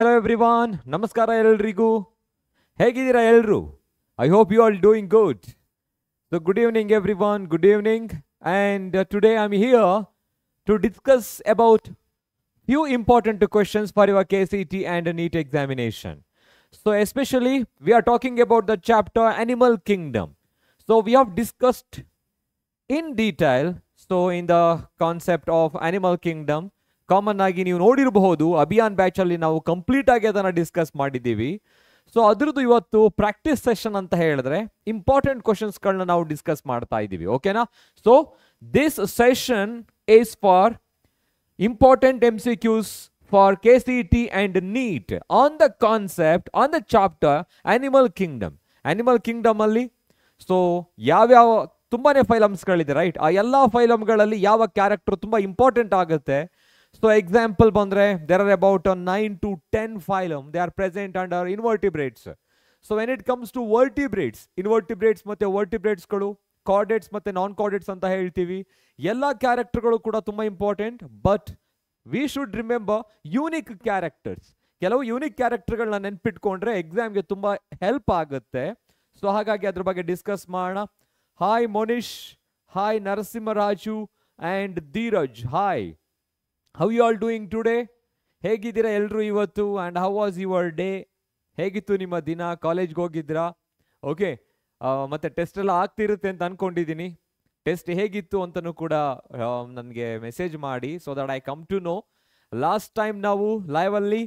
Hello everyone ನಮಸ್ಕಾರ ಎಲ್ರಿಗೂ ಹೇಗಿದ್ದೀರಾ ಎಲ್ರು I hope you all doing good so good evening everyone good evening and today I am here to discuss about few important questions for your KCT and NEET examination. So, especially, we are talking about the chapter Animal Kingdom. So, we have discussed in detail. So, in the concept of Animal Kingdom, common ಆಗಿ ನೀವು ನೋಡಿರಬಹುದು, Abhiyan batch ಅಲ್ಲಿ ನಾವು complete ಆಗಿ ಅದನ್ನ discuss ಮಾಡಿದ್ದೀವಿ. So ಅದ್ರದ್ದು ಇವತ್ತು ಪ್ರಾಕ್ಟೀಸ್ ಸೆಷನ್ ಅಂತ ಹೇಳಿದ್ರೆ ಇಂಪಾರ್ಟೆಂಟ್ ಕ್ವಶನ್ಸ್ಗಳನ್ನ ನಾವು ಡಿಸ್ಕಸ್ ಮಾಡ್ತಾ ಇದ್ದೀವಿ ಓಕೆನಾ so this session is for important M C Qs for K C T and NEET on the concept on the chapter Animal kingdom Animal kingdom ಅಲ್ಲಿ ಸೊ ಯಾವ್ಯಾವ ತುಂಬಾನೇ ಫೈಲಮ್ಸ್ಗಳಿದೆ ರೈಟ್ ಆ ಎಲ್ಲ ಫೈಲಮ್ಗಳಲ್ಲಿ ಯಾವ ಕ್ಯಾರೆಕ್ಟರ್ ತುಂಬಾ ಇಂಪಾರ್ಟೆಂಟ್ ಆಗುತ್ತೆ ಸೊ ಎಕ್ಸಾಂಪಲ್ ಬಂದ್ರೆ there are about nine to ten phylum they are present under invertebrates so when it comes to vertebrates invertebrates ಮತ್ತೆ ವರ್ಟಿಬ್ರೇಟ್ಸ್ಗಳು ಕಾರ್ಡೇಟ್ಸ್ ಮತ್ತೆ ನಾನ್ ಕಾರ್ಡೇಟ್ಸ್ ಅಂತ ಹೇಳ್ತೀವಿ. ಎಲ್ಲ ಕ್ಯಾರೆಕ್ಟರ್ಗಳು ಕೂಡ ತುಂಬಾ important but we should remember unique characters ಕೆಲವು ಯೂನಿಕ್ ಕ್ಯಾರೆಕ್ಟರ್ಗಳನ್ನ ನೆನ್ಪಿಟ್ಕೊಂಡ್ರೆ ಎಕ್ಸಾಮ್ಗೆ ತುಂಬಾ ಹೆಲ್ಪ್ ಆಗುತ್ತೆ. ಸೊ ಹಾಗಾಗಿ ಅದ್ರ ಬಗ್ಗೆ ಡಿಸ್ಕಸ್ ಮಾಡೋಣ. Hi Monish hi Narasimharaju and Dheeraj hi how you all doing today ಹೇಗಿದ್ದೀರಾ ಎಲ್ಲರೂ ಇವತ್ತು? And how was your day ಹೇಗಿತ್ತು ನಿಮ್ಮ ದಿನ? ಕಾಲೇಜ್ಗೆ ಹೋಗಿದ್ರಾ? ಓಕೆ ಮತ್ತು ಟೆಸ್ಟ್ ಎಲ್ಲ ಆಗ್ತಿರುತ್ತೆ ಅಂತ ಅಂದ್ಕೊಂಡಿದ್ದೀನಿ ಟೆಸ್ಟ್ ಹೇಗಿತ್ತು ಅಂತಲೂ ಕೂಡ ನನಗೆ ಮೆಸೇಜ್ ಮಾಡಿ so that I come to know last time ನಾವು ಲೈವಲ್ಲಿ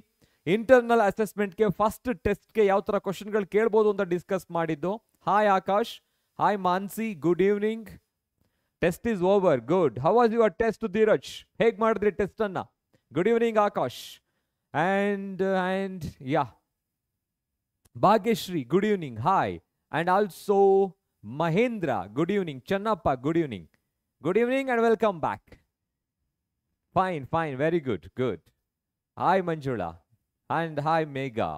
ಇಂಟರ್ನಲ್ ಅಸೆಸ್ಮೆಂಟ್ಗೆ ಫಸ್ಟ್ ಟೆಸ್ಟ್ಗೆ ಯಾವ ಥರ ಕ್ವಶನ್ಗಳು ಕೇಳ್ಬೋದು ಅಂತ ಡಿಸ್ಕಸ್ ಮಾಡಿದ್ದು. Hi Akash hi Mansi good evening test is over good how was your test Dheeraj ಹೇಗೆ ಮಾಡಿದ್ರಿ ಟೆಸ್ಟ್ ಅನ್ನ? Good evening Akash and and yeah Bhagyashree good evening hi and also Mahendra good evening Channappa good evening good evening and welcome back fine fine very good good hi Manjula and hi Megha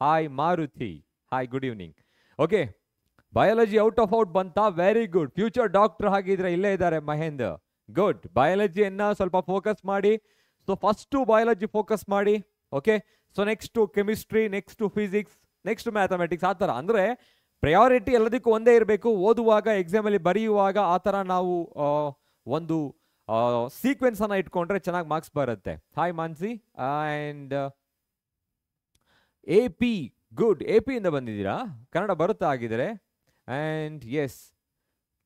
hi Maruti hi good evening okay biology out of out ಬಂತಾ very good future doctor ಆಗಿದ್ರೆ ಇಲ್ಲೇ ಇದ್ದಾರೆ Mahendra good ಬಯಾಲಜಿಯನ್ನ ಸ್ವಲ್ಪ focus ಮಾಡಿ. So first biology focus ಮಾಡಿ. Okay so next chemistry next physics next mathematics ಆ ಥರ. ಅಂದರೆ ಪ್ರಯಾರಿಟಿ ಎಲ್ಲದಕ್ಕೂ ಒಂದೇ ಇರಬೇಕು. ಓದುವಾಗ ಎಕ್ಸಾಮಲ್ಲಿ ಬರೆಯುವಾಗ ಆ ಥರ ನಾವು ಒಂದು ಸೀಕ್ವೆನ್ಸ್ ಅನ್ನ ಇಟ್ಕೊಂಡ್ರೆ ಚೆನ್ನಾಗಿ ಮಾರ್ಕ್ಸ್ ಬರುತ್ತೆ. Hi Mansi and A P good A ಪಿಯಿಂದ ಬಂದಿದ್ದೀರಾ? ಕನ್ನಡ ಬರುತ್ತಾ ಆಗಿದ್ರೆ and yes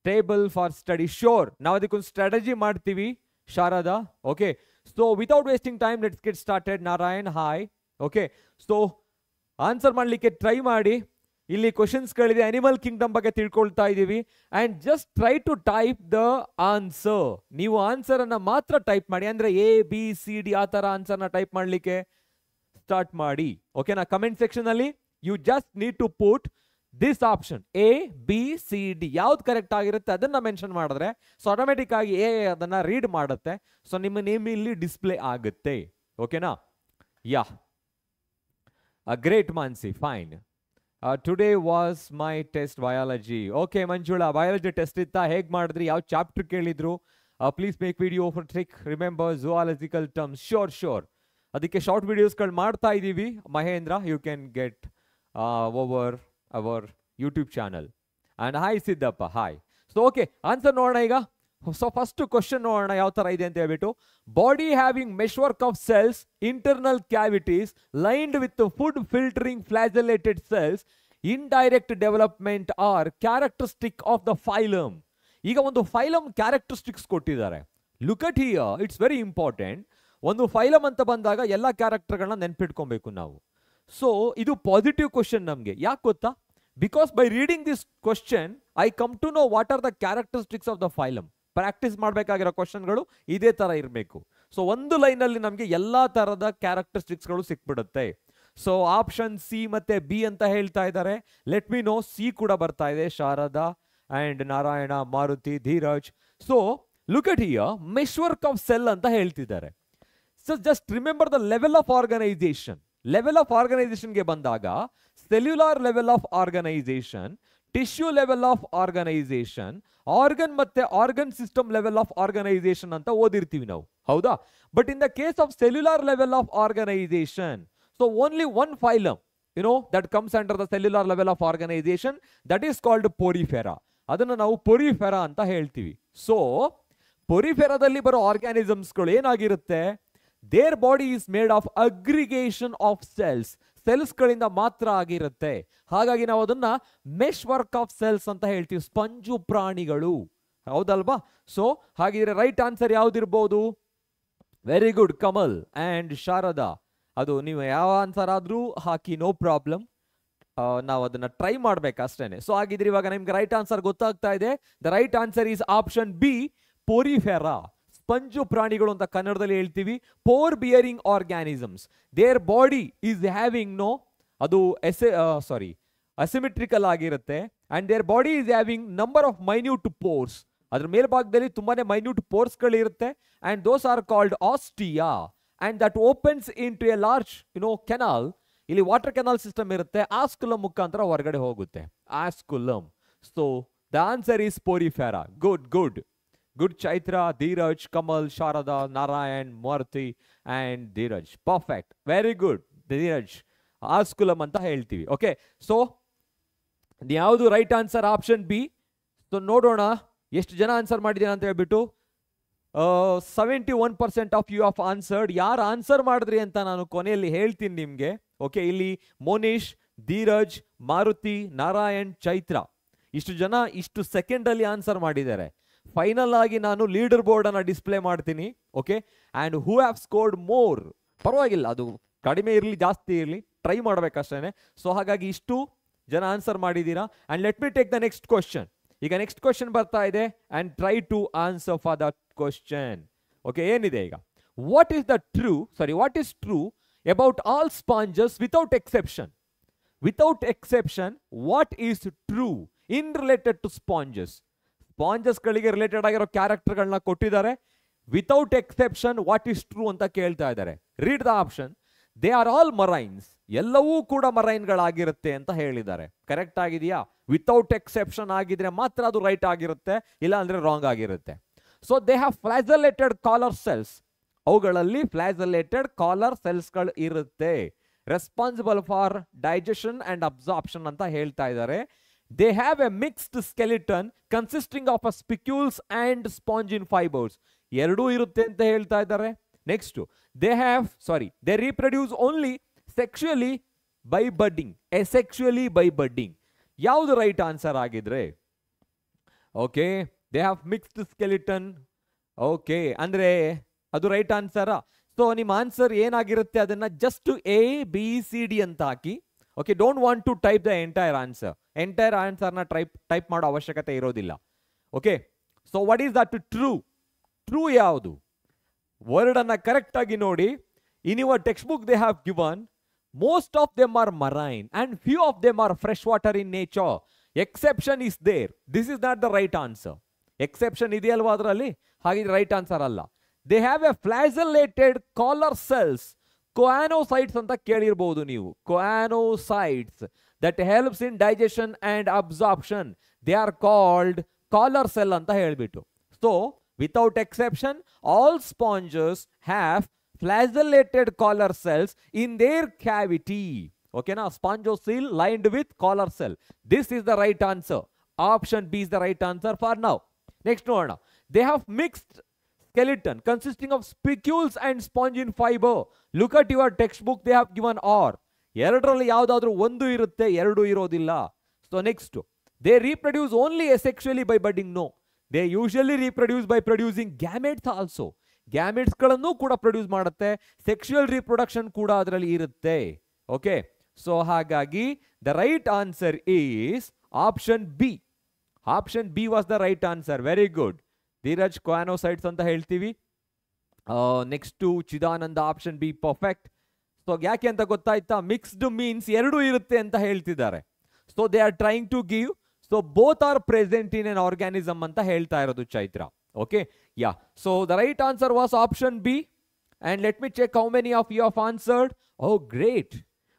table for study sure ನಾವು ಅದಕ್ಕೊಂದು ಸ್ಟ್ರಾಟಜಿ ಮಾಡ್ತೀವಿ, Sharada. Okay so without wasting time let's get started Narayan hi okay so answer ಮಾಡಲಿಕ್ಕೆ ಟ್ರೈ ಮಾಡಿ. ಇಲ್ಲಿ ಕ್ವಶನ್ಸ್ಗಳಿದೆ ಅನಿಮಲ್ ಕಿಂಗ್ಡಮ್ ಬಗ್ಗೆ ತಿಳ್ಕೊಳ್ತಾ ಇದ್ದೀವಿ and just try to type the answer ನೀವು ಆನ್ಸರನ್ನು ಮಾತ್ರ ಟೈಪ್ ಮಾಡಿ. ಅಂದರೆ ಎ ಬಿ ಸಿ ಡಿ ಆ ಥರ ಆನ್ಸರ್ನ ಟೈಪ್ ಮಾಡಲಿಕ್ಕೆ ಸ್ಟಾರ್ಟ್ ಮಾಡಿ. ಓಕೆನಾ ಕಮೆಂಟ್ ಸೆಕ್ಷನಲ್ಲಿ you just need to put this option A B C D ಯಾವ್ದು ಕರೆಕ್ಟ್ ಆಗಿರುತ್ತೆ ಅದನ್ನ ಮೆನ್ಷನ್ ಮಾಡಿದ್ರೆ ಸೊ ಆಟೋಮೆಟಿಕ್ ಆಗಿ ಎ ಅದನ್ನ ರೀಡ್ ಮಾಡುತ್ತೆ. ಸೊ ನಿಮ್ಮ ನೇಮ್ ಇಲ್ಲಿ ಡಿಸ್ಪ್ಲೇ ಆಗುತ್ತೆ. ಓಕೆನಾ yeah great Mansi fine today was my test biology okay Manjula biology test ಇತ್ತಾ. ಹೇಗೆ ಮಾಡಿದ್ರಿ? ಯಾವ ಚಾಪ್ಟರ್ ಕೇಳಿದ್ರು? Please make video for trick remember zoological terms sure sure ಅದಕ್ಕೆ ಶಾರ್ಟ್ ವಿಡಿಯೋಸ್ಗಳು ಮಾಡ್ತಾ ಇದ್ದೀವಿ Mahendra you can get over our YouTube channel and hi Siddappa hi so okay answer ನೋಡೋಣ ಈಗ. ಸೊ ಫಸ್ಟ್ ಕ್ವಶನ್ ನೋಡೋಣ, ಯಾವ ಥರ ಇದೆ ಅಂತ ಹೇಳ್ಬಿಟ್ಟು. Body having meshwork of cells internal cavities lined with food filtering flagellated cells indirect development are characteristic of the phylum ಈಗ ಒಂದು ಫೈಲಮ್ ಕ್ಯಾರೆಕ್ಟರಿಸ್ಟಿಕ್ಸ್ ಕೊಟ್ಟಿದ್ದಾರೆ. Look at here it's very important ಒಂದು ಫೈಲಮ್ ಅಂತ ಬಂದಾಗ ಎಲ್ಲ ಕ್ಯಾರೆಕ್ಟರ್ಗಳನ್ನ ನೆನ್ಪಿಟ್ಕೊಬೇಕು ನಾವು. ಸೊ ಇದು ಪಾಸಿಟಿವ್ ಕ್ವಶನ್ ನಮಗೆ. ಯಾಕೆ ಗೊತ್ತಾ? Because by reading this question I come to know what are the characteristics of the phylum practice ಮಾಡಬೇಕಾಗಿರೋ ಕ್ವಶನ್ಗಳು ಇದೇ ತರ ಇರಬೇಕು. ಸೊ ಒಂದು ಲೈನಲ್ಲಿ ನಮಗೆ ಎಲ್ಲಾ ಥರದ ಕ್ಯಾರೆಕ್ಟರಿಸ್ಟಿಕ್ಸ್ಗಳು ಸಿಕ್ಬಿಡುತ್ತೆ. ಸೊ ಆಪ್ಷನ್ ಸಿ ಮತ್ತೆ ಬಿ ಅಂತ ಹೇಳ್ತಾ ಇದ್ದಾರೆ ಲೆಟ್ ಮಿ ನೋ ಸಿ ಕೂಡ ಬರ್ತಾ ಇದೆ. Sharada and Narayana, Maruti, Dheeraj. So look at here meshwork of cell ಅಂತ ಹೇಳ್ತಿದ್ದಾರೆ. So just remember the level of organisation level of ಆರ್ಗನೈಸೇಷನ್ಗೆ ಬಂದಾಗ cellular level of organisation tissue level of organisation organ ಮತ್ತೆ organ system level of organisation ಅಂತ ಓದಿರ್ತೀವಿ ನಾವು. ಹೌದಾ? But in the case of cellular level of organisation so only one phylum you know that comes under the cellular level of organisation that is called Porifera ಅದನ್ನು ನಾವು Porifera ಅಂತ ಹೇಳ್ತೀವಿ. So ಪೊರಿಫೆರಾದಲ್ಲಿ ಬರೋ ಆರ್ಗ್ಯಾನಿಸಮ್ಸ್ಗಳು ಏನಾಗಿರುತ್ತೆ? Their body is made of aggregation of cells ಸೆಲ್ಸ್ಗಳಿಂದ ಮಾತ್ರ ಆಗಿರುತ್ತೆ. ಹಾಗಾಗಿ ನಾವು ಅದನ್ನ ಮೆಶ್ ವರ್ಕ್ ಆಫ್ ಸೆಲ್ಸ್ ಅಂತ ಹೇಳ್ತೀವಿ. ಸ್ಪಂಜು ಪ್ರಾಣಿಗಳು. ಹೌದಲ್ವಾ? ಸೊ ಹಾಗಿದ್ರೆ right answer ಯಾವ್ದಿರ್ಬೋದು? Very good Kamal and Sharada ಅದು ನೀವು ಯಾವ ಆನ್ಸರ್ ಆದ್ರೂ ಹಾಕಿ ನೋ ಪ್ರಾಬ್ಲಮ್ ನಾವು ಅದನ್ನ ಟ್ರೈ ಮಾಡ್ಬೇಕು ಅಷ್ಟೇನೆ ಸೊ ಹಾಗಿದ್ರೆ ಇವಾಗ ನಿಮ್ಗೆ ರೈಟ್ ಆನ್ಸರ್ ಗೊತ್ತಾಗ್ತಾ ಇದೆ. The right answer is option B Porifera sponge ಪ್ರಾಣಿಗಳು ಅಂತ ಕನ್ನಡದಲ್ಲಿ ಹೇಳ್ತೀವಿ pore bearing organisms their body is having no ಅದು ಎಸೆ ಸಾರಿ ಅಸಿಮೆಟ್ರಿಕಲ್ ಆಗಿರುತ್ತೆ. And their body is having number of minute pores ಅದ್ರ ಮೇಲ್ಭಾಗದಲ್ಲಿ ತುಂಬಾನೇ minute ಪೋರ್ಸ್ಗಳಿರುತ್ತೆ and those are called ostia and that opens in to a large you know canal ಇಲ್ಲಿ water canal system ಇರುತ್ತೆ. Osculum ಮುಖಾಂತರ ಹೊರಗಡೆ ಹೋಗುತ್ತೆ. Osculum so the answer is Porifera good good good Chaitra Dheeraj Kamal Sharada Narayan Murthy and Dheeraj perfect very good Dheeraj osculum ಅಂತ ಹೇಳ್ತೀವಿ okay so ಯಾವುದು right answer option B so ನೋಡೋಣ ಎಷ್ಟು ಜನ ಆನ್ಸರ್ ಮಾಡಿದ್ದೀರಾ ಅಂತ ಹೇಳ್ಬಿಟ್ಟು seventy one percent of you of answered ಯಾರು ಆನ್ಸರ್ ಮಾಡಿದ್ರಿ ಅಂತ ನಾನು ಕೊನೆಯಲ್ಲಿ ಹೇಳ್ತೀನಿ ನಿಮಗೆ. ಓಕೆ ಇಲ್ಲಿ ಮೋನೀಶ್ ಧೀರಜ್ ಮಾರುತಿ ನಾರಾಯಣ್ ಚೈತ್ರ ಇಷ್ಟು ಜನ ಇಷ್ಟು ಸೆಕೆಂಡಲ್ಲಿ ಆನ್ಸರ್ ಮಾಡಿದ್ದಾರೆ. ಫೈನಲ್ ಆಗಿ ನಾನು ಲೀಡರ್ ಬೋರ್ಡ್ ಅನ್ನ ಡಿಸ್ಪ್ಲೇ ಮಾಡ್ತೀನಿ okay and who have scored more ಪರವಾಗಿಲ್ಲ, ಅದು ಕಡಿಮೆ ಇರಲಿ, ಜಾಸ್ತಿ ಇರಲಿ ಟ್ರೈ ಮಾಡ್ಬೇಕಷ್ಟೇನೆ. ಸೊ ಹಾಗಾಗಿ ಇಷ್ಟು ಜನ ಆನ್ಸರ್ ಮಾಡಿದ್ದೀರಾ? And let me take the next question ಈಗ ನೆಕ್ಸ್ಟ್ ಕ್ವಶನ್ ಬರ್ತಾ ಇದೆ and try to answer for the question okay ಏನಿದೆ ಈಗ? What is the true sorry what is true about all sponges without exception without exception what is true in related to sponges ಸ್ಪಾಂಜಸ್ಗಳಿಗೆ related ಆಗಿರೋ ಕ್ಯಾರೆಕ್ಟರ್ಗಳನ್ನ ಕೊಟ್ಟಿದ್ದಾರೆ. Without exception what is true ಅಂತ ಕೇಳ್ತಾ ಇದ್ದಾರೆ. Read the option they are all marines ಎಲ್ಲವೂ ಕೂಡ ಮರೈನ್ಗಳಾಗಿರುತ್ತೆ ಅಂತ ಹೇಳಿದ್ದಾರೆ. ಕರೆಕ್ಟ್ ಆಗಿದೆಯಾ? ವಿತೌಟ್ ಎಕ್ಸೆಪ್ಷನ್ ಆಗಿದ್ರೆ ಮಾತ್ರ ಅದು ರೈಟ್ ಆಗಿರುತ್ತೆ, ಇಲ್ಲ ಅಂದ್ರೆ ರಾಂಗ್ ಆಗಿರುತ್ತೆ. So they have flagellated collar cells ಅವುಗಳಲ್ಲಿ ಫ್ಲಾಸಲೇಟೆಡ್ ಕಾಲರ್ ಸೆಲ್ಸ್ಗಳು ಇರುತ್ತೆ. Responsible for digestion and absorption ಅಂತ ಹೇಳ್ತಾ ಇದ್ದಾರೆ. They have a mixed skeleton consisting of a spicules and spongin fibres ಎರಡೂ ಇರುತ್ತೆ ಅಂತ ಹೇಳ್ತಾ ಇದ್ದಾರೆ. Next they have sorry they reproduce only sexually by budding a sexually by budding ಯಾವುದು right answer ಆಗಿದ್ರೆ? Okay they have mixed skeleton okay ಅಂದ್ರೆ ಅದು right ಆನ್ಸರಾ ಸೊ ನಿಮ್ಮ ಆನ್ಸರ್ ಏನಾಗಿರುತ್ತೆ? ಅದನ್ನ just A B C D ಅಂತ ಹಾಕಿ. Okay don't want to type the entire answer entire ಆನ್ಸರ್ನ type type ಮಾಡೋ ಅವಶ್ಯಕತೆ ಇರೋದಿಲ್ಲ. Okay so what is that true true ಯಾವುದು? ವರ್ಡ್ ಅನ್ನ ಕರೆಕ್ಟ್ ಆಗಿ ನೋಡಿ. In your textbook they have given most of them are marine and few of them are freshwater in nature exception is there this is not the right answer exception ಇದೆಯಲ್ವಾ ಅದರಲ್ಲಿ? ಹಾಗಿದ್ರೆ right answer ಅಲ್ಲ. They have a flagellated collar cells choanocytes ಅಂತ ಕೇಳಿರ್ಬೋದು ನೀವು. Choanocytes that helps in digestion and absorption they are called collar cell ಅಂತ ಹೇಳ್ಬಿಟ್ಟು. So without exception all sponges have flagellated collar cells in their cavity ಓಕೆನಾ spongocoel lined with collar cell this is the right answer option B is the right answer for now next ನೋಡೋಣ. They have mixed skeleton consisting of spicules and spongin fiber. Look at your textbook, they have given or. ಎರಡರಲ್ಲಿ ಯಾವುದಾದ್ರೂ ಒಂದು ಇರುತ್ತೆ ಎರಡು ಇರೋದಿಲ್ಲ. So next they reproduce only asexually by budding no they usually reproduce by producing gametes also ಗ್ಯಾಮೆಟ್ಸ್ಗಳನ್ನು ಕೂಡ produce ಮಾಡುತ್ತೆ sexual reproduction ಕೂಡ ಅದರಲ್ಲಿ ಇರುತ್ತೆ. ಓಕೆ ಸೊ ಹಾಗಾಗಿ the right answer is option B option B was the right answer very good Dheeraj choanocytes ಅಂತ ಹೇಳ್ತೀವಿ. Next Chidananda option B perfect so ಯಾಕೆ ಅಂತ ಗೊತ್ತಾಯ್ತಾ? ಮಿಕ್ಸ್ಡ್ ಮೀನ್ಸ್ ಎರಡು ಇರುತ್ತೆ ಅಂತ ಹೇಳ್ತಿದ್ದಾರೆ. So they are trying to give so both are present in an organism ಅಂತ ಹೇಳ್ತಾ ಇರೋದು Chaitra. Okay yeah so the right answer was option B and let me check how many of you have answered oh great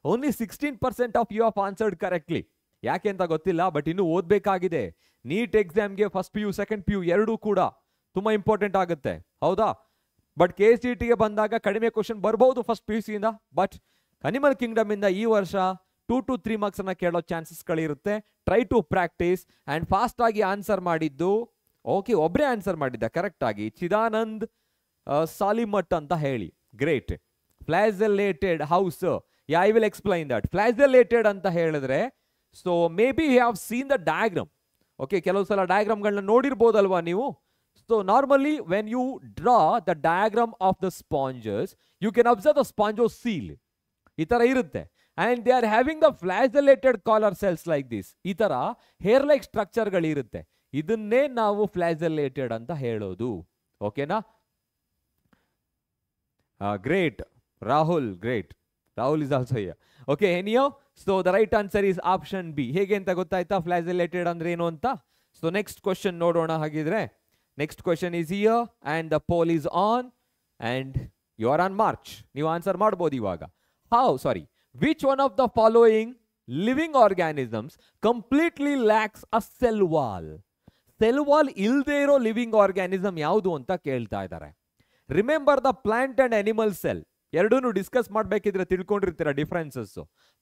only sixteen percent of you have answered correctly ಯಾಕೆ ಅಂತ ಗೊತ್ತಿಲ್ಲ but ಇನ್ನು ಓದಬೇಕಾಗಿದೆ. NEET ಎಕ್ಸಾಮ್ಗೆ first P U second P U ಎರಡೂ ಕೂಡ ತುಂಬ important ಆಗುತ್ತೆ. ಹೌದಾ? ಬಟ್ ಕೆ ಸಿ ಟಿಗೆ ಬಂದಾಗ ಕಡಿಮೆ ಕ್ವಶನ್ ಬರ್ಬೋದು ಫಸ್ಟ್ ಪಿ ಯು ಸಿಯಿಂದ ಬಟ್ ಅನಿಮಲ್ ಕಿಂಗ್ಡಮ್ ಇಂದ ಈ ವರ್ಷ ಟೂ ಟು ತ್ರೀ ಮಾರ್ಕ್ಸ್ ಅನ್ನ ಕೇಳೋ ಚಾನ್ಸಸ್ಗಳಿರುತ್ತೆ try to practice and fast ಆಗಿ ಆನ್ಸರ್ ಮಾಡಿದ್ದು ಓಕೆ ಒಬ್ಬರೇ ಆನ್ಸರ್ ಮಾಡಿದ್ದ ಕರೆಕ್ಟ್ ಆಗಿ. ಚಿದಾನಂದ್ ಸಾಲಿಮಟ್ ಅಂತ ಹೇಳಿ. Great flagellated how's I will explain that flagellated ಅಂತ ಹೇಳಿದ್ರೆ so maybe you have seen the diagram okay ಕೆಲವು ಸಲ ಡಯಾಗ್ರಾಮ್ಗಳನ್ನ ನೋಡಿರ್ಬೋದಲ್ವಾ ನೀವು? So normally when you draw the diagram of the sponges you can observe the spongocoel ಈ ತರ ಇರುತ್ತೆ. And they are having the flagellated collar cells like this ಈ ತರ ಹೇರ್ ಲೈಕ್ ಸ್ಟ್ರಕ್ಚರ್ ಸ್ಟ್ರಕ್ಚರ್ಗಳಿರುತ್ತೆ ಇದನ್ನೇ ನಾವು ಫ್ಲಾಸಲೇಟೆಡ್ ಅಂತ ಹೇಳೋದು. ಓಕೆನಾ great Rahul great Rahul is also okay ಎನಿಯೋ so the right answer is option B ಹೇಗೆ ಅಂತ ಗೊತ್ತಾಯ್ತಾ? ಫ್ಲಾಜಿಲೇಟೆಡ್ ಅಂದ್ರೆ ಏನು ಅಂತ? ಸೊ ನೆಕ್ಸ್ಟ್ ಕ್ವಶನ್ ನೋಡೋಣ ಹಾಗಿದ್ರೆ. Next question is here and the poll is on and you are on march ನೀವು answer ಮಾಡ್ಬೋದು ಇವಾಗ. How sorry which one of the following living organisms completely lacks a cell wall cell wall ಇಲ್ಲದೆ ಇರೋ living organism ಯಾವುದು ಅಂತ ಕೇಳ್ತಾ ಇದ್ದಾರೆ. Remember the plant and animal cell ಎರಡೂ ಡಿಸ್ಕಸ್ ಮಾಡಬೇಕಿದ್ರೆ ತಿಳ್ಕೊಂಡಿರ್ತೀರ ಡಿಫ್ರೆನ್ಸಸ್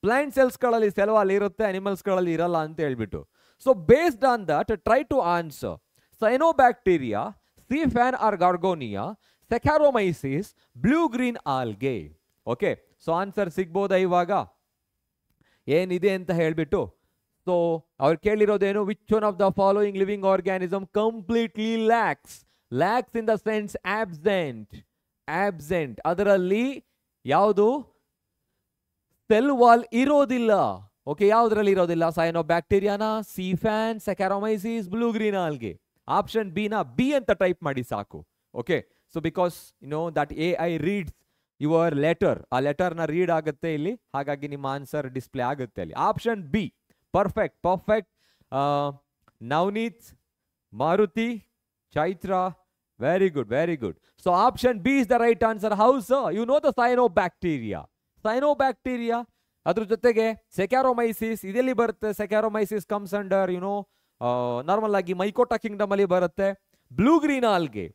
ಪ್ಲಾಂಟ್ ಸೆಲ್ಸ್ಗಳಲ್ಲಿ ಸೆಲ್ ಅಲ್ಲಿ ಇರುತ್ತೆ ಅನಿಮಲ್ಸ್ಗಳಲ್ಲಿ ಇರಲ್ಲ ಅಂತ ಹೇಳ್ಬಿಟ್ಟು. So based on that try to answer cyanobacteria sea fan or Gorgonia Saccharomyces blue green algae okay so answer ಸಿಗ್ಬೋದಾ ಇವಾಗ? ಏನಿದೆ ಅಂತ ಹೇಳ್ಬಿಟ್ಟು. ಸೊ ಅವ್ರು ಕೇಳಿರೋದೇನು? Which one of the following living organism completely lacks lacks in the sense absent absent ಅದರಲ್ಲಿ ಯಾವುದು? Cell wall ಇರೋದಿಲ್ಲ. Okay ಯಾವ್ದ್ರಲ್ಲಿ ಇರೋದಿಲ್ಲ? ಸೈನೋ ಬ್ಯಾಕ್ಟೀರಿಯಾನ sea fan Saccharomyces blue green algae option B ನ ಬಿ ಅಂತ ಟೈಪ್ ಮಾಡಿ ಸಾಕು. Okay so because you know that a I reads your letter ಆ ಲೆಟರ್ನ ರೀಡ್ ಆಗುತ್ತೆ ಇಲ್ಲಿ. ಹಾಗಾಗಿ ನಿಮ್ಮ ಆನ್ಸರ್ ಡಿಸ್ಪ್ಲೇ ಆಗುತ್ತೆ ಅಲ್ಲಿ. Option B perfect perfect Navneet, Maruti, Chaitra very good very good so option B is the right answer. You know the cyanobacteria cyanobacteria ಅದ್ರ ಜೊತೆಗೆ ಸೆಕ್ಯಾರೋಮೈಸಿಸ್, ಇದೆಲ್ಲಿ ಬರುತ್ತೆ? Saccharomyces comes under you know normal ಆಗಿ ಮೈಕೋಟಾ kingdom ಅಲ್ಲಿ ಬರುತ್ತೆ. Blue green algae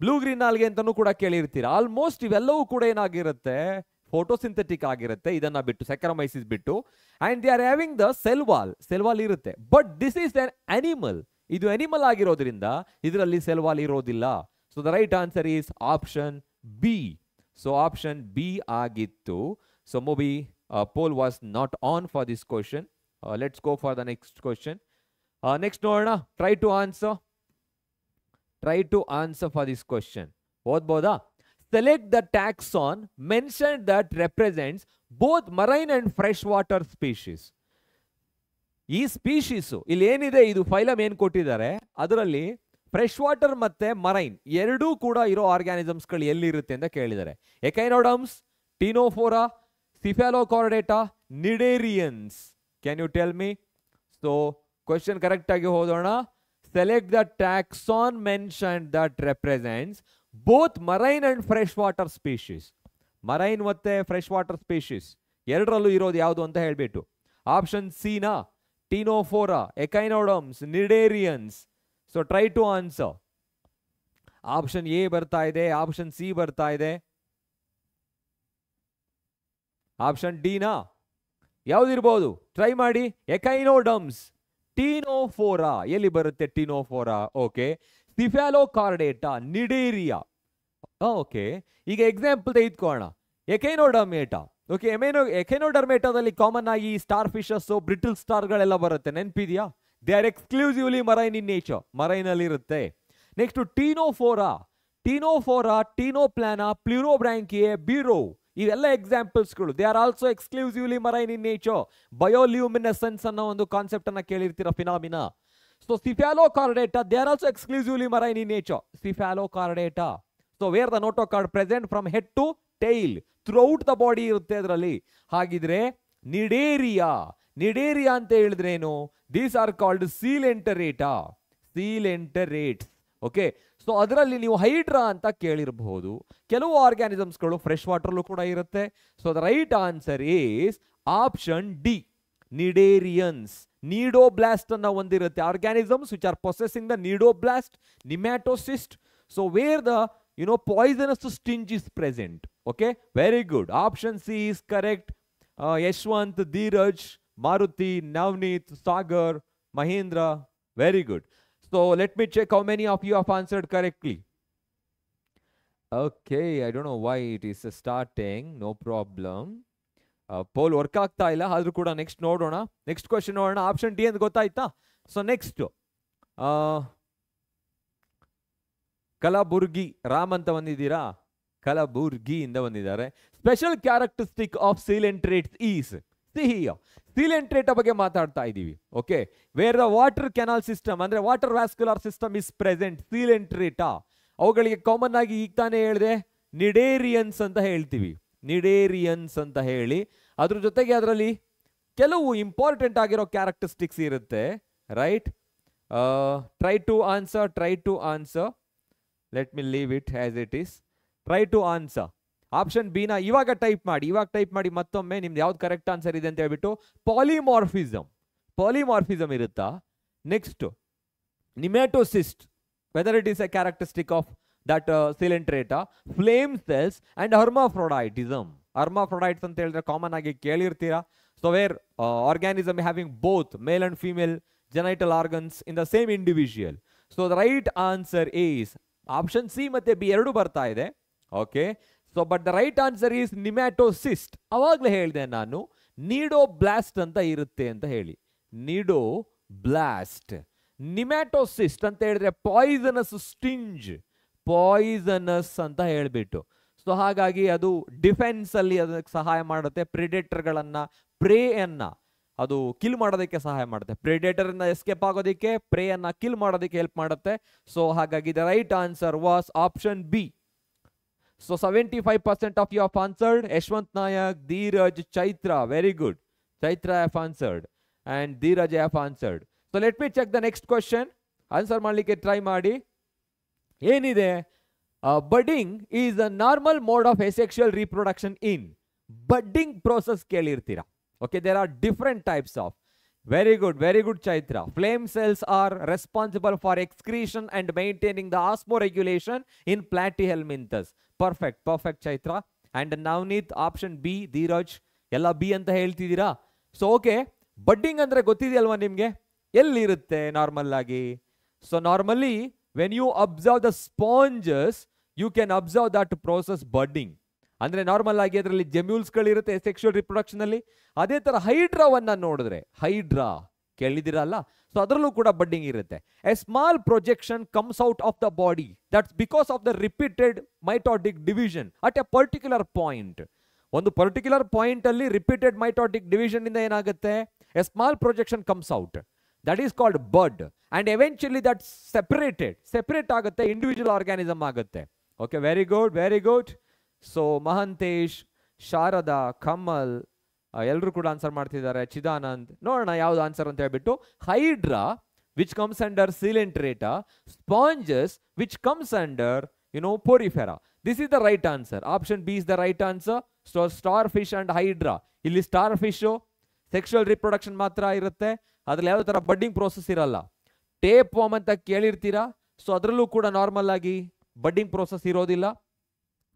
blue green algae ಅಂತಾನೂ ಕೂಡ ಕೇಳಿರ್ತೀರ? Almost ಇವೆಲ್ಲವೂ ಕೂಡ ಏನಾಗಿರುತ್ತೆ? ಫೋಟೋಸಿಂಥೆಟಿಕ್ ಆಗಿರುತ್ತೆ. ಇದನ್ನ ಬಿಟ್ಟು, ಸೆಕ್ಯಾರೋಮೈಸಿಸ್ ಬಿಟ್ಟು. And they are having the cell wall cell wall ಇರುತ್ತೆ. But this is an animal ಇದು ಅನಿಮಲ್ ಆಗಿರೋದ್ರಿಂದ ಇದರಲ್ಲಿ ಸೆಲ್ ವಾಲ್ ಇರೋದಿಲ್ಲ. So the right answer is option B so option B ಆಗಿತ್ತು. So movie poll was not on for this question let's go for the next question next ನೋಡೋಣ. Try to answer try to answer for this question ಓದ್ಬೋದಾ? Select the taxon mention that represents both marine and fresh water species ಈ species, ಇಲ್ಲಿ ಏನಿದೆ, ಇದು phylum ಏನ್ ಕೊಟ್ಟಿದ್ದಾರೆ, ಅದರಲ್ಲಿ fresh water ಮತ್ತೆ marine ಎರಡೂ ಕೂಡ ಇರೋ ಆರ್ಗ್ಯಾನಿಸಮ್ಸ್ಗಳು ಎಲ್ಲಿರುತ್ತೆ ಅಂತ ಕೇಳಿದ್ದಾರೆ. Echinoderms, ctenophora, cephalochordata, cnidarians. Can you tell me so question ಕರೆಕ್ಟಾಗಿ ಹೋದೋಣ select the taxon mention that represents both marine and fresh water species marine ಮತ್ತೆ ಫ್ರೆಶ್ ವಾಟರ್ ಸ್ಪೀಶೀಸ್ ಎರಡರಲ್ಲೂ ಇರೋದು ಯಾವುದು ಅಂತ ಹೇಳ್ಬಿಟ್ಟು. Option Sina ctenophora echinoderms cnidarians so try to answer option A ಬರ್ತಾ ಇದೆ option C ಬರ್ತಾ ಇದೆ. ಆಪ್ಷನ್ ಡಿನಾ ಯಾವ್ದಿರ್ಬೋದು? ಟ್ರೈ ಮಾಡಿ. ಎಕೈನೋಡಮ್ಸ್ ಟೀನೋಫೋರಾ ಎಲ್ಲಿ ಬರುತ್ತೆ ctenophora okay cephalochordata cnidaria okay ಈಗ ಎಕ್ಸಾಂಪಲ್ ತೆಗೆದುಕೊಳ್ಳೋಣ. ಎಕೈನೋಡಮೇಟಾ ಓಕೆ ಎಮೇನೋ ಎಕೆನೋಡರ್ಮೇಟಾದಲ್ಲಿ ಕಾಮನ್ ಆಗಿ ಸ್ಟಾರ್ ಫಿಶಸ್ ಬ್ರಿಟಲ್ ಸ್ಟಾರ್ಗಳೆಲ್ಲ ಬರುತ್ತೆ. ನೆನ್ಪಿದ್ಯಾ? They are exclusively marine in nature marine ಅಲ್ಲಿ ಇರುತ್ತೆ next ctenophora ctenophora Ctenoplana Pleurobrachia Beroe ಇವೆಲ್ಲ ಎಕ್ಸಾಂಪಲ್ಸ್ಗಳು they are also exclusively marine in nature bioluminescence ಅನ್ನೋ ಒಂದು ಕಾನ್ಸೆಪ್ಟ್ ಅನ್ನ ಕೇಳಿರ್ತೀರ phenomena so cephalochordata they are also exclusively marine in nature cephalochordata so where the notochord present from head to tail throughout the body ಇರುತ್ತೆ ಅದರಲ್ಲಿ. ಹಾಗಿದ್ರೆ Cnidaria Cnidaria ಅಂತ ಹೇಳಿದ್ರೇನು these are called coelenterata coelenterates okay so ಅದರಲ್ಲಿ ನೀವು hydra ಅಂತ ಕೇಳಿರಬಹುದು. ಕೆಲವು ಆರ್ಗ್ಯಾನಿಸಮ್ಸ್ಗಳು ಫ್ರೆಶ್ ವಾಟರ್ಲು ಕೂಡ ಇರುತ್ತೆ. So the right answer is option D cnidarians cnidoblast ಅನ್ನ ಹೊಂದಿರುತ್ತೆ. Organisms which are processing the cnidoblast nematocyst so where the you know poisonous sting is present okay very good option C is correct Yashwanth Dheeraj Maruti Navneet Sagar Mahendra very good so let me check how many of you have answered correctly okay I don't know why it is starting no problem poll work ಆಗ್ತಾ ಇಲ್ಲ ಆದ್ರೂ ಕೂಡ next ನೋಡೋಣ next question ನೋಡೋಣ option D ಅಂತ ಗೊತ್ತಾಯ್ತಾ so next Kalaburagi Ram ಅಂತ ಬಂದಿದ್ದೀರಾ ಕಲಬುರ್ಗಿಯಿಂದ ಬಂದಿದ್ದಾರೆ. Special characteristic of coelenterate is ಸಿಹಿಯ coelenterate ಬಗ್ಗೆ ಮಾತಾಡ್ತಾ ಇದ್ದೀವಿ okay where the water canal system ಅಂದ್ರೆ water vascular system is present coelenterata ಅವುಗಳಿಗೆ ಕಾಮನ್ ಆಗಿ ಈಗ ತಾನೇ ಹೇಳಿದೆ ನಿಡೇರಿಯನ್ಸ್ ಅಂತ ಹೇಳ್ತೀವಿ ನಿಡೇರಿಯನ್ಸ್ ಅಂತ ಹೇಳಿ. ಅದ್ರ ಜೊತೆಗೆ ಅದರಲ್ಲಿ ಕೆಲವು ಇಂಪಾರ್ಟೆಂಟ್ ಆಗಿರೋ ಕ್ಯಾರೆಕ್ಟರಿಸ್ಟಿಕ್ಸ್ ಇರುತ್ತೆ right try to answer try to answer let me leave it as it is try to answer option ಬಿನ ಇವಾಗ ಟೈಪ್ ಮಾಡಿ, ಇವಾಗ ಟೈಪ್ ಮಾಡಿ ಮತ್ತೊಮ್ಮೆ ನಿಮ್ದು ಯಾವ್ದು ಕರೆಕ್ಟ್ ಆನ್ಸರ್ ಇದೆ ಅಂತ ಹೇಳ್ಬಿಟ್ಟು ಪಾಲಿಮಾರ್ಫಿಸಮ್ ಪಾಲಿಮಾರ್ಫಿಸಮ್ ಇರುತ್ತಾ? Next nematocyst whether it is a characteristic of that coelenterata flame cells and hermaphroditism hermaphrodites ಅಂತ ಹೇಳಿದ್ರೆ ಕಾಮನ್ ಆಗಿ ಕೇಳಿರ್ತೀರಾ? So where organism having both male and female genital organs in the same individual so the right answer is option C ಮತ್ತೆ B ಎರಡು ಬರ್ತಾ ಇದೆ. Okay so but the right answer is nematocyst ಅವಾಗಲೇ ಹೇಳಿದೆ ನಾನು, ನೀಡೋ blast ಅಂತ ಇರುತ್ತೆ ಅಂತ ಹೇಳಿ. ನೀಡೋ ಬ್ಲಾಸ್ಟ್. ನಿಮ್ಯಾಟೋಸಿಸ್ಟ್ ಅಂತ ಹೇಳಿದ್ರೆ ಪಾಯ್ಸನಸ್ ಸ್ಟಿಂಜ್ ಪಾಯ್ಸನಸ್ ಅಂತ ಹೇಳ್ಬಿಟ್ಟು. ಸೊ ಹಾಗಾಗಿ ಅದು ಡಿಫೆನ್ಸ್ ಅಲ್ಲಿ ಅದಕ್ಕೆ ಸಹಾಯ ಮಾಡುತ್ತೆ ಪ್ರಿಡೇಟರ್ಗಳನ್ನ ಪ್ರೇಯನ್ನ ಅದು ಕಿಲ್ ಮಾಡೋದಕ್ಕೆ ಸಹಾಯ ಮಾಡುತ್ತೆ. ಪ್ರಿಡೇಟರ್ ಇಂದ ಎಸ್ಕೇಪ್ ಆಗೋದಕ್ಕೆ ಪ್ರೇ ಅನ್ನ ಕಿಲ್ ಮಾಡೋದಕ್ಕೆ ಹೆಲ್ಪ್ ಮಾಡುತ್ತೆ. ಸೊ ಹಾಗಾಗಿ the right answer was option B so seventy five percent of you have answered Yashwant Nayak Dheeraj Chaitra very good Chaitra have answered and Dheeraj have answered so let me check the next question answer ಮಾಡಲಿಕ್ಕೆ try ಮಾಡಿ ಏನಿದೆ budding is a normal mode of asexual reproduction in budding process ಕೇಳಿರ್ತೀರಾ okay there are different types of very good very good Chaitra flame cells are responsible for excretion and maintaining the osmoregulation in platyhelminthes perfect perfect Chaitra and Navneet option B Dheeraj ಎಲ್ಲ B ಅಂತ ಹೇಳ್ತಿದ್ದೀರಾ? So okay budding ಅಂದ್ರೆ ಗೊತ್ತಿದೆಯಲ್ವಾ ನಿಮಗೆ? ಎಲ್ಲಿರುತ್ತೆ normal ಆಗಿ? So normally when you observe the sponges you can observe that process budding ಅಂದ್ರೆ normal ಆಗಿ ಅದರಲ್ಲಿ ಜೆಮ್ಯೂಲ್ಸ್ಗಳಿರುತ್ತೆ ಸೆಕ್ಷುವಲ್ ರಿಪ್ರೊಡಕ್ಷನ್ ಅಲ್ಲಿ. ಅದೇ ಥರ ಹೈಡ್ರಾವನ್ನು ನೋಡಿದ್ರೆ ಹೈಡ್ರಾ ಕೇಳಿದಿರಲ್ಲ. ಸೊ ಅದರಲ್ಲೂ ಕೂಡ ಬಡ್ಡಿಂಗ್ ಇರುತ್ತೆ. A small projection comes out of the body that's because of the repeated mitotic division at a particular point ಒಂದು ಪರ್ಟಿಕ್ಯುಲರ್ ಪಾಯಿಂಟ್ ಅಲ್ಲಿ ರಿಪೀಟೆಡ್ ಮೈಟಾಟಿಕ್ ಡಿವಿಷನ್ ಇಂದ ಏನಾಗುತ್ತೆ? A small projection comes out that is called bird and eventually that separated separate ಆಗುತ್ತೆ individual organism ಆಗುತ್ತೆ. Okay very good very good so Mahantesh Sharada Kamal ಎಲ್ಲರೂ ಕೂಡ answer ಮಾಡ್ತಿದ್ದಾರೆ. ಚಿದಾನಂದ್, ನೋಡೋಣ ಯಾವ್ದು ಆನ್ಸರ್ ಅಂತ ಹೇಳ್ಬಿಟ್ಟು, Hydra which comes under coelenterata sponges which comes under you know porifera this is the right answer option B is the right answer so starfish and Hydra ಇಲ್ಲಿ star fish sexual reproduction ಮಾತ್ರ ಇರುತ್ತೆ. ಅದ್ರಲ್ಲಿ ಯಾವ ತರ budding process ಇರಲ್ಲ. Tapeworm ಅಂತ ಕೇಳಿರ್ತೀರಾ? So ಅದರಲ್ಲೂ ಕೂಡ ನಾರ್ಮಲ್ ಆಗಿ ಬಡ್ಡಿಂಗ್ ಪ್ರೋಸೆಸ್ ಇರೋದಿಲ್ಲ.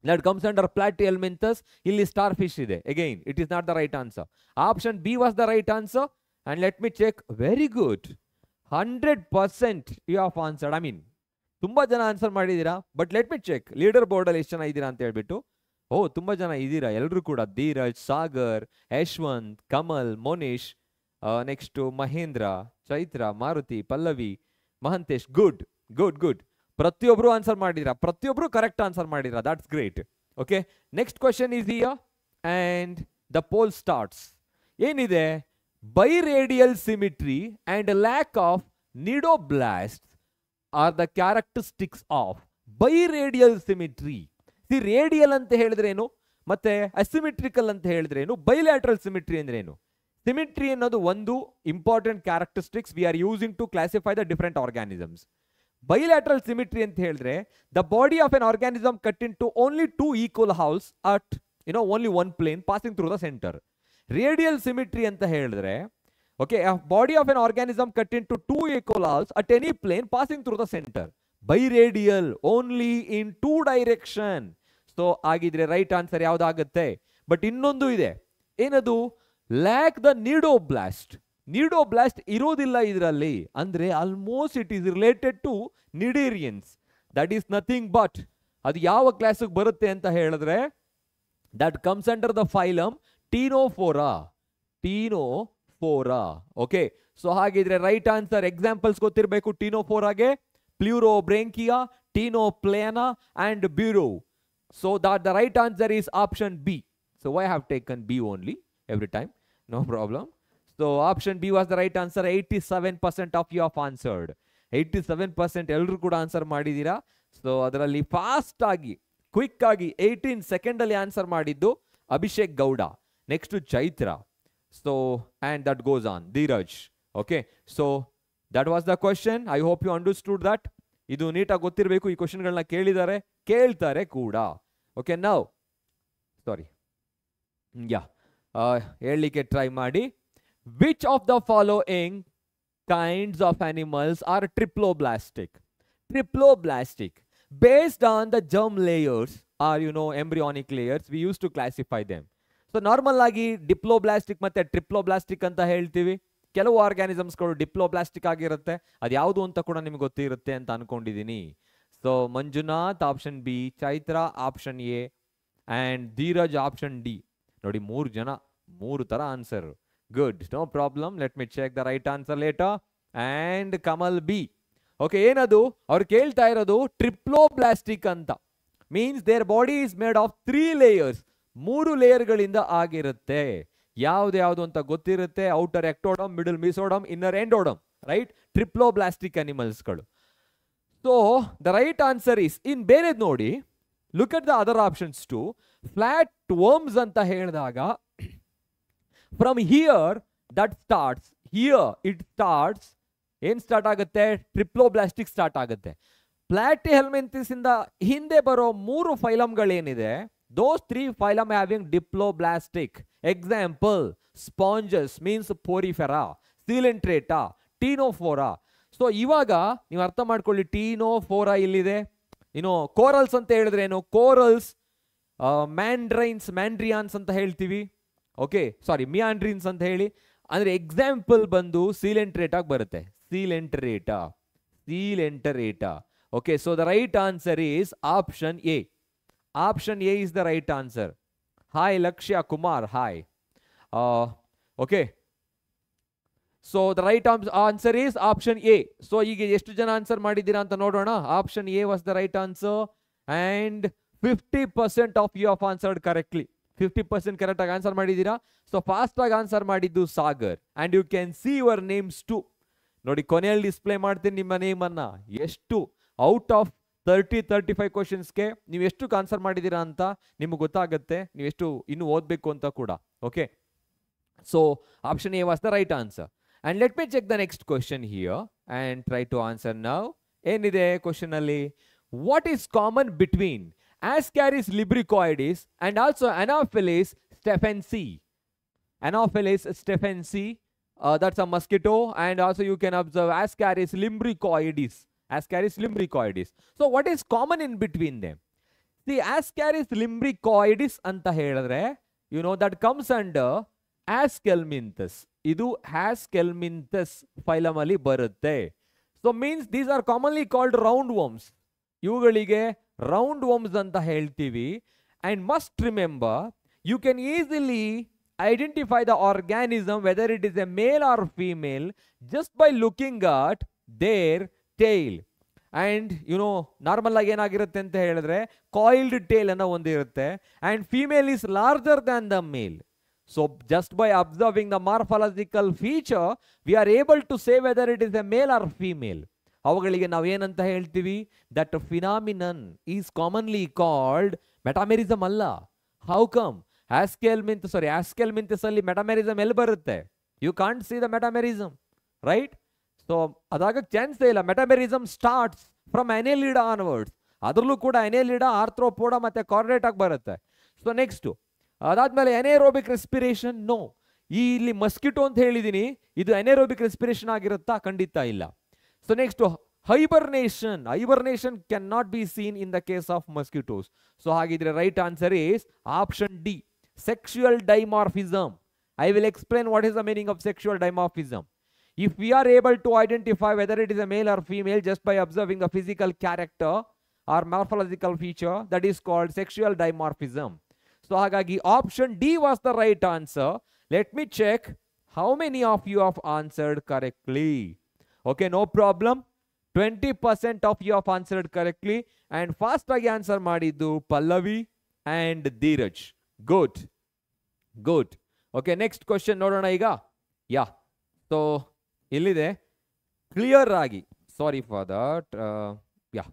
ದಟ್ ಕಮ್ಸ್ ಅಂಡರ್ ಪ್ಲಾಟಿ ಎಲ್ಮಿಂತಸ್ ಇಲ್ಲಿ ಸ್ಟಾರ್ ಫಿಶ್ ಇದೆ. Again it is not the right answer option B was the right answer and let me check very good hundred percent you have answered I mean ತುಂಬಾ ಜನ answer ಮಾಡಿದ್ದೀರಾ? But let me check leader ಬೋರ್ಡಲ್ಲಿ ಎಷ್ಟು ಜನ ಇದ್ದೀರಾ ಅಂತ ಹೇಳ್ಬಿಟ್ಟು. ಓ, ತುಂಬಾ ಜನ ಇದ್ದೀರಾ? ಎಲ್ಲರೂ ಕೂಡ. Dheeraj Sagar Yashwanth Kamal Monish next Mahendra Chaitra Maruti Pallavi Mahantesh good good good ಪ್ರತಿಯೊಬ್ರು ಆನ್ಸರ್ ಮಾಡಿದ್ರ? ಪ್ರತಿಯೊಬ್ರು ಕರೆಕ್ಟ್ ಆನ್ಸರ್ ಮಾಡಿದ್ರ? That's great okay next question is here and the poll starts ಏನಿದೆ? Biradial symmetry and lack of cnidoblast are the characteristics of biradial symmetry C radial ಅಂತ ಹೇಳಿದ್ರೇನು? ಮತ್ತೆ asymmetrical ಅಂತ ಹೇಳಿದ್ರೇನು? ಬೈಲ್ಯಾಟ್ರಲ್ ಸಿಮಿಟ್ರಿ ಅಂದ್ರೇನು? ಸಿಮಿಟ್ರಿ ಅನ್ನೋದು ಒಂದು important characteristics we are using to classify the different organisms bilateral symmetry ಅಂತ ಹೇಳಿದ್ರೆ the body of an organism cut into only two equal halves at you know only one plane passing through the centre radial symmetry ಅಂತ ಹೇಳಿದ್ರೆ okay body of an organism cut into two equal halves at any plane passing through the centre biradial only in two direction so ಆಗಿದ್ರೆ right answer ಯಾವ್ದಾಗುತ್ತೆ? But ಇನ್ನೊಂದು ಇದೆ. ಏನದು? Lack the cnidoblast cnidoblast ಇರೋದಿಲ್ಲ ಇದರಲ್ಲಿ. ಅಂದ್ರೆ almost it is related to cnidarians that is nothing but ಅದು ಯಾವ ಕ್ಲಾಸಿಗೆ ಬರುತ್ತೆ ಅಂತ ಹೇಳಿದ್ರೆ that comes under the phylum ctenophora ctenophora okay so ಹಾಗಿದ್ರೆ ರೈಟ್ ಆನ್ಸರ್ ಎಕ್ಸಾಂಪಲ್ಸ್ ಗೊತ್ತಿರಬೇಕು. ಟೀನೋಫೋರಾಗೆ pleurobrachia ctenoplana and Beroe so that the right answer is option B. So I have taken B only every time, no problem. So, option B was the right answer. 87% of you have answered. 87% ಎಲ್ಲರೂ ಕೂಡ answer ಮಾಡಿದ್ದೀರಾ? So ಅದರಲ್ಲಿ fast ಆಗಿ quick ಆಗಿ eighteen second ಅಲ್ಲಿ answer ಮಾಡಿದ್ದು Abhishek Gowda. Next Chaitra. So and that goes on Dheeraj okay so that was the question I hope you understood that ಇದು ನೀಟಾಗಿ ಗೊತ್ತಿರಬೇಕು. ಈ ಕ್ವಶನ್ಗಳನ್ನ ಕೇಳಿದ್ದಾರೆ ಕೇಳ್ತಾರೆ ಕೂಡ. ಓಕೆ ನಾವು ಸಾರಿ ಯಾ ಹೇಳಲಿಕ್ಕೆ ಟ್ರೈ ಮಾಡಿ. Which of the following kinds of animals are triploblastic. Triploblastic. Based on the germ layers or you know embryonic layers, we used to classify them. So normal ಆಗಿ ಡಿಪ್ಲೋಬ್ಲಾಸ್ಟಿಕ್ ಮತ್ತೆ ಟ್ರಿಪ್ಲೋಬ್ಲಾಸ್ಟಿಕ್ ಅಂತ ಹೇಳ್ತೀವಿ ಕೆಲವು ಆರ್ಗ್ಯಾನಿಸಮ್ಸ್ಗಳು diploblastic ಆಗಿರುತ್ತೆ ಅದು ಯಾವುದು ಅಂತ ಕೂಡ ನಿಮ್ಗೆ ಗೊತ್ತಿರುತ್ತೆ ಅಂತ ಅನ್ಕೊಂಡಿದ್ದೀನಿ so Manjunath option B Chaitra option A and Dheeraj option D ನೋಡಿ ಮೂರು ಜನ ಮೂರು ಥರ answer good no problem let me check the right answer later and Kamal B okay ಏನದು? ಅವ್ರು ಕೇಳ್ತಾ ಇರೋದು ಟ್ರಿಪ್ಲೋಬ್ಲಾಸ್ಟಿಕ್ ಅಂತ. Means their body is made of three layers ಮೂರು ಲೇಯರ್ಗಳಿಂದ ಆಗಿರುತ್ತೆ. ಯಾವ್ದು ಅಂತ ಗೊತ್ತಿರುತ್ತೆ? Outer ectoderm middle mesoderm inner endoderm right triploblastic ಅನಿಮಲ್ಸ್ಗಳು so the right answer is in ಬೇರೆದ್ ನೋಡಿ look at the other options to flatworms ಅಂತ ಹೇಳಿದಾಗ from here that starts here it starts ಏನ್ ಸ್ಟಾರ್ಟ್ ಆಗುತ್ತೆ? ಟ್ರಿಪ್ಲೋಬ್ಲಾಸ್ಟಿಕ್ ಸ್ಟಾರ್ಟ್ ಆಗುತ್ತೆ. Platyhelminthes ಇಂದ ಹಿಂದೆ ಬರೋ ಮೂರು ಫೈಲಮ್ಗಳೇನಿದೆ those three phylum having diploblastic example sponges means Porifera Coelenterata Ctenophora so ಇವಾಗ ನೀವು ಅರ್ಥ ಮಾಡ್ಕೊಳ್ಳಿ ಟೀನೋಫೋರಾ ಇಲ್ಲಿದೆ ಇನ್ನು ಕೋರಲ್ಸ್ ಅಂತ ಹೇಳಿದ್ರೆ ಏನು? ಕೋರಲ್ಸ್ ಮ್ಯಾಂಡ್ರೈನ್ಸ್ ಮ್ಯಾಂಡ್ರಿಯಾನ್ಸ್ ಅಂತ ಹೇಳ್ತೀವಿ. ಓಕೆ ಸಾರಿ ಮಿಯಾಂಡ್ರಿನ್ಸ್ ಅಂತ ಹೇಳಿ. ಅಂದರೆ ಎಕ್ಸಾಂಪಲ್ ಬಂದು ಸೀಲೆಂಟ್ರೇಟಾಗಿ ಬರುತ್ತೆ. Coelenterata Coelenterata okay so the right answer is option A option A is the right answer hi Lakshya Kumar hi okay so the right answer is option A so ಈಗ ಎಷ್ಟು ಜನ answer ಮಾಡಿದ್ದೀರಾ ಅಂತ ನೋಡೋಣ. Option A was the right answer and fifty percent of you have answered correctly fifty percent correct ಆಗಿ answer ಮಾಡಿದ್ದೀರಾ? So fast ಆಗಿ answer ಮಾಡಿದ್ದು Sagar. And you can see your names too ನೋಡಿ, ಕೊನೆಯಲ್ಲಿ ಡಿಸ್ಪ್ಲೇ ಮಾಡ್ತೀನಿ ನಿಮ್ಮ ನೇಮ್ ಅನ್ನ. ಎಷ್ಟು? Out of thirty thirty five ಕ್ವಶನ್ಸ್ಗೆ ನೀವು ಎಷ್ಟು ಆನ್ಸರ್ ಮಾಡಿದ್ದೀರಾ ಅಂತ ನಿಮ್ಗೆ ಗೊತ್ತಾಗುತ್ತೆ. ನೀವು ಎಷ್ಟು ಇನ್ನು ಓದಬೇಕು ಅಂತ ಕೂಡ. Okay so option A was the right answer and let me check the next question here and try to answer ನಾವು ಏನಿದೆ ಕ್ವಶನ್ ಅಲ್ಲಿ? What is common between Ascaris libricoides and also Anopheles stephensi. Anopheles stephensi, uh, that's a mosquito, and also you can observe Ascaris limbricoides. Ascaris limbricoides. So, what is common in between them? The Ascaris limbricoides anta ಹೇಳಿದ್ರೆ you know that comes under Askelminthus. ಇದು Askelminthus phylum ಅಲ್ಲಿ ಬರುತ್ತೆ. So means these are commonly called roundworms. ಇವುಗಳಿಗೆ round worms ಅಂತ ಹೇಳ್ತೀವಿ. And must remember you can easily identify the organism whether it is a male or female just by looking at their tail and you know normal ಆಗಿ ಏನಾಗಿರುತ್ತೆ ಅಂತ ಹೇಳಿದ್ರೆ coiled tail ಅನ್ನೋ ಒಂದಿರುತ್ತೆ and female is larger than the male so just by observing the morphological feature we are able to say whether it is a male or female ಅವುಗಳಿಗೆ ನಾವೇನಂತ ಹೇಳ್ತೀವಿ? That phenomenon is commonly called metamerism ಅಲ್ಲ. How come Aschelminthes sorry Aschelminthes ಅಲ್ಲಿ metamerism ಎಲ್ಲಿ ಬರುತ್ತೆ? You can't see the metamerism right so ಅದಾಗ chance ಇಲ್ಲ. Metamerism starts from annelida onwards ಅದರಲ್ಲೂ ಕೂಡ ಎನೆಲಿಡಾ ಆರ್ಥ್ರೋಪೋಡ ಮತ್ತೆ ಕಾರ್ಡೇಟ್ ಆಗಿ ಬರುತ್ತೆ. ಸೊ ನೆಕ್ಸ್ಟ್ ಅದಾದ್ಮೇಲೆ ಎನೇರೋಬಿಕ್ ರೆಸ್ಪಿರೇಷನ್ ನೋ ಈ ಇಲ್ಲಿ ಮಸ್ಕಿಟೋ ಅಂತ ಹೇಳಿದೀನಿ. ಇದು ಎನೇರೋಬಿಕ್ ರೆಸ್ಪಿರೇಷನ್ ಆಗಿರುತ್ತಾ? ಖಂಡಿತ ಇಲ್ಲ. So next to hibernation. Hibernation cannot be seen in the case of mosquitoes. So the right answer is option D. Sexual dimorphism. I will explain what is the meaning of sexual dimorphism. If we are able to identify whether it is a male or female just by observing the physical character or morphological feature, that is called sexual dimorphism. So Hagagi, option D was the right answer. Let me check how many of you have answered correctly. Okay no problem. 20% of you have answered correctly. And fast agi answer ಮಾಡಿದ್ದು Pallavi and Dheeraj. Got got okay next question ನೋಡೋಣ ಈಗ. Yeah so ಇಲ್ಲಿದೆ. Clear ಆಗಿ. Sorry for that yeah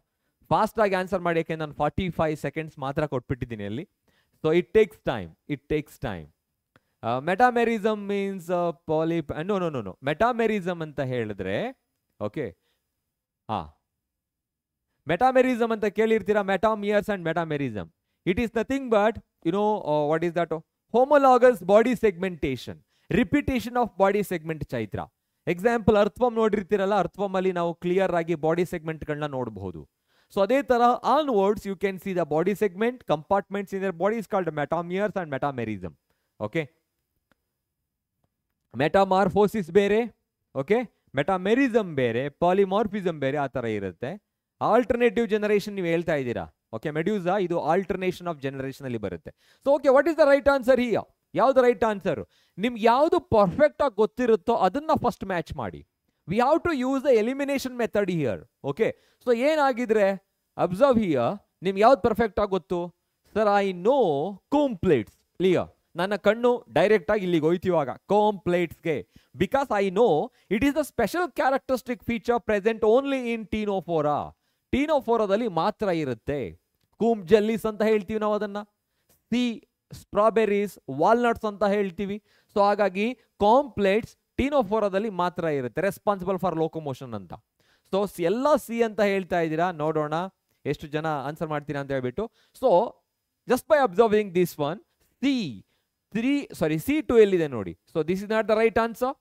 fast ಆಗಿ answer ಮಾಡಿ ಯಾಕೆ ನಾನು forty five seconds ಮಾತ್ರ ಕೊಟ್ಬಿಟ್ಟಿದ್ದೀನಿ ಅಲ್ಲಿ. So it takes time it takes time metamerism means polyp no no no no metamerism ಅಂತ ಹೇಳಿದ್ರೆ ಓಕೆ. ಹಾ. ಮೆಟಾಮೆರಿಸಮ್ ಅಂತ ಕೇಳಿರ್ತೀರಾ? Metameres and metamerism. It is nothing but you know what is that homologous body segmentation repetition of body segment Chaitra example earthworm ನೋಡಿರ್ತೀರಲ್ಲ? Earthworm ಅಲ್ಲಿ ನಾವು clear ಆಗಿ body ಸೆಗ್ಮೆಂಟ್ಗಳನ್ನ ನೋಡಬಹುದು. So ಅದೇ ತರ on words you can see the body segment compartments in their body is called metameres and metamerism. Okay metamorphosis ಬೇರೆ. Okay metamerism ಬೇರೆ polymorphism ಬೇರೆ ಆ ಥರ ಇರುತ್ತೆ. ಆಲ್ಟರ್ನೇಟಿವ್ ಜನರೇಷನ್ ನೀವು ಹೇಳ್ತಾ ಇದ್ದೀರಾ? ಓಕೆ ಮೆಡ್ಯೂಸಾ ಇದು ಆಲ್ಟರ್ನೇಷನ್ ಆಫ್ ಜನರೇಷನ್ ಅಲ್ಲಿ ಬರುತ್ತೆ. So okay what is the right answer here ಯಾವ್ದು ರೈಟ್ ಆನ್ಸರ್ ನಿಮ್ಗೆ ಯಾವುದು ಪರ್ಫೆಕ್ಟ್ ಆಗಿ ಗೊತ್ತಿರುತ್ತೋ ಅದನ್ನ ಫಸ್ಟ್ ಮ್ಯಾಚ್ ಮಾಡಿ. We have to use the elimination method here okay so ಏನಾಗಿದ್ರೆ? Observe here ನಿಮ್ಗೆ ಯಾವ್ದು ಪರ್ಫೆಕ್ಟ್ ಆಗಿ ಗೊತ್ತು? Sir I know comb plates ಲಿಯಾ ನನ್ನ ಕಣ್ಣು ಡೈರೆಕ್ಟ್ ಆಗಿ ಇಲ್ಲಿಗೆ ಹೋಯ್ತು ಇವಾಗ ಕೋಂಪ್ಲೇಟ್ಸ್ಗೆ because I know it is the special characteristic feature present only in Ctenophora ಟೀನೋಫೋರಾದಲ್ಲಿ ಮಾತ್ರ ಇರುತ್ತೆ. ಕೂಮ್ ಜೆಲ್ಲಿಸ್ ಅಂತ ಹೇಳ್ತೀವಿ ನಾವು ಅದನ್ನ. ಸಿ ಸ್ಟ್ರಾಬೆರೀಸ್ ವಾಲ್ನಟ್ಸ್ ಅಂತ ಹೇಳ್ತೀವಿ. ಸೊ ಹಾಗಾಗಿ ಕಾಂಪ್ಲೇಟ್ಸ್ ಟೀನೋಫೋರಾದಲ್ಲಿ ಮಾತ್ರ ಇರುತ್ತೆ. ರೆಸ್ಪಾನ್ಸಿಬಲ್ ಫಾರ್ ಲೋಕೋಮೋಷನ್ ಅಂತ. ಸೊ ಎಲ್ಲ ಸಿ ಅಂತ ಹೇಳ್ತಾ ಇದ್ದೀರಾ? ನೋಡೋಣ. ಎಷ್ಟು ಜನ ಆನ್ಸರ್ ಮಾಡ್ತೀರಾ ಅಂತ ಹೇಳ್ಬಿಟ್ಟು. So just by observing this one C three sorry C two ಎಲ್ಲಿದೆ ನೋಡಿ. So this is not the right answer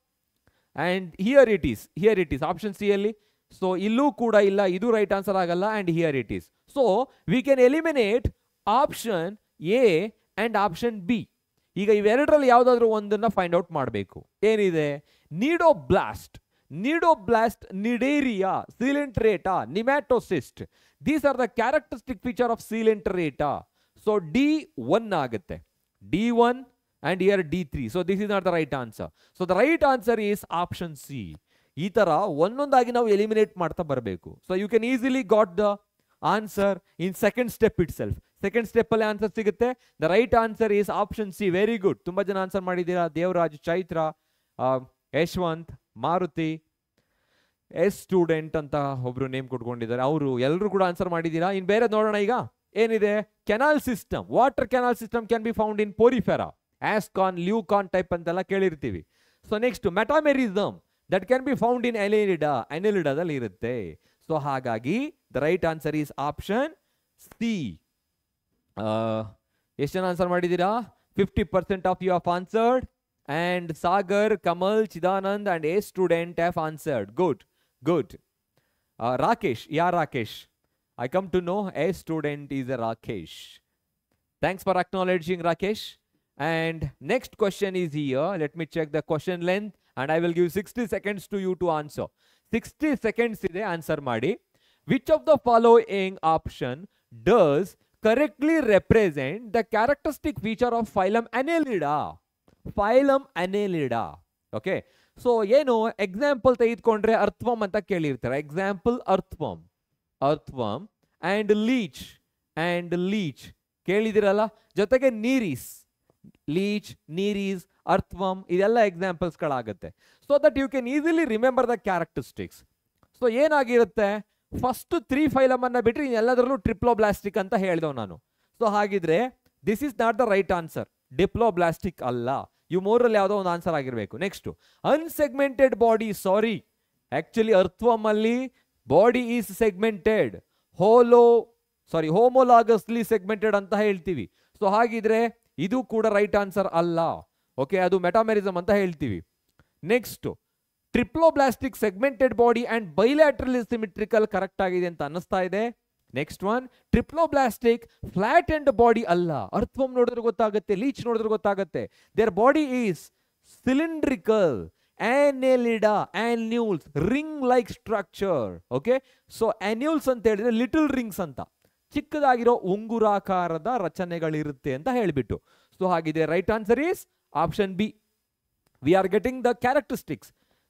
and here it is here it is option C ಅಲ್ಲಿ. ಸೊ ಇಲ್ಲೂ ಕೂಡ ಇಲ್ಲ, ಇದು ರೈಟ್ ಆನ್ಸರ್ ಆಗಲ್ಲ and here it is so we can eliminate option A and option B ಈಗ ಇವೆರಡರಲ್ಲಿ ಯಾವುದಾದ್ರೂ ಒಂದನ್ನು ಫೈಂಡ್ ಔಟ್ ಮಾಡಬೇಕು. ಏನಿದೆ? Cnidoblast cnidoblast Cnidaria Coelenterata nematocyst these are the characteristic feature of Coelenterata so D one ಆಗುತ್ತೆ. D one and here D three so this is not the right answer so the right answer is option C ಈ ಥರ ಒಂದೊಂದಾಗಿ ನಾವು eliminate ಮಾಡ್ತಾ ಬರಬೇಕು. So you can easily got the answer in second step itself second ಸ್ಟೆಪ್ಪಲ್ಲಿ answer ಸಿಗುತ್ತೆ. The right answer is option C very good ತುಂಬಾ ಜನ answer ಮಾಡಿದ್ದೀರಾ? ದೇವರಾಜ್, ಚೈತ್ರ ಯಶವಂತ್, ಮಾರುತಿ. ಎಸ್ ಸ್ಟೂಡೆಂಟ್ ಅಂತ ಒಬ್ರು ನೇಮ್ ಕೊಟ್ಕೊಂಡಿದ್ದಾರೆ. ಅವರು ಎಲ್ಲರೂ ಕೂಡ ಆನ್ಸರ್ ಮಾಡಿದ್ದೀರಾ? ಇನ್ ಬೇರೆ ನೋಡೋಣ ಈಗ. ಏನಿದೆ? Canal system water canal system can be found in Porifera ascon leucon type ಅಂತೆಲ್ಲ ಕೇಳಿರ್ತೀವಿ. So next metamerism that can be found in ಎಲಿನಿಡಾ ಎನಿಲಿಡಾದಲ್ಲಿ ಇರುತ್ತೆ. ಸೊ ಹಾಗಾಗಿ the right answer is option C ಎಷ್ಟು ಜನ ಆನ್ಸರ್ ಮಾಡಿದ್ದೀರಾ? Fifty percent of you have answered and Sagar Kamal Chidanand and a student have answered good good Rakesh yeah Rakesh I come to know a student is a Rakesh thanks for acknowledging Rakesh And next question is here. Let me check the question length and I will give 60 seconds to you to answer. 60 seconds ಇದೆ answer ಮಾಡಿ. Which of the following option does correctly represent the characteristic feature of phylum annelida phylum annelida okay so ಏನು example ತೆಗೆದುಕೊಂಡ್ರೆ earthworm ಅಂತ ಕೇಳಿರ್ತಾರೆ. Example earthworm earthworm and leech and leech ಕೇಳಿದಿರಲ್ಲ? ಜೊತೆಗೆ ನೀರೀಸ್. Leech, ನೀರೀಸ್, earthworm ಇದೆಲ್ಲ ಎಕ್ಸಾಂಪಲ್ಸ್ಗಳಾಗುತ್ತೆ so that you can easily remember the characteristics so ಏನಾಗಿರುತ್ತೆ? First three phylum ಅನ್ನ ಬಿಟ್ಟರೆ ಎಲ್ಲದರಲ್ಲೂ triploblastic ಅಂತ ಹೇಳಿದವ್ ನಾನು. ಸೊ ಹಾಗಿದ್ರೆ this is not the right answer diploblastic ಅಲ್ಲ. ಇವು ಮೂರಲ್ಲಿ ಯಾವುದೋ ಒಂದು ಆನ್ಸರ್ ಆಗಿರಬೇಕು. Next unsegmented body sorry actually earthworm ಅಲ್ಲಿ body is segmented ಹೋಲೋ sorry homologously segmented ಅಂತ ಹೇಳ್ತೀವಿ. ಸೊ ಹಾಗಿದ್ರೆ ಇದು ಕೂಡ ರೈಟ್ ಆನ್ಸರ್ ಅಲ್ಲ. ಓಕೆ ಅದು ಮೆಟಾಮೆರಿಸಮ್ ಅಂತ ಹೇಳ್ತೀವಿ. Next triploblastic segmented body and bilateral symmetrical correct ಆಗಿದೆ ಅಂತ ಅನ್ನಿಸ್ತಾ ಇದೆ. Next one triploblastic flat and body ಅಲ್ಲ. ಅರ್ಥವಂ ನೋಡಿದ್ರೆ ಗೊತ್ತಾಗುತ್ತೆ ಲೀಚ್ ನೋಡಿದ್ರೆ ಗೊತ್ತಾಗುತ್ತೆ. Their body is cylindrical Annelida annuli ring like structure okay so annules ಅಂತ ಹೇಳಿದ್ರೆ ಲಿಟಲ್ ರಿಂಗ್ಸ್ ಅಂತ. ಚಿಕ್ಕದಾಗಿರೋ ಉಂಗುರಾಕಾರದ ರಚನೆಗಳಿರುತ್ತೆ ಅಂತ ಹೇಳಿಬಿಟ್ಟು. ಸೊ ಹಾಗಿದೆ. Right answer is option B we are getting the characteristics.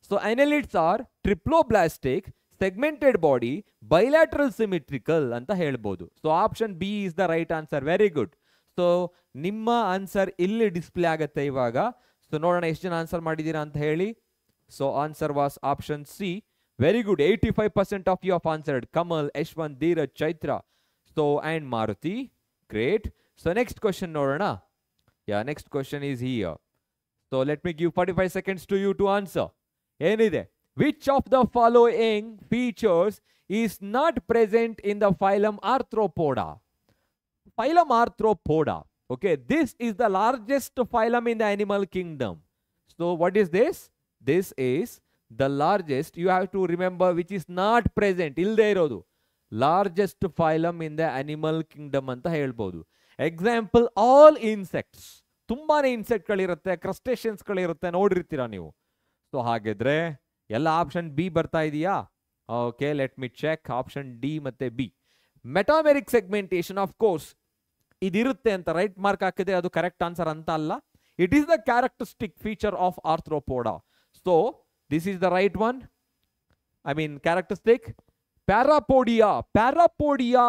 So annelids are triploblastic segmented body bilateral symmetrical ಅಂತ ಹೇಳ್ಬೋದು. So option B is the right answer very good so ನಿಮ್ಮ answer ಇಲ್ಲಿ display ಆಗುತ್ತೆ ಇವಾಗ. So ನೋಡೋಣ ಎಷ್ಟು ಜನ answer ಮಾಡಿದ್ದೀರಾ ಅಂತ ಹೇಳಿ. So answer was option C very good eighty five percent of you have answered Kamal Yashwanth Dheeraj Chaitra Gusto and Maruti. Great. So next question Norana. Yeah, next question is here. So let me give 45 seconds to you to answer. Anide. Which of the following features is not present in the phylum Arthropoda? Phylum Arthropoda. Okay, this is the largest phylum in the animal kingdom. So what is this? This is the largest. You have to remember which is not present. Ilde irodu. Largest phylum in the animal kingdom ಅಂತ ಹೇಳ್ಬೋದು. Example all insects ತುಂಬಾನೇ ಇನ್ಸೆಕ್ಟ್ಗಳಿರುತ್ತೆ ಕ್ರಸ್ಟೇಷನ್ಸ್ಗಳಿರುತ್ತೆ ನೋಡಿರ್ತೀರಾ ನೀವು? So ಹಾಗಿದ್ರೆ ಎಲ್ಲ option B ಬರ್ತಾ ಇದೆಯಾ? Okay let me check option D ಮತ್ತೆ B metameric segmentation of course ಇದಿರುತ್ತೆ ಅಂತ ರೈಟ್ ಮಾರ್ಕ್ ಹಾಕಿದ್ರೆ ಅದು ಕರೆಕ್ಟ್ ಆನ್ಸರ್ ಅಂತ ಅಲ್ಲ. It is the characteristic feature of Arthropoda so this is the right one I mean characteristic parapodia parapodia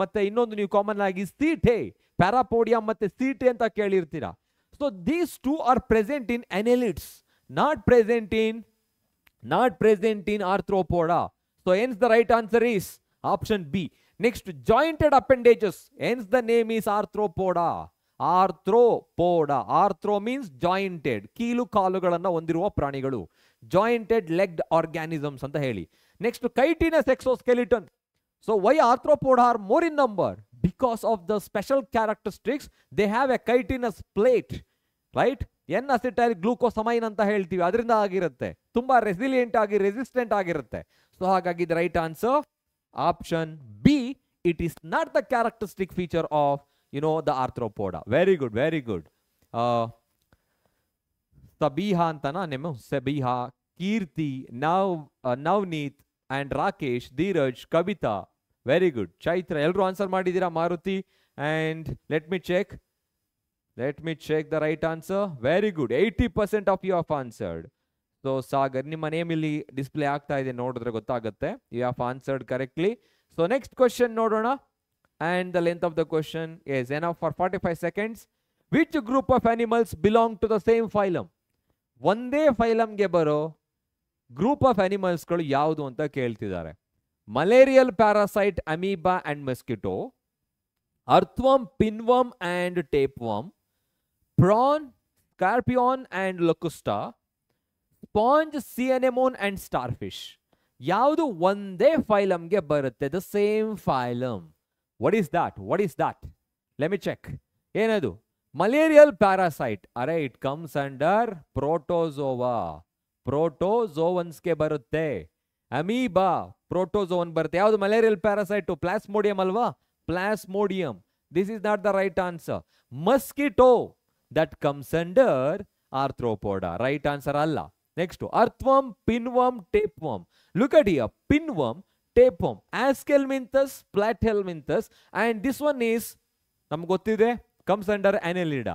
ಮತ್ತೆ ಇನ್ನೊಂದು ನೀವು ಕಾಮನ್ ಆಗಿ ಸೀಟೆ. ಪ್ಯಾರಾಪೋಡಿಯಾ ಮತ್ತೆ ಸೀಟೆ ಅಂತ ಕೇಳಿರ್ತೀರಾ. So these two are present in annelids not present in not present in Arthropoda so hence the right answer is option B next jointed appendages hence the name is Arthropoda Arthropoda arthro means jointed ಕೀಲು ಕಾಲುಗಳನ್ನು ಹೊಂದಿರುವ ಪ್ರಾಣಿಗಳು. Jointed legged organisms ಅಂತ ಹೇಳಿ. Next chitinous exoskeleton so why Arthropoda are more in number because of the special characteristics they have a chitinous plate right N acetyl glucosamine ಅಂತ ಹೇಳ್ತೀವಿ ಅದರಿಂದ ಆಗಿರುತ್ತೆ ತುಂಬಾ ರೆಸಿಲಿಯಂಟ್ ಆಗಿ ರೆಸಿಸ್ಟೆಂಟ್ ಆಗಿರುತ್ತೆ ಸೊ ಹಾಗಾಗಿ the right answer option B it is not the characteristic feature of you know the arthropoda very good very good Sabiha ಅಂತನಾ ನಿಮ್ಮ Sabiha Keerthi ನವ್ Navneet and Rakesh Dheeraj Kavitha very good Chaitra ಎಲ್ಲರೂ answer ಮಾಡಿದ್ದೀರಾ Maruti and let me check let me check the right answer very good eighty percent of you have answered so Sagar ನಿಮ್ಮ name ಇಲ್ಲಿ display ಆಗ್ತಾ ಇದೆ, ನೋಡಿದ್ರೆ ಗೊತ್ತಾಗುತ್ತೆ. You have answered correctly so next question ನೋಡೋಣ. And the length of the question is an for forty five seconds which group of animals belong to the same phylum ಒಂದೇ ಫೈಲಮ್ಗೆ ಬರೋ ಗ್ರೂಪ್ ಆಫ್ ಅನಿಮಲ್ಸ್ಗಳು ಯಾವುದು ಅಂತ ಕೇಳ್ತಿದ್ದಾರೆ. Malarial parasite amoeba and mosquito, earthworm, pinworm and tapeworm, prawn scorpion and locusta, sponge, sea anemone and starfish ಯಾವುದು ಒಂದೇ ಫೈಲಮ್ಗೆ ಬರುತ್ತೆ, the same phylum. What is that what is that let me check ಏನದು? Malarial parasite. ಅರೆ, it comes under Protozoa. ಪ್ರೋಟೋಸೋವನ್ಸ್ಗೆ ಬರುತ್ತೆ. Amoeba protozoan ಬರುತ್ತೆ. ಯಾವುದು? ಮಲೇರಿಯಲ್ ಪ್ಯಾರಾಸೈಟು ಪ್ಲಾಸ್ಮೋಡಿಯಂ ಅಲ್ವಾ? Plasmodium this is not the right answer mosquito that comes under Arthropoda right answer ಅಲ್ಲ. Next earthworm pinworm tapeworm look at here pinworm tapeworm Aschelminthes Platyhelminthes and this one is ನಮ್ಗೆ ಗೊತ್ತಿದೆ comes under Annelida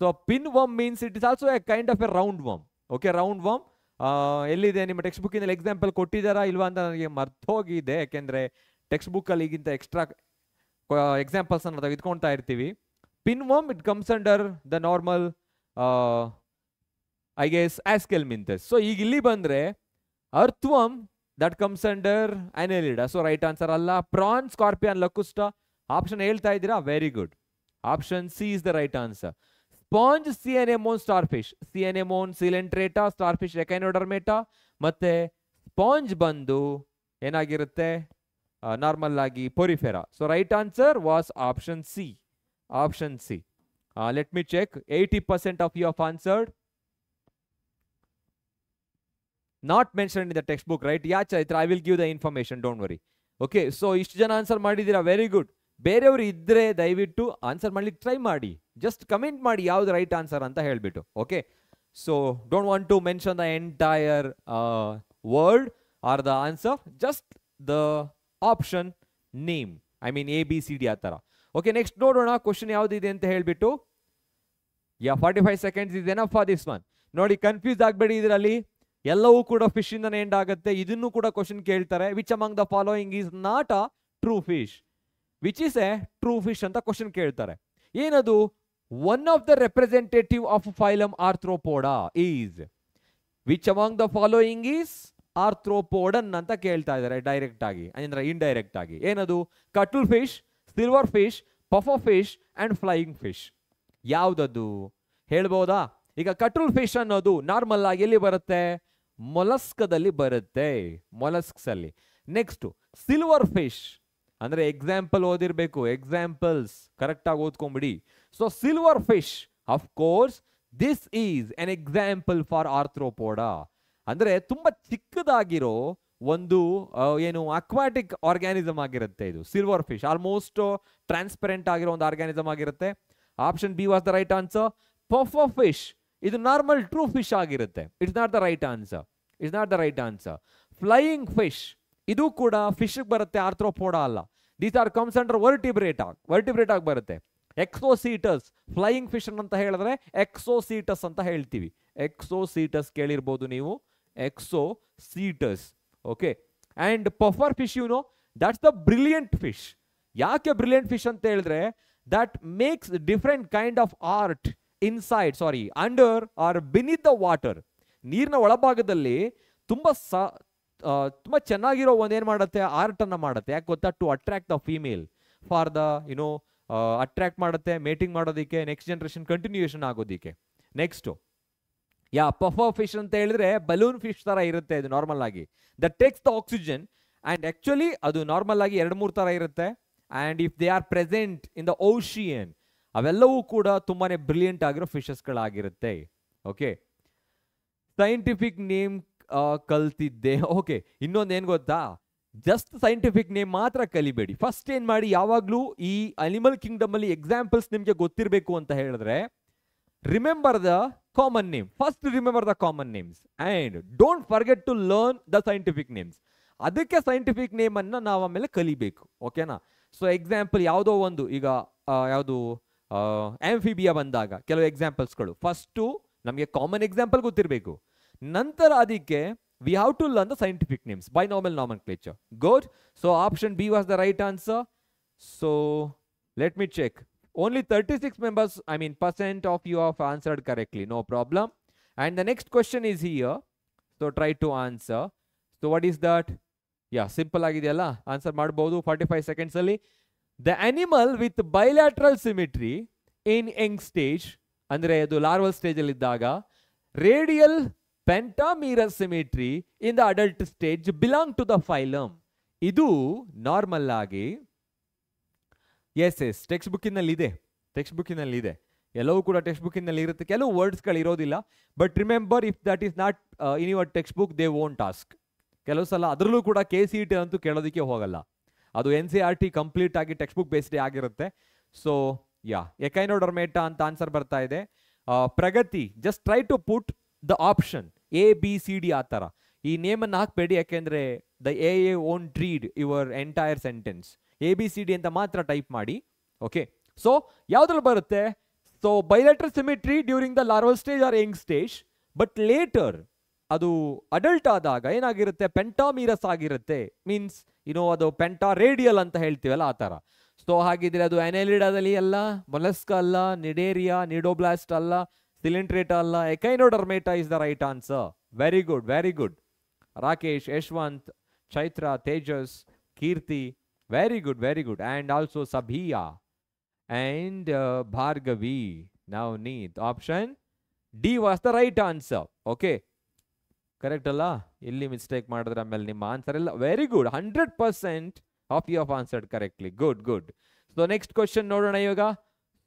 so pinworm means it is also a kind of a roundworm okay roundworm ಎಲ್ಲಿದೆ? ನಿಮ್ಮ text ಬುಕ್ಕಿನಲ್ಲಿ example ಕೊಟ್ಟಿದ್ದಾರಾ ಇಲ್ವಾ ಅಂತ ನನಗೆ ಮರ್ತೋಗಿದೆ. ಯಾಕೆಂದರೆ text ಬುಕ್ಕಲ್ಲಿ ಈಗಿಂತ ಎಕ್ಸ್ಟ್ರಾ ಎಕ್ಸಾಂಪಲ್ಸ್ ಅನ್ನು ತೆಗೆದುಕೊಳ್ತಾ ಇರ್ತೀವಿ. Pinworm it comes under the normal I guess Aschelminthes so ಈಗ ಇಲ್ಲಿ ಬಂದರೆ earthworm that comes under Annelida so right answer ಅಲ್ಲ. ಪ್ರಾನ್ ಸ್ಕಾರ್ಪಿಯನ್ ಲಕುಸ್ಟ ಆಪ್ಷನ್ ಹೇಳ್ತಾ ಇದ್ದೀರಾ? Very good option C is the right answer sponge sea anemone starfish anemone Coelenterata starfish Echinodermata ಮತ್ತೆ sponge ಬಂದು ಏನಾಗಿರುತ್ತೆ? Normal ಆಗಿ Porifera so right answer was option C option C let me check eighty percent of you have answered not mention in the textbook right yeah Chaitra I will give the information don't worry okay so ಇಷ್ಟು ಜನ answer ಮಾಡಿದ್ದೀರಾ? Very good ಬೇರೆಯವರು ಇದ್ರೆ ದಯವಿಟ್ಟು answer ಮಾಡ್ಲಿಕ್ಕೆ try ಮಾಡಿ. Just comment ಮಾಡಿ ಯಾವ್ದು ರೈಟ್ ಆನ್ಸರ್ ಅಂತ ಹೇಳ್ಬಿಟ್ಟು okay so don't want to mention the entire word or the answer just the option name I mean A B C D ಆ ಥರ ಓಕೆ ನೆಕ್ಸ್ಟ್ ನೋಡೋಣ ಕ್ವಶನ್ ಯಾವ್ದಿದೆ ಅಂತ ಹೇಳ್ಬಿಟ್ಟು. Yeah forty five seconds enough for this one ನೋಡಿ confuse ಆಗಬೇಡಿ ಇದರಲ್ಲಿ. ಎಲ್ಲವೂ ಕೂಡ ಫಿಶ್ ಇಂದ ಎಂಡ್ ಆಗುತ್ತೆ. ಇದನ್ನು ಕೂಡ ಕ್ವಶನ್ ಕೇಳ್ತಾರೆ. Which among the following is not a true fish which is a true fish ಅಂತ ಕ್ವಶನ್ ಕೇಳ್ತಾರೆ. ಏನದು? One of the representative of phylum arthropoda is which among the following is arthropodan ಅಂತ ಕೇಳ್ತಾ ಇದ್ದಾರೆ ಡೈರೆಕ್ಟ್ ಆಗಿ, ಅಂದ್ರೆ indirect ಆಗಿ. ಏನದು? Cuttlefish silverfish pufferfish and flying fish ಯಾವುದದು? ಹೇಳ್ಬೋದಾ? ಈಗ ಕಟಲ್ ಫಿಶ್ ಅನ್ನೋದು ನಾರ್ಮಲ್ ಆಗಿ ಎಲ್ಲಿ ಬರುತ್ತೆ? ಮೊಲಸ್ಕದಲ್ಲಿ ಬರುತ್ತೆ ಮೊಲಸ್ಕ್ಸ್ ಅಲ್ಲಿ. ನೆಕ್ಸ್ಟ್ ಸಿಲ್ವರ್ ಫಿಶ್ ಅಂದ್ರೆ ಎಕ್ಸಾಂಪಲ್ ಓದಿರಬೇಕು ಎಕ್ಸಾಂಪಲ್ಸ್ ಕರೆಕ್ಟಾಗಿ ಓದ್ಕೊಂಬಿಡಿ. So silverfish of course this is an example for Arthropoda ಅಂದ್ರೆ ತುಂಬಾ ಚಿಕ್ಕದಾಗಿರೋ ಒಂದು ಏನು ಅಕ್ವಾಟಿಕ್ ಆರ್ಗ್ಯಾನಿಸಮ್ ಆಗಿರುತ್ತೆ ಇದು ಸಿಲ್ವರ್ ಫಿಶ್ ಆಲ್ಮೋಸ್ಟ್ ಟ್ರಾನ್ಸ್ಪರೆಂಟ್ ಆಗಿರೋ ಒಂದು ಆರ್ಗ್ಯಾನಿಸಮ್ ಆಗಿರುತ್ತೆ. Option B was the right answer pufferfish ಇದು ನಾರ್ಮಲ್ ಟ್ರೂ ಫಿಶ್ ಆಗಿರುತ್ತೆ. It's not the right answer it's not the right answer flying fish ಇದು ಕೂಡ ಫಿಶ್ ಬರುತ್ತೆ ಆರ್ಥ್ರೋಪೋಡ ಅಲ್ಲ. These are comes under vertebrate ಆಗಿ ಬರುತ್ತೆ. ಎಕ್ಸೋಸೀಟಸ್ ಫ್ಲೈಯಿಂಗ್ ಫಿಶ್ ಅಂತ ಹೇಳಿದ್ರೆ ಎಕ್ಸೋಸೀಟಸ್ ಅಂತ ಹೇಳ್ತೀವಿ. ಎಕ್ಸೋಸೀಟಸ್ ಕೇಳಿರ್ಬೋದು ನೀವು. Exocoetus okay and puffer fish you know that's the brilliant fish ಯಾಕೆ ಬ್ರಿಲಿಯಂಟ್ ಫಿಶ್ ಅಂತ ಹೇಳಿದ್ರೆ that makes different kind of art inside sorry under or beneath the water ನೀರಿನ ಒಳಭಾಗದಲ್ಲಿ ತುಂಬಾ ತುಂಬಾ ಚೆನ್ನಾಗಿರೋ ಒಂದೇನ್ ಮಾಡುತ್ತೆ? ಆರ್ಟನ್ನು ಮಾಡುತ್ತೆ. ಯಾಕೆ ಗೊತ್ತಾ? To attract the female for the you know attract ಮಾಡುತ್ತೆ ಮೇಟಿಂಗ್ ಮಾಡೋದಕ್ಕೆ ನೆಕ್ಸ್ಟ್ ಜನ್ರೇಷನ್ ಕಂಟಿನ್ಯೂಯೇಷನ್ ಆಗೋದಕ್ಕೆ. ನೆಕ್ಸ್ಟು ಯಾ ಪಫ ಫಿಶ್ ಅಂತ ಹೇಳಿದ್ರೆ ಬಲೂನ್ ಫಿಶ್ ತರ ಇರುತ್ತೆ ಇದು ನಾರ್ಮಲ್ ಆಗಿ. The takes the oxygen and actually ಅದು ನಾರ್ಮಲ್ ಆಗಿ ಎರಡು ಮೂರು ತರ ಇರುತ್ತೆ. And if they are present in the ocean ಅವೆಲ್ಲವೂ ಕೂಡ ತುಂಬಾನೇ ಬ್ರಿಲಿಯಂಟ್ ಆಗಿರೋ ಫಿಶಸ್ಗಳಾಗಿರುತ್ತೆ ಓಕೆ ಸೈಂಟಿಫಿಕ್ ನೇಮ್ ಕಲ್ತಿದ್ದೆ. ಓಕೆ ಇನ್ನೊಂದು ಏನು ಗೊತ್ತಾ? ಜಸ್ಟ್ ಸೈಂಟಿಫಿಕ್ ನೇಮ್ ಮಾತ್ರ ಕಲಿಬೇಡಿ. ಫಸ್ಟ್ ಏನ್ ಮಾಡಿ, ಯಾವಾಗಲೂ ಈ ಅನಿಮಲ್ ಕಿಂಗ್ಡಮ್ ಅಲ್ಲಿ ಎಕ್ಸಾಂಪಲ್ಸ್ ನಿಮಗೆ ಗೊತ್ತಿರಬೇಕು ಅಂತ ಹೇಳಿದ್ರೆ remember the common name first remember the common names and don't forget to learn the scientific names ಅದಕ್ಕೆ ಸೈಂಟಿಫಿಕ್ ನೇಮ್ ಅನ್ನ ನಾವು ಆಮೇಲೆ ಕಲಿಬೇಕು. ಓಕೆನಾ ಸೊ ಎಕ್ಸಾಂಪಲ್ ಯಾವುದೋ ಒಂದು. ಈಗ ಯಾವುದು ಆಂಫಿಬಿಯಾ ಬಂದಾಗ, ಕೆಲವು ಎಕ್ಸಾಂಪಲ್ಸ್ಗಳು ಫಸ್ಟು ನಮಗೆ ಕಾಮನ್ ಎಕ್ಸಾಂಪಲ್ ಗೊತ್ತಿರಬೇಕು. ನಂತರ ಅದಕ್ಕೆ we have to learn the scientific names by normal normal ಕ್ಲೇಚರ್ good so option B was the right answer so let me check only 36 members, i mean, percent of you have answered correctly. No problem. And the next question is here. So, try to answer. So, what is that? Yeah, simple ಆಗಿದೆಯಲ್ಲ answer ಮಾಡಬಹುದು forty five seconds ಅಲ್ಲಿ. The animal with bilateral symmetry in young stage ಅಂದ್ರೆ ಅದು larval stage ಅಲ್ಲಿ ಇದ್ದಾಗ radial pentamerous symmetry in the adult stage belong to the phylum ಇದು normal ಆಗಿ S S text ಬುಕ್ಕಿನಲ್ಲಿ ಇದೆ ಟೆಕ್ಸ್ಟ್ ಬುಕ್ಕಿನಲ್ಲಿ ಇದೆ ಎಲ್ಲವೂ ಕೂಡ ಟೆಕ್ಸ್ಟ್ ಬುಕ್ಕಿನಲ್ಲಿ ಇರುತ್ತೆ. ಕೆಲವು ವರ್ಡ್ಸ್ಗಳು ಇರೋದಿಲ್ಲ but remember if that is not in your textbook they won't ask ಕೆಲವು ಸಲ ಅದರಲ್ಲೂ ಕೂಡ ಕೆ ಸಿ ಟಿ ಅಂತೂ ಕೇಳೋದಕ್ಕೆ ಹೋಗಲ್ಲ. ಅದು N C R T complete ಆಗಿ ಟೆಕ್ಸ್ಟ್ ಬುಕ್ ಬೇಸ್ಡೇ ಆಗಿರುತ್ತೆ. ಸೊ ಯಾ ಎಕೈನೋಡರ್ಮೇಟಾ ಅಂತ ಆನ್ಸರ್ ಬರ್ತಾ ಇದೆ. Pragathi just try to put the option A B C D ಆ ಥರ ಈ ನೇಮನ್ನು ಹಾಕಬೇಡಿ, ಯಾಕೆಂದ್ರೆ the A A own read your entire sentence A B C D ಅಂತ ಮಾತ್ರ ಟೈಪ್ ಮಾಡಿ ಓಕೆ ಸೊ ಯಾವುದ್ರಲ್ಲಿ ಬರುತ್ತೆ? So bilateral symmetry during the larval stage or young stage but later ಅದು ಅಡಲ್ಟ್ ಆದಾಗ ಏನಾಗಿರುತ್ತೆ? ಪೆಂಟಾಮೀರಸ್ ಆಗಿರುತ್ತೆ. ಮೀನ್ಸ್ ಇನೋ ಅದು ಪೆಂಟಾ ರೇಡಿಯಲ್ ಅಂತ ಹೇಳ್ತೀವಲ್ಲ ಆ ಥರ ಸೊ ಹಾಗಿದ್ರೆ ಅದು ಅನೆಲಿಡಾದಲ್ಲಿ ಅಲ್ಲ ಮೊಲಸ್ಕ ಅಲ್ಲ ನಿಡೇರಿಯಾ ನಿಡೋಬ್ಲಾಸ್ಟ್ ಅಲ್ಲ ಸಿಲಿಂಟ್ರೇಟ ಅಲ್ಲ Echinodermata is the right answer very good very good Rakesh Yashwanth Chaitra Tejas Keerthi very good very good and also Sabiya and Bhargavi Navneet option D was the right answer okay correct ಅಲ್ಲ? ಎಲ್ಲಿ mistake ಮಾಡಿದ್ರೆ ಆಮೇಲೆ ನಿಮ್ಮ answer ಎಲ್ಲ very good hundred percent of you have answered correctly good good so next question ನೋಡೋಣ ಇವಾಗ.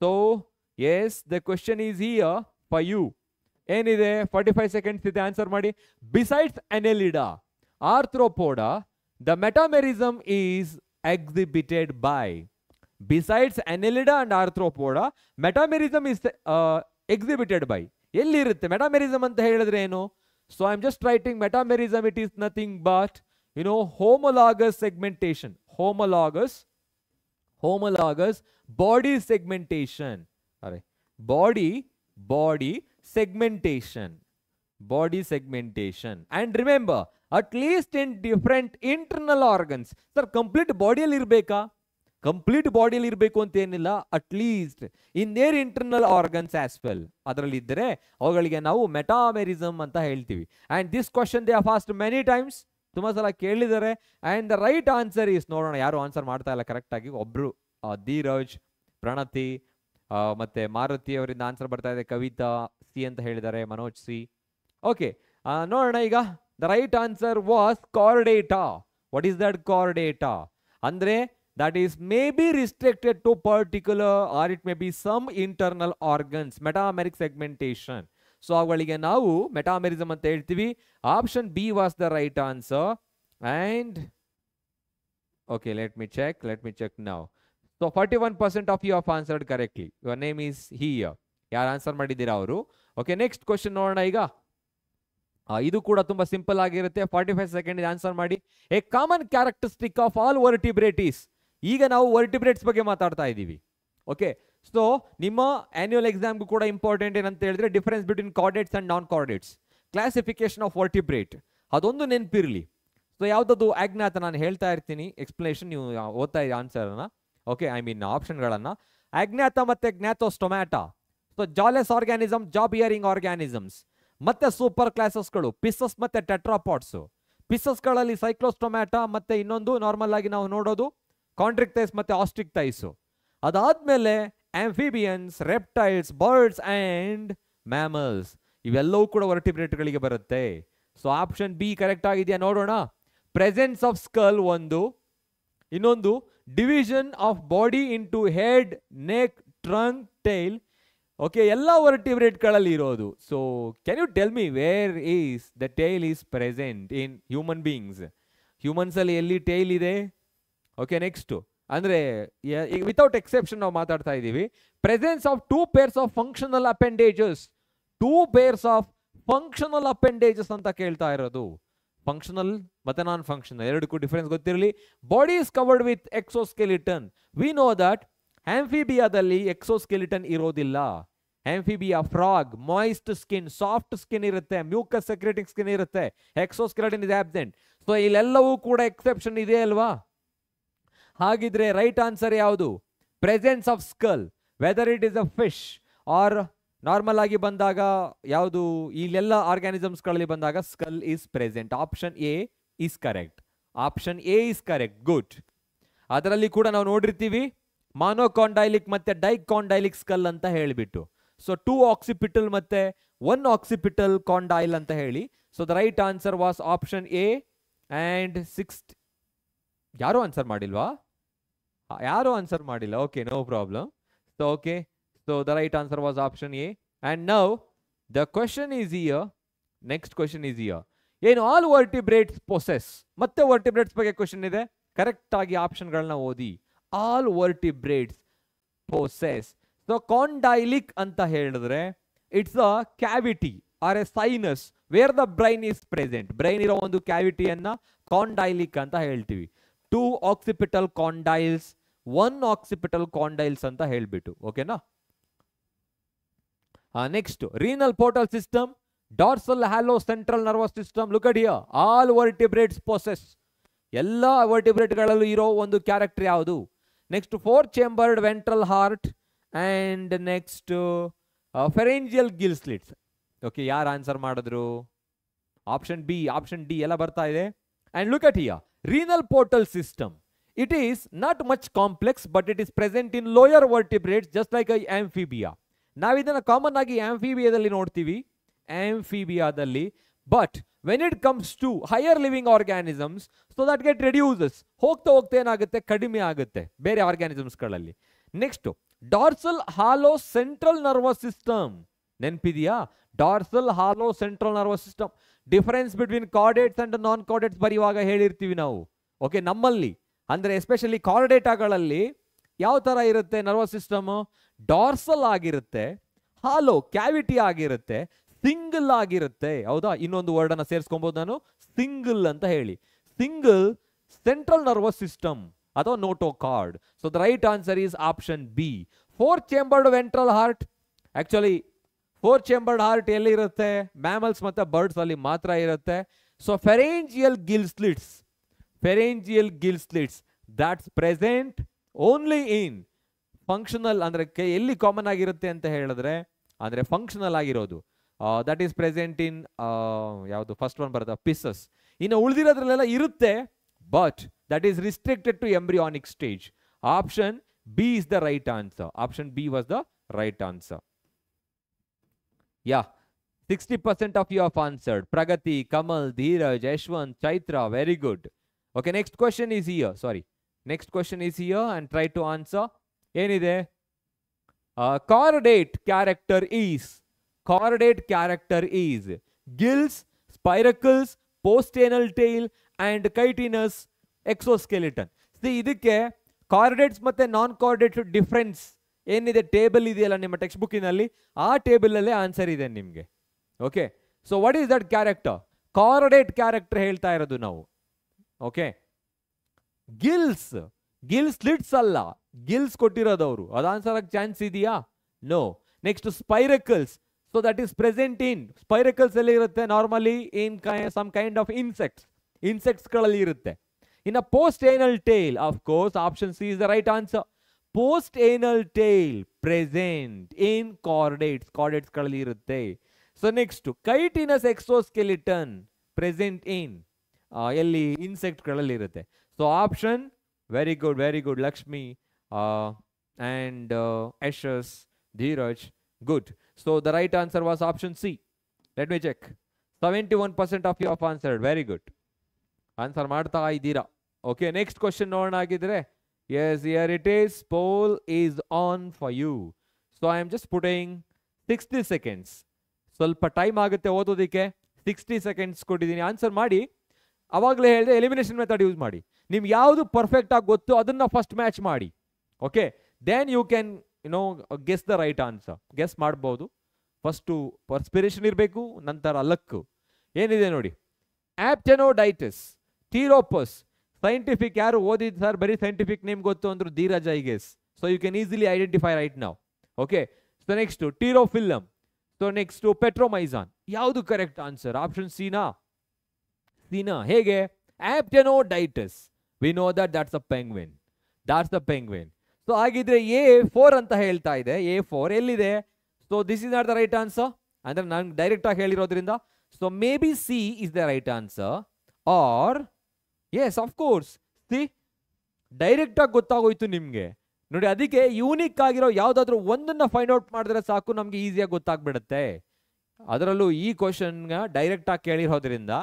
So is the question is here for you ಏನಿದೆ? Forty five seconds ಇದೆ ಆನ್ಸರ್ ಮಾಡಿ. Besides Annelida Arthropoda the metamerism is exhibited by besides Annelida and Arthropoda metamerism is exhibited by ಎಲ್ಲಿರುತ್ತೆ? Metamerism ಅಂತ ಹೇಳಿದ್ರೆ ಏನು? So I am just writing metamerism it is nothing but you know homologous segmentation homologous homologous body segmentation ಅರೆ body body segmentation. Body segmentation. And remember, at least in different internal organs sir complete ಬಾಡಿಯಲ್ಲಿ ಇರಬೇಕಾ? Complete ಬಾಡಿಯಲ್ಲಿ ಇರಬೇಕು ಅಂತ ಏನಿಲ್ಲ at least in their internal organs as well ಅದರಲ್ಲಿ ಇದ್ದರೆ ಅವುಗಳಿಗೆ ನಾವು ಮೆಟಾಮೆರಿಸಮ್ ಅಂತ ಹೇಳ್ತೀವಿ. And this question they fast many times ತುಂಬ ಸಲ ಕೇಳಿದ್ದಾರೆ. And the right answer is ನೋಡೋಣ, ಯಾರು ಆನ್ಸರ್ ಮಾಡ್ತಾ ಇಲ್ಲ ಕರೆಕ್ಟಾಗಿ ಒಬ್ರು ಧೀರಜ್, ಪ್ರಣತಿ ಮತ್ತೆ ಮಾರುತಿ ಅವರಿಂದ ಆನ್ಸರ್ ಬರ್ತಾ ಇದೆ. ಕವಿತಾ ಸಿ ಅಂತ ಹೇಳಿದ್ದಾರೆ, ಮನೋಜ್ ಸಿ. ಓಕೆ ನೋಡೋಣ ಈಗ. The right answer was Chordata what is that Chordata ಅಂದ್ರೆ that is may be restricted to particular or it may be some internal organs metameric segmentation so ಅವುಗಳಿಗೆ ನಾವು ಮೆಟಾಮೆರಿಸಮ್ ಅಂತ ಹೇಳ್ತೀವಿ. Option B was the right answer and okay let me check let me check ನಾವು so forty one percent of you have answered correctly your name is here ಯಾರು answer ಮಾಡಿದ್ದೀರಾ ಅವರು? Okay next question ನೋಡೋಣ ಈಗ. ಇದು ಕೂಡ ತುಂಬಾ simple ಆಗಿರುತ್ತೆ. ಫಾರ್ಟಿ ಫೈವ್ ಸೆಕೆಂಡ್ ಆನ್ಸರ್ ಮಾಡಿ. A common characteristic of all vertebrates ಈಗ ನಾವು ವರ್ಟಿಬ್ರೇಟ್ಸ್ ಬಗ್ಗೆ ಮಾತಾಡ್ತಾ ಇದ್ದೀವಿ. ಓಕೆ ಸೊ ನಿಮ್ಮ ಆನ್ಯುವಲ್ ಎಕ್ಸಾಮ್ಗೂ ಕೂಡ ಇಂಪಾರ್ಟೆಂಟ್ ಏನಂತ ಹೇಳಿದ್ರೆ difference between chordates and non chordates classification of vertebrate ಅದೊಂದು ನೆನಪಿರಲಿ. ಸೊ ಯಾವುದದು ಆಜ್ಞಾತ ನಾನು ಹೇಳ್ತಾ ಇರ್ತೀನಿ. ಎಕ್ಸ್ಪ್ಲನೇಷನ್ ನೀವು ಓದ್ತಾ ಇದ್ದೀವಿ ಆನ್ಸರ್ನ ಓಕೆ ಐ ಮೀನ್ ಆಪ್ಷನ್ಗಳನ್ನು ಅಜ್ಞಾತ ಮತ್ತೆ Gnathostomata so jawless organism jaw bearing organisms ಮತ್ತೆ ಸೂಪರ್ ಕ್ಲಾಸಸ್ಗಳು ಪಿಸಸ್ ಮತ್ತೆ ಟೆಟ್ರಾಪಾಟ್ಸು ಪಿಸಸ್ಗಳಲ್ಲಿ ಸೈಕ್ಲೋಸ್ಟೊಮ್ಯಾಟಾ ಮತ್ತೆ ಇನ್ನೊಂದು ನಾರ್ಮಲ್ ಆಗಿ ನಾವು ನೋಡೋದು ಕಾಂಟ್ರಿಕ್ಟೈಸ್ ಮತ್ತೆ ಆಸ್ಟಿಕ್ ತೈಸು ಅದಾದ್ಮೇಲೆ amphibians reptiles birds and mammals ಇವೆಲ್ಲವೂ ಕೂಡ ವರ್ಟಿಬ್ರೇಟ್ಗಳಿಗೆ ಬರುತ್ತೆ. ಸೊ ಆಪ್ಷನ್ ಬಿ ಕರೆಕ್ಟ್ ಆಗಿದೆಯಾ ನೋಡೋಣ. ಪ್ರೆಸೆನ್ಸ್ ಆಫ್ ಸ್ಕಲ್ ಒಂದು. ಇನ್ನೊಂದು division of body into head neck trunk tail okay ಎಲ್ಲ ವರ್ಟಿಬ್ರೇಟ್ಗಳಲ್ಲಿ ಇರೋದು. So can you tell me where is the tail is present in human beings ಹ್ಯೂಮನ್ಸಲ್ಲಿ ಎಲ್ಲಿ ಟೈಲ್ ಇದೆ? Okay next ಅಂದರೆ ವಿತೌಟ್ ಎಕ್ಸೆಪ್ಷನ್ ನಾವು ಮಾತಾಡ್ತಾ ಇದ್ದೀವಿ. Presence of two pairs of functional appendages two pairs of functional appendages ಅಂತ ಕೇಳ್ತಾ ಇರೋದು. Functional ಮತ್ತೆ ನಾನ್ ಫಂಕ್ಷನಲ್ ಎರಡಕ್ಕೂ ಡಿಫರೆನ್ಸ್ ಗೊತ್ತಿರಲಿ. Body is covered with exoskeleton we know that ಆಂಫಿಬಿಯಾದಲ್ಲಿ exoskeleton ಇರೋದಿಲ್ಲ. Amphibia frog moist skin soft skin ಇರುತ್ತೆ mucus secreting skin ಇರುತ್ತೆ. Exoskeleton is absent so ಇಲ್ಲೆಲ್ಲವೂ ಕೂಡ ಎಕ್ಸೆಪ್ಷನ್ ಇದೆ ಅಲ್ವಾ? ಹಾಗಿದ್ರೆ ರೈಟ್ ಆನ್ಸರ್ ಯಾವುದು? Presence of skull whether it is a fish or normal ಆಗಿ ಬಂದಾಗ ಯಾವುದು ಇಲ್ಲೆಲ್ಲ ಆರ್ಗ್ಯಾನಿಸಮ್ಸ್ಗಳಲ್ಲಿ ಬಂದಾಗ skull is present option A is correct option A is correct good ಅದರಲ್ಲಿ ಕೂಡ ನಾವು ನೋಡಿರ್ತೀವಿ ಮಾನೋಕಾಂಡೈಲಿಕ್ ಮತ್ತೆ ಡೈಕಾಂಡೈಲಿಕ್ ಸ್ಕಲ್ ಅಂತ ಹೇಳಿಬಿಟ್ಟು. ಸೊ ಟೂ ಆಕ್ಸಿಪಿಟಲ್ ಮತ್ತೆ ಒನ್ ಆಕ್ಸಿಪಿಟಲ್ ಕಾಂಡೈಲ್ ಅಂತ ಹೇಳಿ. So the right answer was option A and six ಯಾರು ಆನ್ಸರ್ ಮಾಡಿಲ್ವಾ? ಯಾರು ಆನ್ಸರ್ ಮಾಡಿಲ್ಲ? Okay no problem so okay so the right answer was option A and now the question is here next question is here ಏನು all vertebrates possess ಮತ್ತೆ vertebrates ಬಗ್ಗೆ question ಇದೆ. Correct ಆಗಿ ಆಪ್ಷನ್ಗಳನ್ನ ಓದಿ. All vertebrates possess so condylic ಅಂತ ಹೇಳಿದ್ರೆ it's a cavity or a sinus where the brain is present brain ಇರೋ ಒಂದು ಕ್ಯಾವಿಟಿಯನ್ನ ಕಾಂಡೈಲಿಕ್ ಅಂತ ಹೇಳ್ತೀವಿ. Two occipital condyles one occipital condyles ಅಂತ ಹೇಳ್ಬಿಟ್ಟು. ಓಕೆನಾ next renal portal system dorsal hollow central nervous system look at all vertebrates possess ಎಲ್ಲ ವರ್ಟಿಬ್ರೇಟ್ಗಳಲ್ಲೂ ಇರೋ ಒಂದು ಕ್ಯಾರೆಕ್ಟರ್ ಯಾವುದು? Next four chambered ventral heart and next pharyngeal gill slits okay ಯಾರು answer ಮಾಡಿದ್ರು? ಆಪ್ಷನ್ ಬಿ ಆಪ್ಷನ್ ಡಿ ಎಲ್ಲ ಬರ್ತಾ ಇದೆ. And look at here renal portal system it is not much complex but it is present in lower vertebrates just like I Amphibia ನಾವು ಇದನ್ನು common ಆಗಿ ಆಂಫಿಬಿಯಾದಲ್ಲಿ ನೋಡ್ತೀವಿ ಆಂಫಿಬಿಯಾದಲ್ಲಿ but when it comes to higher living organisms so that get reduces ಹೋಗ್ತಾ ಹೋಗ್ತಾ ಏನಾಗುತ್ತೆ? ಕಡಿಮೆ ಆಗುತ್ತೆ ಬೇರೆ ಆರ್ಗ್ಯಾನಿಸಮ್ಸ್ಗಳಲ್ಲಿ next dorsal hollow central nervous system ನೆನಪಿದೆಯಾ? Dorsal hollow central nervous system difference between chordates and non chordates ಬರೆಯುವಾಗ ಹೇಳಿರ್ತೀವಿ ನಾವು. ಓಕೆ ನಮ್ಮಲ್ಲಿ, ಅಂದರೆ ಎಸ್ಪೆಷಲಿ ಕಾರ್ಡೇಟಾಗಳಲ್ಲಿ ಯಾವ ಥರ ಇರುತ್ತೆ ನರ್ವಸ್ ಸಿಸ್ಟಮ್ ಡಾರ್ಸಲ್ ಆಗಿರುತ್ತೆ, ಹಾಲೋ ಕ್ಯಾವಿಟಿ ಆಗಿರುತ್ತೆ, ಸಿಂಗಲ್ ಆಗಿರುತ್ತೆ. ಹೌದಾ? ಇನ್ನೊಂದು ವರ್ಡನ್ನು ಸೇರಿಸ್ಕೊಬೋದು ನಾನು. ಸಿಂಗಲ್ ಅಂತ ಹೇಳಿ. ಸಿಂಗಲ್ ಸೆಂಟ್ರಲ್ ನರ್ವಸ್ ಸಿಸ್ಟಮ್ ಅಥವಾ notochord so the right answer is option B four chambered ventral heart actually four chambered heart ಎಲ್ಲಿ ಇರುತ್ತೆ ಮ್ಯಾಮಲ್ಸ್ ಮತ್ತೆ ಬರ್ಡ್ಸ್ ಅಲ್ಲಿ ಮಾತ್ರ ಇರುತ್ತೆ. So pharyngeal gill slits pharyngeal gill slits that's present only in functional ಅಂದ್ರೆ ಕೆ- ಎಲ್ಲಿ ಕಾಮನ್ ಆಗಿರುತ್ತೆ ಅಂತ ಹೇಳಿದ್ರೆ, ಅಂದ್ರೆ ಫಂಕ್ಷನಲ್ ಆಗಿರೋದು. ದಟ್ ಈಸ್ ಪ್ರೆಸೆಂಟ್ ಇನ್ ಯಾವುದು ಫಸ್ಟ್ ಒನ್ ಬರುತ್ತೆ ಪಿಸಸ್ ಇನ್ನು ಉಳಿದಿರೋದ್ರಲ್ಲೆಲ್ಲ ಇರುತ್ತೆ but that is restricted to embryonic stage option B is the right answer option B was the right answer yeah sixty percent of you have answered Pragati Kamal Dheeraj Yashwant Chaitra very good okay next question is here sorry next question is here and try to answer ಏನಿದೆ? Chordate character is chordate character is gills spiracles postanal tail and chitinous exoskeleton ಇದಕ್ಕೆ chordates ಮತ್ತೆ non chordate difference ಏನಿದೆ? Table ಇದೆಯಲ್ಲ ನಿಮ್ಮ text ಬುಕ್ಕಿನಲ್ಲಿ ಆ ಟೇಬಲಲ್ಲೇ answer ಇದೆ ನಿಮಗೆ. Okay so what is that character chordate character ಹೇಳ್ತಾ ಇರೋದು ನಾವು. ಓಕೆ ಗಿಲ್ಸ್ ಗಿಲ್ಸ್ ಸ್ಲಿಟ್ಸ್ ಅಲ್ಲ. ಗಿಲ್ಸ್ ಕೊಟ್ಟಿರೋದು ಅವರು. ಅದು ಆನ್ಸರ್ ಆಗಿ ಚಾನ್ಸ್ ಇದೆಯಾ? No next spiracles so that is present in spiracles ಅಲ್ಲಿ ಇರುತ್ತೆ? Normally in some kind of insects ಇನ್ಸೆಕ್ಟ್ಸ್ಗಳಲ್ಲಿ ಇರುತ್ತೆ. ಇನ್ನು postanal tail of course option C is the right answer postanal tail present in chordates ಕಾರ್ಡೇಟ್ಸ್ಗಳಲ್ಲಿ ಇರುತ್ತೆ. So next chitinous exoskeleton present in ಎಲ್ಲಿ ಇನ್ಸೆಕ್ಟ್ಗಳಲ್ಲಿ ಇರುತ್ತೆ. So option very good very good Lakshmi and Yashas Dheeraj good so the right answer was option C let me check seventy one percent of you have answered very good answer ಮಾಡ್ತಾ ಇದ್ದೀರಾ? Okay next question ನೋಡೋಣ ಆಗಿದ್ರೆ yes here it is poll is on for you so I am just putting sixty seconds ಸ್ವಲ್ಪ time ಆಗುತ್ತೆ ಓದೋದಕ್ಕೆ. Sixty seconds ಕೊಟ್ಟಿದ್ದೀನಿ. Answer ಮಾಡಿ. ಅವಾಗಲೇ ಹೇಳಿದೆ ಎಲಿಮಿನೇಷನ್ ಮೆಥಡ್ ಯೂಸ್ ಮಾಡಿ. ನಿಮ್ಗೆ ಯಾವುದು ಪರ್ಫೆಕ್ಟ್ ಆಗಿ ಗೊತ್ತು ಅದನ್ನ ಫಸ್ಟ್ ಮ್ಯಾಚ್ ಮಾಡಿ. Okay then you can you know guess the right answer guess ಮಾಡ್ಬೋದು. ಫಸ್ಟು ಪರ್ಸ್ಪಿರೇಷನ್ ಇರಬೇಕು, ನಂತರ ಲಕ್ ಏನಿದೆ ನೋಡಿ? ಆಪ್ಟೆನೋಡೈಟಿಸ್ ಥೀರೋಪಸ್ ಸೈಂಟಿಫಿಕ್ ಯಾರು ಓದಿದ್ ಸರ್ ಬರೀ ಸೈಂಟಿಫಿಕ್ ನೇಮ್ ಗೊತ್ತು ಅಂದ್ರು Dheeraj I guess so you can easily identify right ನಾವು okay so next Pterophyllum so next Petromyzon ಯಾವುದು ಕರೆಕ್ಟ್ ಆನ್ಸರ್ ಆಪ್ಷನ್ ಸಿನಾ ಸಿನಾ ಹೇಗೆ? Aptenodytes we know that that's a penguin that's the penguin so ಹಾಗಿದ್ರೆ A four ಅಂತ ಹೇಳ್ತಾ ಇದೆ. A four ಎಲ್ಲಿದೆ? So this is not the right answer ಅಂದ್ರೆ ನಾನು ಡೈರೆಕ್ಟ್ ಆಗಿ ಹೇಳಿರೋದ್ರಿಂದ. So maybe C is the right answer or yes of course C direct ಆಗಿ ಗೊತ್ತಾಗೋಯ್ತು ನಿಮಗೆ. ನೋಡಿ, ಅದಕ್ಕೆ ಯೂನಿಕ್ ಆಗಿರೋ ಯಾವ್ದಾದ್ರು ಒಂದನ್ನ ಫೈಂಡ್ ಔಟ್ ಮಾಡಿದ್ರೆ ಸಾಕು, ನಮ್ಗೆ ಈಸಿಯಾಗಿ ಗೊತ್ತಾಗ್ಬಿಡುತ್ತೆ. ಅದರಲ್ಲೂ ಈ ಕ್ವಶನ್ ಡೈರೆಕ್ಟ್ ಆಗಿ ಕೇಳಿರೋದ್ರಿಂದ,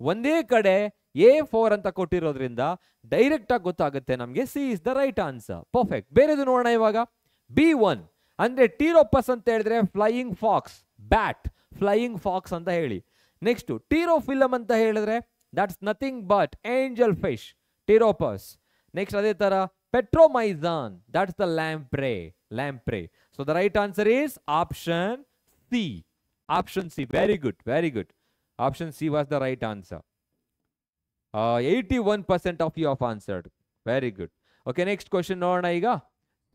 ಒಂದೇ ಕಡೆ ಎ ಫೋರ್ ಅಂತ ಕೊಟ್ಟಿರೋದ್ರಿಂದ ಡೈರೆಕ್ಟ್ ಆಗಿ ಗೊತ್ತಾಗುತ್ತೆ ನಮಗೆ. C is the right answer perfect ಬೇರೆದು ನೋಡೋಣ ಇವಾಗ. ಬಿ ಒನ್ ಅಂದ್ರೆ ಟೀರೋಪಸ್ ಅಂತ ಹೇಳಿದ್ರೆ flying fox bat flying fox ಅಂತ ಹೇಳಿ. ನೆಕ್ಸ್ಟ್ ಟೀರೋಫಿಲಮ್ ಅಂತ ಹೇಳಿದ್ರೆ that's nothing but angel fish Pteropus next ಅದೇ ತರ Petromyzon that's the lamprey lamprey so the right answer is option C option C very good very good option C was the right answer Eighty one percent of you have answered very good okay next question ನೋಡೋಣ ಈಗ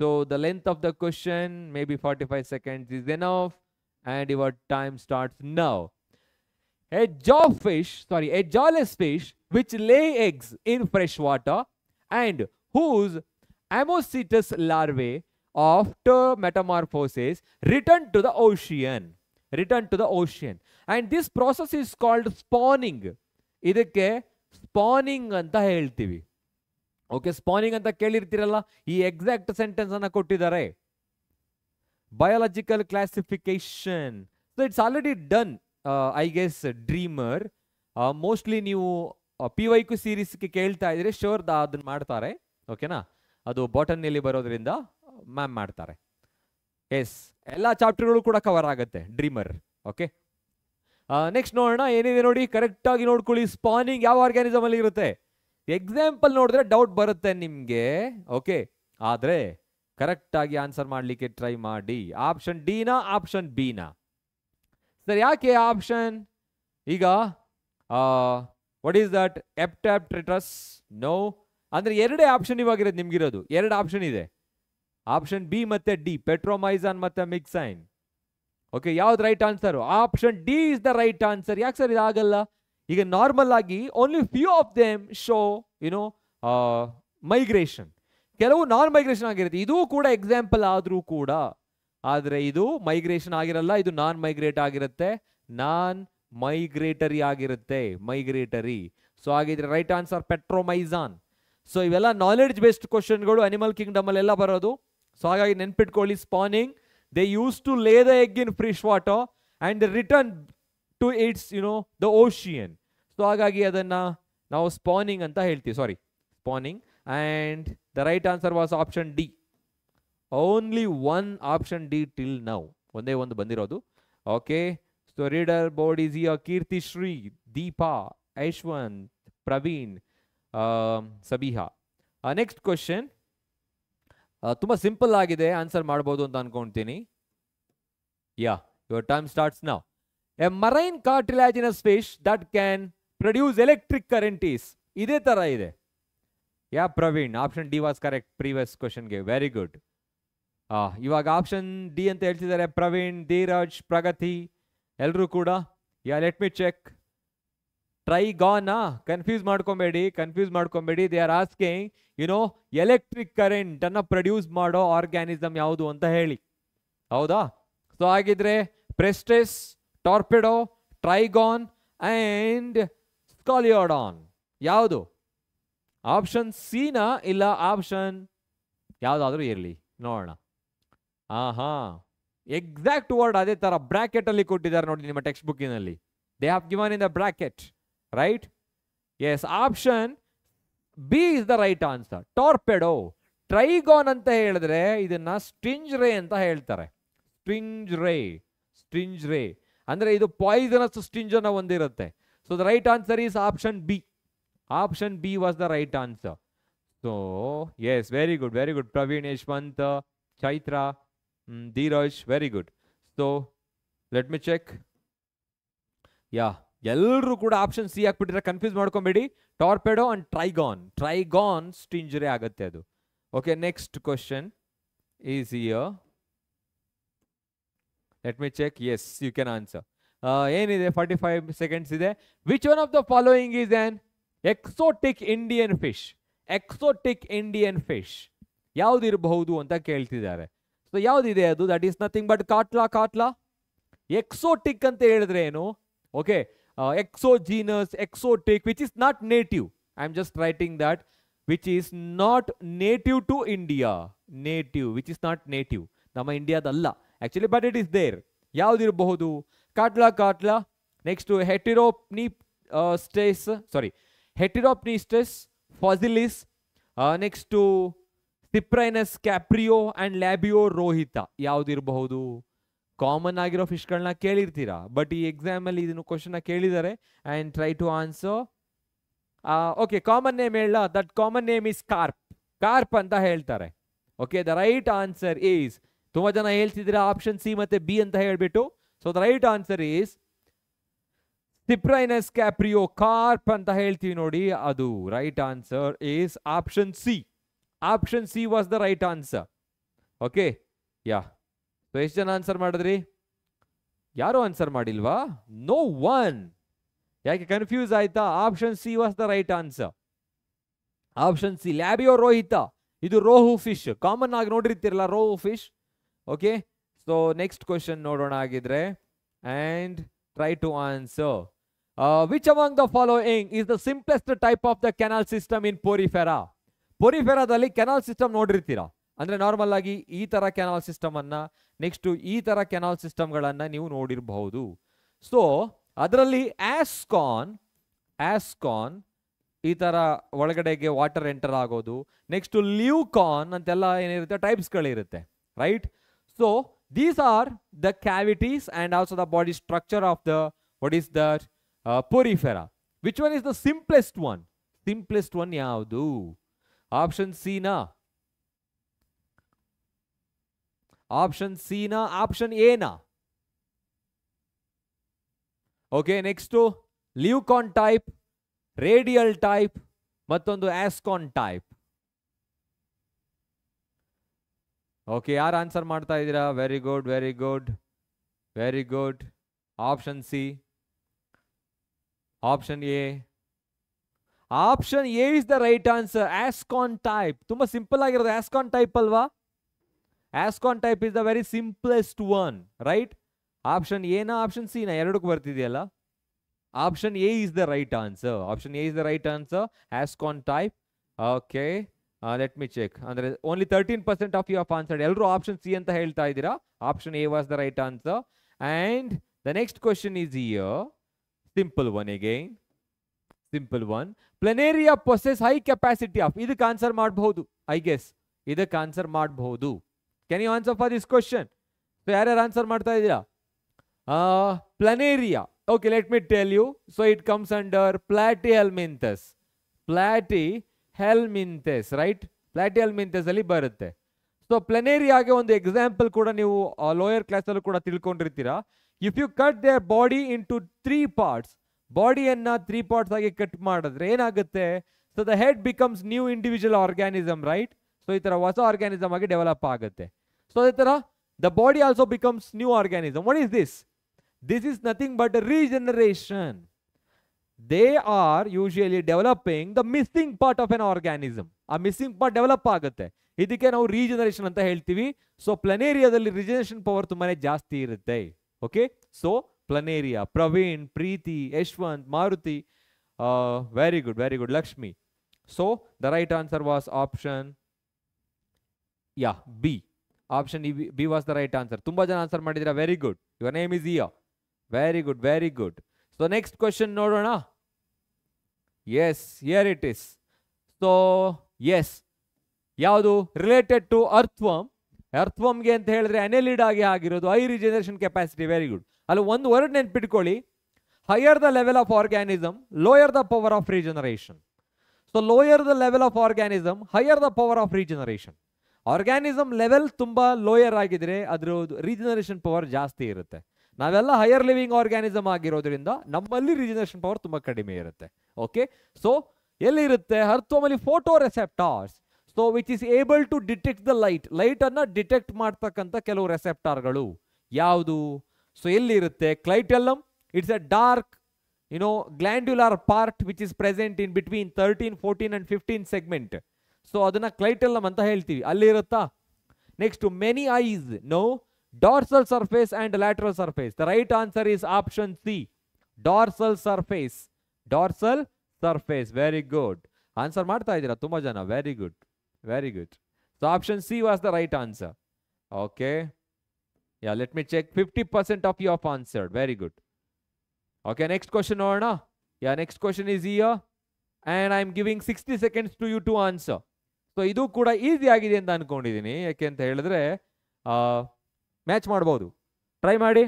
so the length of the question may be forty five seconds is enough and your time starts now. A jawfish, sorry, a jawless fish which lay eggs in fresh water and whose ammocytus larvae after metamorphosis return to the ocean. Return to the ocean. And this process is called spawning. ಇದಕ್ಕೆ spawning ಅಂತ ಹೇಳ್ತೀವಿ. Okay spawning ಅಂತ ಕೇಳಿರ್ತೀರಲ್ಲ, ಈ exact sentence ಅನ್ನ ಕೊಟ್ಟಿದ್ದಾರೆ. Biological classification so it's already done I guess dreamer mostly ನೀವು P Y Q ಸೀರೀಸ್ಗೆ ಕೇಳ್ತಾ ಇದ್ರೆ ಶೋರ್ ಅದನ್ನ ಮಾಡ್ತಾರೆ. ಓಕೆನಾ ಅದು ಬಾಟನ್ನಲ್ಲಿ ಬರೋದ್ರಿಂದ ಮ್ಯಾಮ್ ಮಾಡ್ತಾರೆ. ಎಸ್ ಎಲ್ಲ ಚಾಪ್ಟರ್ಗಳು ಕೂಡ ಕವರ್ ಆಗುತ್ತೆ ಡ್ರೀಮರ್ ಓಕೆ ನೆಕ್ಸ್ಟ್ ನೋಡೋಣ, ಏನಿದೆ ನೋಡಿ ಕರೆಕ್ಟಾಗಿ ನೋಡ್ಕೊಳ್ಳಿ ಸ್ಪಾನಿಂಗ್ ಯಾವ ಆರ್ಗ್ಯಾನಿಸಮ್ ಅಲ್ಲಿ ಇರುತ್ತೆ? ಎಕ್ಸಾಂಪಲ್ ನೋಡಿದ್ರೆ ಡೌಟ್ ಬರುತ್ತೆ ನಿಮಗೆ. ಓಕೆ ಆದರೆ ಕರೆಕ್ಟಾಗಿ ಆನ್ಸರ್ ಮಾಡ್ಲಿಕ್ಕೆ ಟ್ರೈ ಮಾಡಿ. ಆಪ್ಷನ್ ಡಿನಾ ಆಪ್ಷನ್ ಬಿನಾ ಸರ್, ಯಾಕೆ ಆಪ್ಷನ್ ಈಗ what is that Eptatretus no ಅಂದ್ರೆ ಎರಡೇ ಆಪ್ಷನ್ ಇವಾಗಿರೋದು ನಿಮ್ಗಿರೋದು. ಎರಡು ಆಪ್ಷನ್ ಇದೆ. ಆಪ್ಷನ್ ಬಿ ಮತ್ತೆ ಡಿ ಪೆಟ್ರೋಮೈಸಾನ್ ಮತ್ತೆ ಮಿಕ್ಸೈನ್ ಓಕೆ ಯಾವ್ದು right answer option D is the right answer ಯಾಕೆ ಸರ್ ಇದಾಗಲ್ಲ? ಈಗ ನಾರ್ಮಲ್ ಆಗಿ only few of them show you know migration ಕೆಲವು ನಾನ್ ಮೈಗ್ರೇಷನ್ ಆಗಿರುತ್ತೆ. ಇದು ಕೂಡ ಎಕ್ಸಾಂಪಲ್ ಆದರೂ ಕೂಡ. ಆದರೆ ಇದು ಮೈಗ್ರೇಷನ್ ಆಗಿರಲ್ಲ, ಇದು ನಾನ್ ಮೈಗ್ರೇಟ್ ಆಗಿರುತ್ತೆ. ನಾನ್ ಮೈಗ್ರೇಟರಿ ಆಗಿರುತ್ತೆ ಮೈಗ್ರೇಟರಿ ಸೊ ಹಾಗಿದ್ರೆ ರೈಟ್ ಆನ್ಸರ್ ಪೆಟ್ರೋಮೈಜಾನ್ ಸೊ ಇವೆಲ್ಲ ನಾಲೆಡ್ಜ್ ಬೇಸ್ಡ್ ಕ್ವಶನ್ಗಳು ಅನಿಮಲ್ ಕಿಂಗ್ಡಮ್ ಅಲ್ಲೆಲ್ಲ ಬರೋದು. ಸೊ ಹಾಗಾಗಿ ನೆನ್ಪಿಟ್ಕೊಳ್ಳಿ spawning they used to lay the egg in fresh water and return to its you know the ocean so ಹಾಗಾಗಿ ಅದನ್ನು ನಾವು ಸ್ಪಾನಿಂಗ್ ಅಂತ ಹೇಳ್ತೀವಿ sorry spawning and the right answer was option D only one option D till now ಒಂದೇ ಒಂದು ಬಂದಿರೋದು okay so leaderboard is ಇಯ Keerthi Shri Deepa Yashwant Praveen Sabiha next question ತುಂಬ simple ಆಗಿದೆ ಆನ್ಸರ್ ಮಾಡ್ಬೋದು ಅಂತ ಅನ್ಕೊಂತೀನಿ. ಯಾ ಯುವರ್ ಟೈಮ್ ಸ್ಟಾರ್ಟ್ಸ್ ನಾವು A marine cartilaginous fish that can produce electric current is ಇದೇ ಥರ ಇದೆ. Yeah Praveen option D was correct previous ಕ್ವಶನ್ಗೆ ವೆರಿ ಗುಡ್ ಆ, ಇವಾಗ ಆಪ್ಷನ್ ಡಿ ಅಂತ ಹೇಳ್ತಿದ್ದಾರೆ ಪ್ರವೀಣ್, ಧೀರಜ್, ಪ್ರಗತಿ ಎಲ್ಲರೂ ಕೂಡ. Yeah let me check try ಗಾನಾ ಕನ್ಫ್ಯೂಸ್ ಮಾಡ್ಕೊಬೇಡಿ confuse ಮಾಡ್ಕೊಬೇಡಿ. They are asking you know electric current ಅನ್ನ ಪ್ರೊಡ್ಯೂಸ್ ಮಾಡೋ ಆರ್ಗ್ಯಾನಿಸಮ್ ಯಾವುದು ಅಂತ ಹೇಳಿ. ಹೌದಾ? ಸೊ ಹಾಗಿದ್ರೆ ಪ್ರೆಸ್ಟೆಸ್ ಟಾರ್ಪೆಡೋ ಟ್ರೈಗಾನ್ ಅಂಡ್ ಸ್ಕಾಲಿಯೋಡಾನ್ ಯಾವುದು? ಆಪ್ಷನ್ ಸಿನಾ ಇಲ್ಲ ಆಪ್ಷನ್ ಯಾವುದಾದ್ರೂ ಇರಲಿ. ನೋಡೋಣ. ಆ ಹಾ ಎಕ್ಸಾಕ್ಟ್ ವರ್ಡ್ ಅದೇ ತರ ಬ್ರಾಕೆಟ್ ಅಲ್ಲಿ ಕೊಟ್ಟಿದ್ದಾರೆ ನೋಡಿ ನಿಮ್ಮ text ಬುಕ್ಕಿನಲ್ಲಿ they have given in the bracket right yes option B is the right answer torpedo Trygon ಅಂತ ಹೇಳಿದ್ರೆ ಇದನ್ನ ಸ್ಟಿಂಜ್ ರೇ ಅಂತ ಹೇಳ್ತಾರೆ. ಸ್ಟಿಂಜ್ ರೇ ಸ್ಟಿಂಜ್ ರೇ. ಅಂದ್ರೆ ಇದು ಪಾಯ್ಸನಸ್ ಸ್ಟಿಂಜ್ ಅನ್ನ ಹೊಂದಿರುತ್ತೆ. So the right answer is option B option B was the right answer so yes very good very good Praveen Yashwant Chaitra Dheeraj very good so let me check yeah ಎಲ್ಲರೂ ಕೂಡ option C ಹಾಕ್ಬಿಟ್ಟಿದ್ರೆ confuse ಮಾಡ್ಕೊಬೇಡಿ. Torpedo and Trygon Trygon stingray ಆಗುತ್ತೆ ಅದು. Okay next question is let me check yes you can answer ಏನಿದೆ? Forty five seconds ಇದೆ. Which one of the following is an exotic Indian fish exotic Indian fish ಯಾವುದಿರಬಹುದು ಅಂತ ಕೇಳ್ತಿದ್ದಾರೆ. So ಯಾವುದಿದೆ ಅದು? That is nothing but Catla Catla exotic ಅಂತ ಹೇಳಿದ್ರೆ ಏನು? Okay exogenous exotic which is not native I am just writing that which is not native to India native which is not native ನಮ್ಮ ಇಂಡಿಯಾದಲ್ಲ actually but it is there ಯಾವುದಿರಬಹುದು catla catla next Heteropneustes sorry Heteropneustes fossilis next Cyprinus ಕ್ಯಾಪ್ರಿಯೋ and Labeo rohita ಯಾವುದಿರಬಹುದು common ಆಗಿರೋ ಫಿಶ್ಗಳನ್ನ ಕೇಳಿರ್ತೀರಾ? But ಈ ಎಕ್ಸಾಮಲ್ಲಿ ಇದನ್ನು ಕ್ವಶನ್ನ ಕೇಳಿದ್ದಾರೆ and try to answer okay common name ಹೇಳ. That common name is carp carp ಅಂತ ಹೇಳ್ತಾರೆ. Okay the right answer is ತುಂಬ ಜನ ಹೇಳ್ತಿದ್ದೀರಾ ಆಪ್ಷನ್ ಸಿ ಮತ್ತೆ ಬಿ ಅಂತ ಹೇಳ್ಬಿಟ್ಟು? So the right answer is Cyprinus ಕ್ಯಾಪ್ರಿಯೋ carp ಅಂತ ಹೇಳ್ತೀವಿ ನೋಡಿ. ಅದು right answer is option C option C was the right answer okay yeah so ಎಷ್ಟು ಜನ ಆನ್ಸರ್ ಮಾಡಿದ್ರಿ? ಯಾರು ಆನ್ಸರ್ ಮಾಡಿಲ್ವಾ? ನೋ ಒನ್ ಯಾಕೆ ಕನ್ಫ್ಯೂಸ್ ಆಯ್ತಾ? Option C was the right answer option C Labeo rohita ಇದು ರೋಹು ಫಿಶ್ ಕಾಮನ್ ಆಗಿ ನೋಡಿರ್ತೀರಲ್ಲ, rohu fish okay so next question ನೋಡೋಣ ಆಗಿದ್ರೆ and try to answer which among the following is the simplest type of the canal system in Porifera ಪೋರಿಫೆರಾದಲ್ಲಿ canal system ನೋಡಿರ್ತೀರಾ? ಅಂದ್ರೆ normal ಆಗಿ ಈ ಥರ canal system ಅನ್ನ next ಈ ಥರ ಕೆನಾಲ್ ಸಿಸ್ಟಮ್ಗಳನ್ನ ನೀವು ನೋಡಿರಬಹುದು. ಸೊ ಅದರಲ್ಲಿ ಆಸ್ಕಾನ್ ಆಸ್ಕಾನ್ ಈ ಥರ ಒಳಗಡೆಗೆ ವಾಟರ್ ಎಂಟರ್ ಆಗೋದು. ನೆಕ್ಸ್ಟ್ ಲಿವ್ಕಾನ್ ಅಂತೆಲ್ಲ ಏನಿರುತ್ತೆ? ಟೈಪ್ಸ್ಗಳಿರುತ್ತೆ right so these are the cavities and also the body structure of the what is the porifera which one one the the one one? One ಯಾವುದು? ಆಪ್ಷನ್ ಸಿ ನಾ option C ನಾ option A ನಾ okay next leucon type radial type ಮತ್ತೊಂದು ascon type okay ಯಾರು answer ಮಾಡ್ತಾ ಇದ್ದೀರಾ? Very good very good very good option C option A option A is the right answer ascon type ತುಂಬಾ simple ಆಗಿರೋದು ascon type ಅಲ್ವಾ? Ascon type is the very simplest one right option ಎನ option C ನ ಎರಡಕ್ಕೂ ಬರ್ತಿದೆಯಲ್ಲ? Option A is the right answer option A is the right answer ascon type okay let me check ಅಂದ್ರೆ only thirteen percent of you have answered ಎಲ್ಲರೂ option C ಅಂತ ಹೇಳ್ತಾ ಇದ್ದೀರಾ? Option A was the right answer and the next question is here simple one again simple one planaria possess high capacity of ಇದಕ್ಕೆ answer ಮಾಡಬಹುದು I guess ಇದಕ್ಕೆ answer ಮಾಡಬಹುದು. Can you answer for this question so ಯಾರ್ಯಾರು answer ಮಾಡ್ತಾ ಇದ್ದೀರಾ? Planaria. Okay let me tell you so it comes under platyhelminthes platyhelminthes right platyhelminthes ಅಲ್ಲಿ ಬರುತ್ತೆ. So ಪ್ಲನೇರಿಯಾಗೆ ಒಂದು ಎಕ್ಸಾಂಪಲ್ ಕೂಡ ನೀವು ಲೋಯರ್ ಕ್ಲಾಸಲ್ಲೂ ಕೂಡ ತಿಳ್ಕೊಂಡಿರ್ತೀರಾ. If you cut their body into three parts ಬಾಡಿಯನ್ನ three parts ಆಗಿ ಕಟ್ ಮಾಡಿದ್ರೆ ಏನಾಗುತ್ತೆ? So the head becomes new individual organism right so ಈ ತರ ಹೊಸ ಆರ್ಗ್ಯಾನಿಸಮ್ ಆಗಿ ಡೆವಲಪ್ ಆಗುತ್ತೆ. ಸೊ the ತರ the body also organism. New is what This this nothing but but regeneration they are usually developing the missing part of an organism ಆ missing part develop ಆಗುತ್ತೆ. ಇದಕ್ಕೆ ನಾವು ರೀಜನರೇಷನ್ ಅಂತ ಹೇಳ್ತೀವಿ. So ಪ್ಲನೇರಿಯಾದಲ್ಲಿ regeneration power ತುಂಬಾನೇ ಜಾಸ್ತಿ ಇರುತ್ತೆ. Okay so planaria Praveen Preethi Yashwanth Maruti very good very good Lakshmi so the right answer was option yeah B option E B was the right answer ತುಂಬಾ ಜನ answer ಮಾಡಿದಿರಾ very good your name is here very good very good so next question ನೋಡೋಣ. Yes here it is so yes ಯಾವುದು? Related to earthworm ಅರ್ಥ್ವಮ್ಗೆ ಅಂತ ಹೇಳಿದ್ರೆ annelid ಆಗಿ ಆಗಿರೋದು. High regeneration capacity very good ಅಲ್ಲಿ ಒಂದು ವರ್ಡ್ ನೆನ್ಪಿಟ್ಕೊಳ್ಳಿ. Higher the level of organism lower the power of regeneration so lower the level of organism higher the power of regeneration organism level ತುಂಬ lower ಆಗಿದ್ರೆ ಅದ್ರ regeneration power ಜಾಸ್ತಿ ಇರುತ್ತೆ. ನಾವೆಲ್ಲ higher living organism ಆಗಿರೋದ್ರಿಂದ ನಮ್ಮಲ್ಲಿ ರೀಜನರೇಷನ್ ಪವರ್ ತುಂಬ ಕಡಿಮೆ ಇರುತ್ತೆ. ಓಕೆ ಸೊ ಎಲ್ಲಿರುತ್ತೆ? ಹರ್ತೋಮಲ್ಲಿ photo receptors so which is able to detect the light light ಅನ್ನ ಡಿಟೆಕ್ಟ್ ಮಾಡ್ತಕ್ಕಂಥ ಕೆಲವು ರೆಸೆಪ್ಟಾರ್ಗಳು ಯಾವುದು? ಸೊ ಎಲ್ಲಿರುತ್ತೆ? Clitellum it's a dark you know glandular part which is present in between thirteen fourteen and fifteen segment so ಅದನ್ನ clitellum ಅಂತ ಹೇಳ್ತೀವಿ. ಅಲ್ಲಿ ಇರುತ್ತಾ? Next many eyes no dorsal surface and lateral surface the right answer is option C dorsal surface dorsal surface very good answer ಮಾಡ್ತಾ ಇದ್ದೀರಾ? ತುಂಬಾ ಜನ. Very good very good so option C was the right answer okay yeah let me check fifty percent of you have answered very good okay next question ನೋಡೋಣ. Yeah next question is here and I am giving sixty seconds to you to answer so ಇದು ಕೂಡ easy ಆಗಿದೆ ಅಂತ ಅನ್ಕೊಂಡಿದ್ದೀನಿ ಯಾಕೆ ಅಂತ ಹೇಳಿದ್ರೆ match ಮಾಡ್ಬೋದು. ಟ್ರೈ ಮಾಡಿ.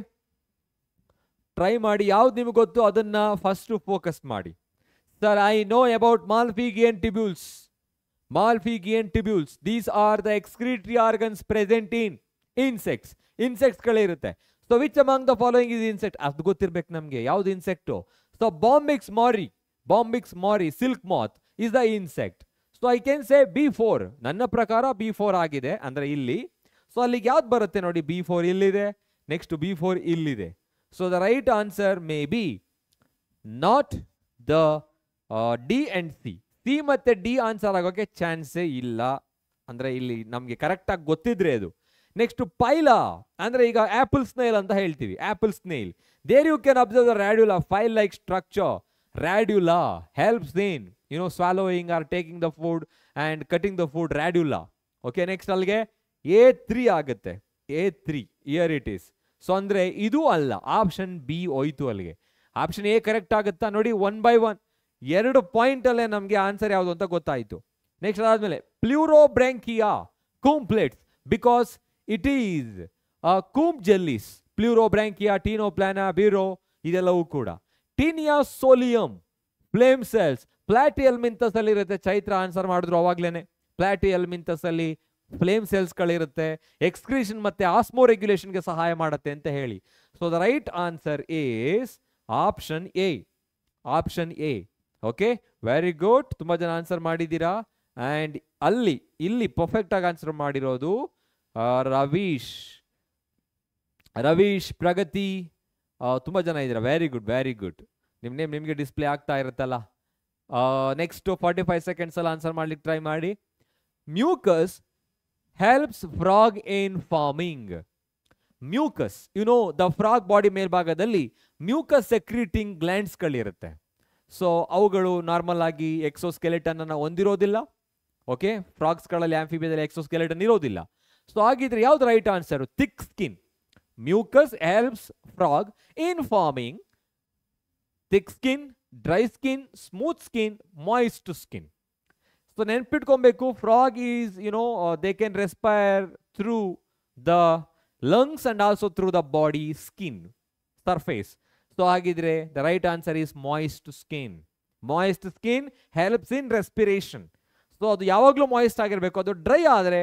ಟ್ರೈ ಮಾಡಿ. ಯಾವ್ದು ನಿಮ್ಗೆ ಗೊತ್ತು ಅದನ್ನ ಫಸ್ಟ್ ಫೋಕಸ್ ಮಾಡಿ. Sir I know about Malpighian tubules Malpighian tubules these are the excretory organs present in insects ಇನ್ಸೆಕ್ಟ್ಸ್ಗಳೇ ಇರುತ್ತೆ. So which among the following is insect ಅದು ಗೊತ್ತಿರ್ಬೇಕು ನಮಗೆ. ಯಾವ್ದು insect so Bombyx mori Bombyx mori silk moth is the insect so I can say B four ನನ್ನ ಪ್ರಕಾರ B four ಆಗಿದೆ. ಅಂದ್ರೆ ಇಲ್ಲಿ. ಸೊ ಅಲ್ಲಿಗೆ ಯಾವ್ದು ಬರುತ್ತೆ ನೋಡಿ? ಬಿ ಫೋರ್ ಇಲ್ಲಿದೆ ನೆಕ್ಸ್ಟ್ ಬಿ ಫೋರ್ ಇಲ್ಲಿದೆ. So the right answer may be not the D and C C ಮತ್ತೆ ಡಿ ಆನ್ಸರ್ ಆಗೋಕೆ ಚಾನ್ಸೇ ಇಲ್ಲ. ಅಂದ್ರೆ ಇಲ್ಲಿ ನಮಗೆ ಕರೆಕ್ಟಾಗಿ ಗೊತ್ತಿದ್ರೆ ಅದು. ನೆಕ್ಸ್ಟ್ ಪೈಲಾ ಅಂದ್ರೆ ಈಗ ಆಪಲ್ ಸ್ನೇಲ್ ಅಂತ ಹೇಳ್ತೀವಿ. Apple snail there you can observe the radula file like structure radula helps in you know swallowing or taking the food and cutting the food radula okay next ಅಲ್ಲಿಗೆ A three ಆಗುತ್ತೆ. A three here it is so ಅಂದ್ರೆ ಇದು ಅಲ್ಲ option B ಹೋಯ್ತು ಅಲ್ಲಿಗೆ option A correct ಆಗುತ್ತಾ? ನೋಡಿ one by one ಎರಡು ಪಾಯಿಂಟಲ್ಲೇ ನಮಗೆ ಆನ್ಸರ್ ಯಾವುದು ಅಂತ ಗೊತ್ತಾಯ್ತು. ನೆಕ್ಸ್ಟ್ ಅದಾದಮೇಲೆ Pleurobrachia comb plates because it is comb jellies ಟೀನೋ Ctenoplana Beroe ಇದೆಲ್ಲವೂ ಕೂಡ. Taenia solium flame cells Platyhelminthes ಅಲ್ಲಿ ಇರುತ್ತೆ ಚೈತ್ರ ಆನ್ಸರ್ ಮಾಡಿದ್ರು ಅವಾಗ್ಲೇನೆ. ಪ್ಲಾಟಿ ಎಲ್ಮಿಂತಸ್ ಅಲ್ಲಿ ಫ್ಲೇಮ್ ಸೆಲ್ಸ್ಗಳಿರುತ್ತೆ. ಎಕ್ಸ್ಕ್ರೀಷನ್ ಮತ್ತೆ ಆಸ್ಮೋ ರೆಗ್ಯುಲೇಷನ್ಗೆ ಸಹಾಯ ಮಾಡುತ್ತೆ ಅಂತ ಹೇಳಿ. So the right answer is option A option A okay very good ತುಂಬಾ ಜನ ಆನ್ಸರ್ ಮಾಡಿದ್ದೀರಾ? ಆ್ಯಂಡ್ ಅಲ್ಲಿ, ಇಲ್ಲಿ ಪರ್ಫೆಕ್ಟ್ ಆಗಿ ಆನ್ಸರ್ ಮಾಡಿರೋದು ರವೀಶ್. ರವೀಶ್, ಪ್ರಗತಿ. ತುಂಬಾ ಜನ ಇದ್ದೀರಾ? ವೆರಿ ಗುಡ್ ವೆರಿ ಗುಡ್ ನಿಮ್ಮ ನೇಮ್ ನಿಮಗೆ ಡಿಸ್ಪ್ಲೇ ಆಗ್ತಾ ಇರುತ್ತಲ್ಲ? ನೆಕ್ಸ್ಟ್ ಫಾರ್ಟಿ ಫೈವ್ ಸೆಕೆಂಡ್ಸ್ ಅಲ್ಲಿ ಆನ್ಸರ್ ಮಾಡ್ಲಿಕ್ಕೆ ಟ್ರೈ ಮಾಡಿ. Mucus helps frog in forming mucus you know the frog body ಮೇಲ್ಭಾಗದಲ್ಲಿ ಮ್ಯೂಕಸ್ ಸೆಕ್ರೀಟಿಂಗ್ ಗ್ಲ್ಯಾಂಡ್ಸ್ಗಳಿರುತ್ತೆ ಸೊ ಅವುಗಳು ನಾರ್ಮಲ್ ಆಗಿ ಎಕ್ಸೋಸ್ಕೆಲೆಟನ್ ಅನ್ನ ಹೊಂದಿರೋದಿಲ್ಲ. ಓಕೆ ಫ್ರಾಗ್ಸ್ಗಳಲ್ಲಿ ಆಂಫಿಬಿಯದಲ್ಲಿ ಎಕ್ಸೋಸ್ಕೆಲೆಟನ್ ಇರೋದಿಲ್ಲ. ಸೊ ಹಾಗಿದ್ರೆ ಯಾವ್ದು right answer thick skin mucus helps frog in forming thick skin dry skin smooth skin moist skin so ನೆನ್ಪಿಟ್ಕೊಬೇಕು frog is you know they can respire through the lungs and also through the body skin surface so ಹಾಗಿದ್ರೆ the right answer is moist skin moist skin helps in respiration so ಅದು ಯಾವಾಗಲೂ moist ಆಗಿರಬೇಕು ಅದು dry ಆದರೆ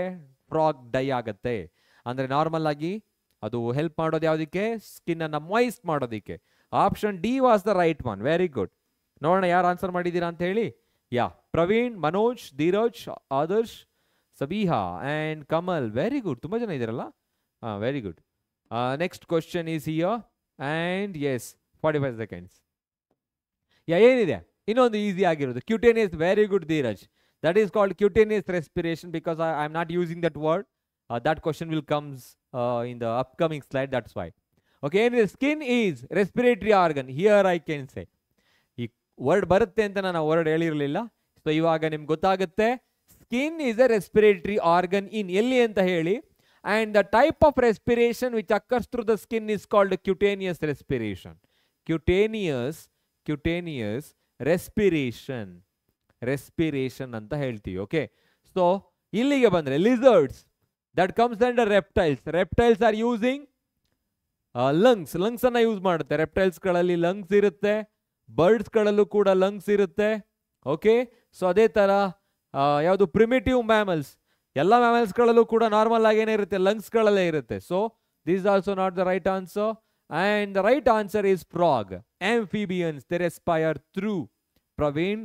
frog dye ಆಗುತ್ತೆ ಅಂದರೆ normal ಆಗಿ ಅದು ಹೆಲ್ಪ್ ಮಾಡೋದು ಯಾವುದಕ್ಕೆ ಸ್ಕಿನ್ ಅನ್ನ ಮಾಯಿಸ್ಟ್ ಮಾಡೋದಕ್ಕೆ option D was the right one very good ನೋಡೋಣ ಯಾರು ಆನ್ಸರ್ ಮಾಡಿದ್ದೀರಾ ಅಂತ ಹೇಳಿ? Yeah, Praveen, Manoj, Dheeraj, Adarsh, Sabiha and Kamal. Very good ತುಂಬ ಜನ ಇದ್ದೀರಲ್ಲ? ಹಾಂ very good next question is here and yes forty five seconds yeah, ಏನಿದೆ? ಇನ್ನೊಂದು ಈಸಿ ಆಗಿರೋದು. Cutaneous very good Dheeraj. That is called cutaneous respiration because I am not using that word that question will comes in the upcoming slide that's why okay ಏನಿದೆ? Skin is respiratory organ here I can say word ಬರುತ್ತೆ ಅಂತ ನಾನು word ಹೇಳಿರಲಿಲ್ಲ. So ಇವಾಗ ನಿಮ್ಗೆ ಗೊತ್ತಾಗುತ್ತೆ skin is a respiratory organ in ಎಲ್ಲಿ ಅಂತ ಹೇಳಿ. And the type of respiration which occurs through the skin is called cutaneous respiration cutaneous cutaneous respiration respiration ಅಂತ ಹೇಳ್ತೀವಿ ಓಕೆ ಸೊ ಇಲ್ಲಿಗೆ ಬಂದ್ರೆ lizards that comes under reptiles reptiles are using lungs ಲಂಗ್ಸನ್ನು use ಮಾಡುತ್ತೆ. ರೆಪ್ಟೈಲ್ಸ್ಗಳಲ್ಲಿ lungs ಇರುತ್ತೆ. ಬರ್ಡ್ಸ್ಗಳಲ್ಲೂ ಕೂಡ lungs ಇರುತ್ತೆ. Okay so ಅದೇ ಥರ ಯಾವುದು ಪ್ರಿಮಿಟಿವ್ ಮ್ಯಾಮಲ್ಸ್ ಎಲ್ಲ ಮ್ಯಾಮಲ್ಸ್ಗಳಲ್ಲೂ ಕೂಡ ನಾರ್ಮಲ್ ಆಗೇನೆ ಇರುತ್ತೆ ಲಂಗ್ಸ್ಗಳಲ್ಲೇ ಇರುತ್ತೆ. So this also not the right answer and the right answer is frog amphibians they respire through Praveen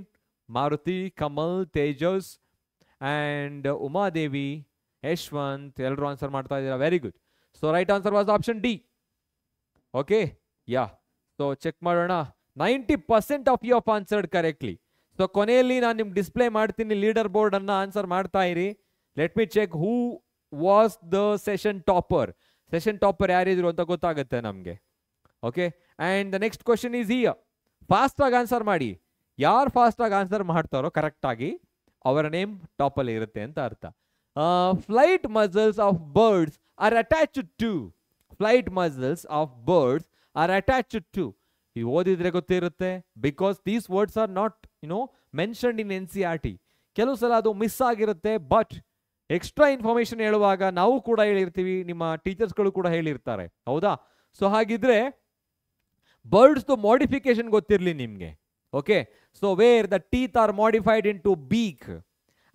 Maruti Kamal Tejas and Umadevi Yashwanth ಎಲ್ಲರೂ ಆನ್ಸರ್ ಮಾಡ್ತಾ ಇದ್ದೀರಾ? Very good so right answer was option D okay yeah so check ಮಾಡೋಣ. Ninety percent of you have answered correctly. So ಕೊನೆಯಲ್ಲಿ ನಾನು ನಿಮ್ಗೆ display ಮಾಡ್ತೀನಿ leader board ಅನ್ನ answer ಮಾಡ್ತಾ ಇರಿ. Let me check who was the session topper session topper ಯಾರಿದ್ರು ಅಂತ ಗೊತ್ತಾಗುತ್ತೆ ನಮಗೆ. Okay and the next question is here ಫಾಸ್ಟಾಗಿ ಆನ್ಸರ್ ಮಾಡಿ. ಯಾರು ಫಾಸ್ಟಾಗಿ ಆನ್ಸರ್ ಮಾಡ್ತಾರೋ ಕರೆಕ್ಟಾಗಿ ಅವರ ನೇಮ್ ಟಾಪಲ್ಲಿ ಇರುತ್ತೆ ಅಂತ ಅರ್ಥ. Flight muscles of birds are attached to flight muscles of birds are attached to ಈ ಓದಿದ್ರೆ ಗೊತ್ತಿರುತ್ತೆ. Because these words are not you know mentioned in N C R T ಕೆಲವು ಸಲ ಅದು ಮಿಸ್ ಆಗಿರುತ್ತೆ ಬಟ್ ಎಕ್ಸ್ಟ್ರಾ ಇನ್ಫಾರ್ಮೇಶನ್ ಹೇಳುವಾಗ ನಾವು ಕೂಡ ಹೇಳಿರ್ತೀವಿ, ನಿಮ್ಮ ಟೀಚರ್ಸ್ಗಳು ಕೂಡ ಹೇಳಿರ್ತಾರೆ. ಹೌದಾ? ಸೊ ಹಾಗಿದ್ರೆ ಬರ್ಡ್ಸ್ದು ಮಾಡಿಫಿಕೇಶನ್ ಗೊತ್ತಿರಲಿ ನಿಮಗೆ. Okay so where the teeth are modified into beak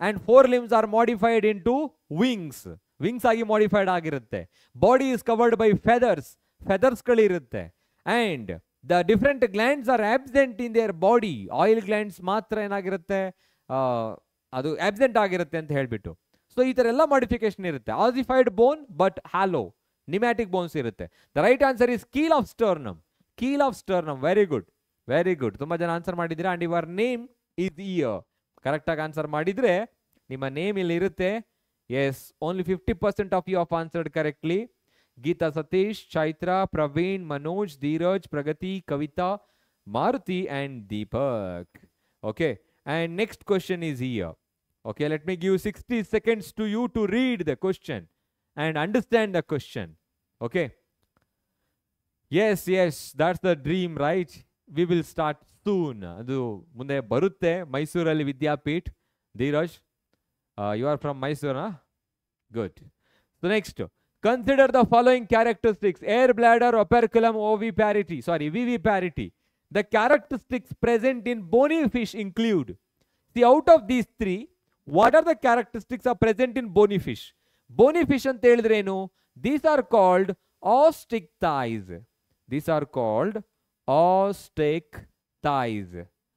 and forelimbs are modified into wings wings ಆಗಿ ಮಾಡಿಫೈಡ್ ಆಗಿರುತ್ತೆ. Body is covered by feathers ಫೆದರ್ಸ್ಗಳಿರುತ್ತೆ and the different glands are absent in their body oil glands ಮಾತ್ರ ಏನಾಗಿರುತ್ತೆ? ಅದು absent ಆಗಿರುತ್ತೆ ಅಂತ ಹೇಳ್ಬಿಟ್ಟು. So ಈ ಥರ ಎಲ್ಲ ಮಾಡಿಫಿಕೇಶನ್ ಇರುತ್ತೆ. Ossified bone but hollow pneumatic bones ಇರುತ್ತೆ. The right answer is keel of sternum keel of sternum very good very good ತುಂಬ ಜನ ಆನ್ಸರ್ ಮಾಡಿದ್ದೀರಾ? And your name is here ಕರೆಕ್ಟಾಗಿ ಆನ್ಸರ್ ಮಾಡಿದರೆ, ನಿಮ್ಮ ನೇಮ್ ಇಲ್ಲಿ ಇರುತ್ತೆ. Yes only fifty percent of you have answered correctly Geetha Satish Chaitra Praveen Manoj Dheeraj Pragati Kavitha Maruti and Deepak okay and next question is here Okay, let me give 60 seconds to you to read the question and understand the question. Okay. Yes, yes, that's the dream, right? We will start soon. ಅದು ಮುಂದೆ ಬರುತ್ತೆ ಮೈಸೂರಲ್ಲಿ Vidyapeeth Dheeraj you are from ಮೈಸೂರಾ good so next Consider the following characteristics air bladder, operculum, oviparity. Sorry, viviparity. The characteristics present in bony fish include. See, out of these three, what are the characteristics are present in bony fish? Bony fish ಅಂತ ಹೇಳಿದ್ರೇನು These are called ostick thighs. These are called ostick thighs.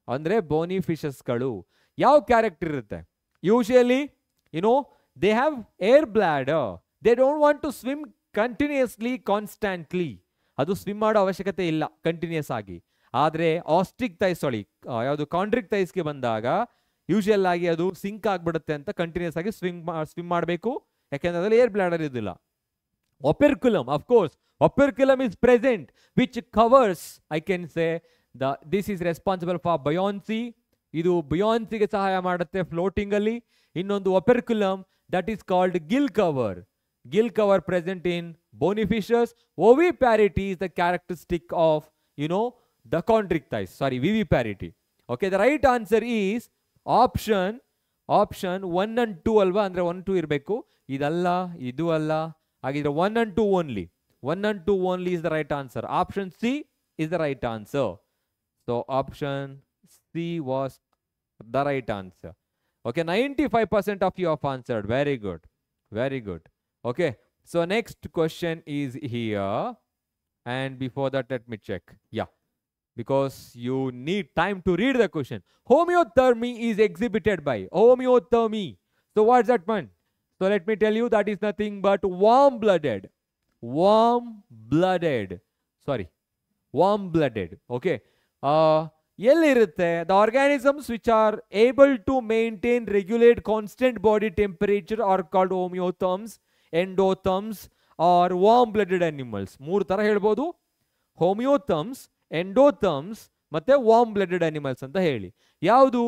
ಅಂದ್ರೆ ಬೋನಿ ಫಿಶಸ್ಗಳು ಯಾವ character ಇರುತ್ತೆ usually you know they have air bladder They don't want to swim continuously constantly ಅದು swim ಮಾಡೋ ಅವಶ್ಯಕತೆ ಇಲ್ಲ ಕಂಟಿನ್ಯೂಸ್ ಆಗಿ. ಆದರೆ ಆಸ್ಟ್ರಿಕ್ ತೈಸ್ ಸಾರಿ ಯಾವುದು ಕಾಂಡ್ರಿಕ್ ತೈಸ್ಗೆ ಬಂದಾಗ ಯೂಶುವಲ್ ಆಗಿ ಅದು ಸಿಂಕ್ ಆಗ್ಬಿಡುತ್ತೆ ಅಂತ ಕಂಟಿನ್ಯೂಸ್ ಆಗಿ ಸ್ವಿಮ್ ಸ್ವಿಮ್ ಮಾಡಬೇಕು. ಯಾಕೆಂದ್ರೆ ಅದರಲ್ಲಿ ಏರ್ ಬ್ಲಾಡರ್ ಇದಿಲ್ಲ operculum of course operculum is present which covers I can can the this is responsible for buoyancy. ಇದು ಬಯೋನ್ಸಿಗೆ ಸಹಾಯ ಮಾಡುತ್ತೆ ಫ್ಲೋಟಿಂಗಲ್ಲಿ ಇನ್ನೊಂದು operculum that is called gill cover. gill cover present in bony fishes oviparity is the characteristic of you know the chondric thighs sorry viviparity okay the right answer is option option one and two ಅಲ್ವಾ ಅಂದ್ರೆ one two ಇರಬೇಕು ಇದಲ್ಲ ಇದು ಅಲ್ಲ ಹಾಗಿದ್ರೆ one and two only one and two only is the right answer option C is the right answer so option C was the right answer okay ninety five percent of you have answered very good very good okay so next question is here and before that let me check yeah because you need time to read the question homeothermy is exhibited by homeothermy so what's that one so let me tell you that is nothing but warm blooded warm blooded sorry warm blooded okay uh ಎಲ್ಲಿರುತ್ತೆ the organisms which are able to maintain regulate constant body temperature are called homeotherms endotherms are warm blooded animals. ಮೂರು ತರ ಹೇಳ್ಬೋದು. ಹೋಮಿಯೋಥಮ್ಸ್ ಎಂಡೋಥಮ್ಸ್ ಮತ್ತೆ warm blooded animals ಅಂತ ಹೇಳಿ. ಯಾವುದು?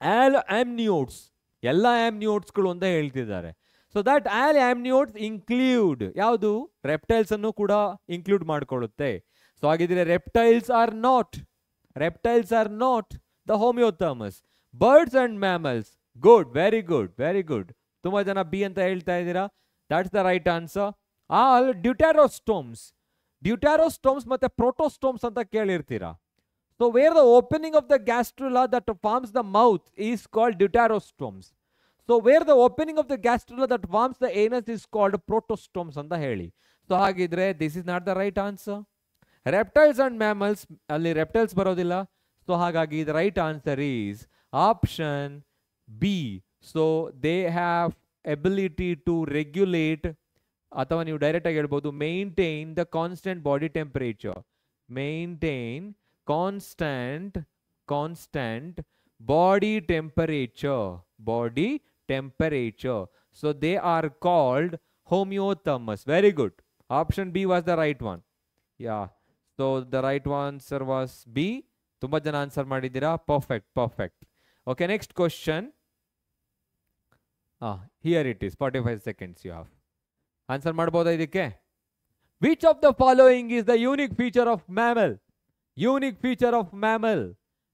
All amniotes. ಎಲ್ಲ ಆಮ್ನಿಯೋಟ್ಸ್ಗಳು ಅಂತ ಹೇಳ್ತಿದ್ದಾರೆ. So that all amniotes include ಯಾವುದು? ರೆಪ್ಟೈಲ್ಸ್ ಅನ್ನು ಕೂಡ ಇನ್ಕ್ಲೂಡ್ ಮಾಡ್ಕೊಳ್ಳುತ್ತೆ. ಸೊ ಹಾಗಿದ್ರೆ reptiles are not reptiles are not the homeothermous birds and mammals good very good very good ತುಂಬಾ ಜನ ಬಿ ಅಂತ ಹೇಳ್ತಾ ಇದ್ದೀರಾ? That's the right answer all deuterostomes deuterostomes ಮತ್ತೆ ಪ್ರೋಟೋಸ್ಟೋಮ್ಸ್ ಅಂತ ಕೇಳಿರ್ತೀರಾ? So where the opening of the gastrula that forms the mouth is called deuterostomes so where the opening of the gastrula that forms the anus is called protostomes ಅಂತ ಹೇಳಿ. So ಹಾಗಿದ್ರೆ this is not the right answer reptiles and mammals ಅಲ್ಲಿ reptiles ಬರೋದಿಲ್ಲ. So ಹಾಗಾಗಿ the right answer is option B so they have ability to regulate ಅಥವಾ ನೀವು direct ಆಗಿ ಹೇಳ್ಬೋದು maintain the constant body temperature maintain constant constant body temperature body temperature so they are called homeothermous very good option B was the right one yeah so the right answer was B ತುಂಬ ಜನ answer ಮಾಡಿದ್ದೀರಾ? Perfect perfect okay next question ಹಾಂ here it is forty five seconds you have answer ಮಾಡ್ಬೋದಾ ಇದಕ್ಕೆ? Which of the following is the unique feature of mammal unique feature of mammal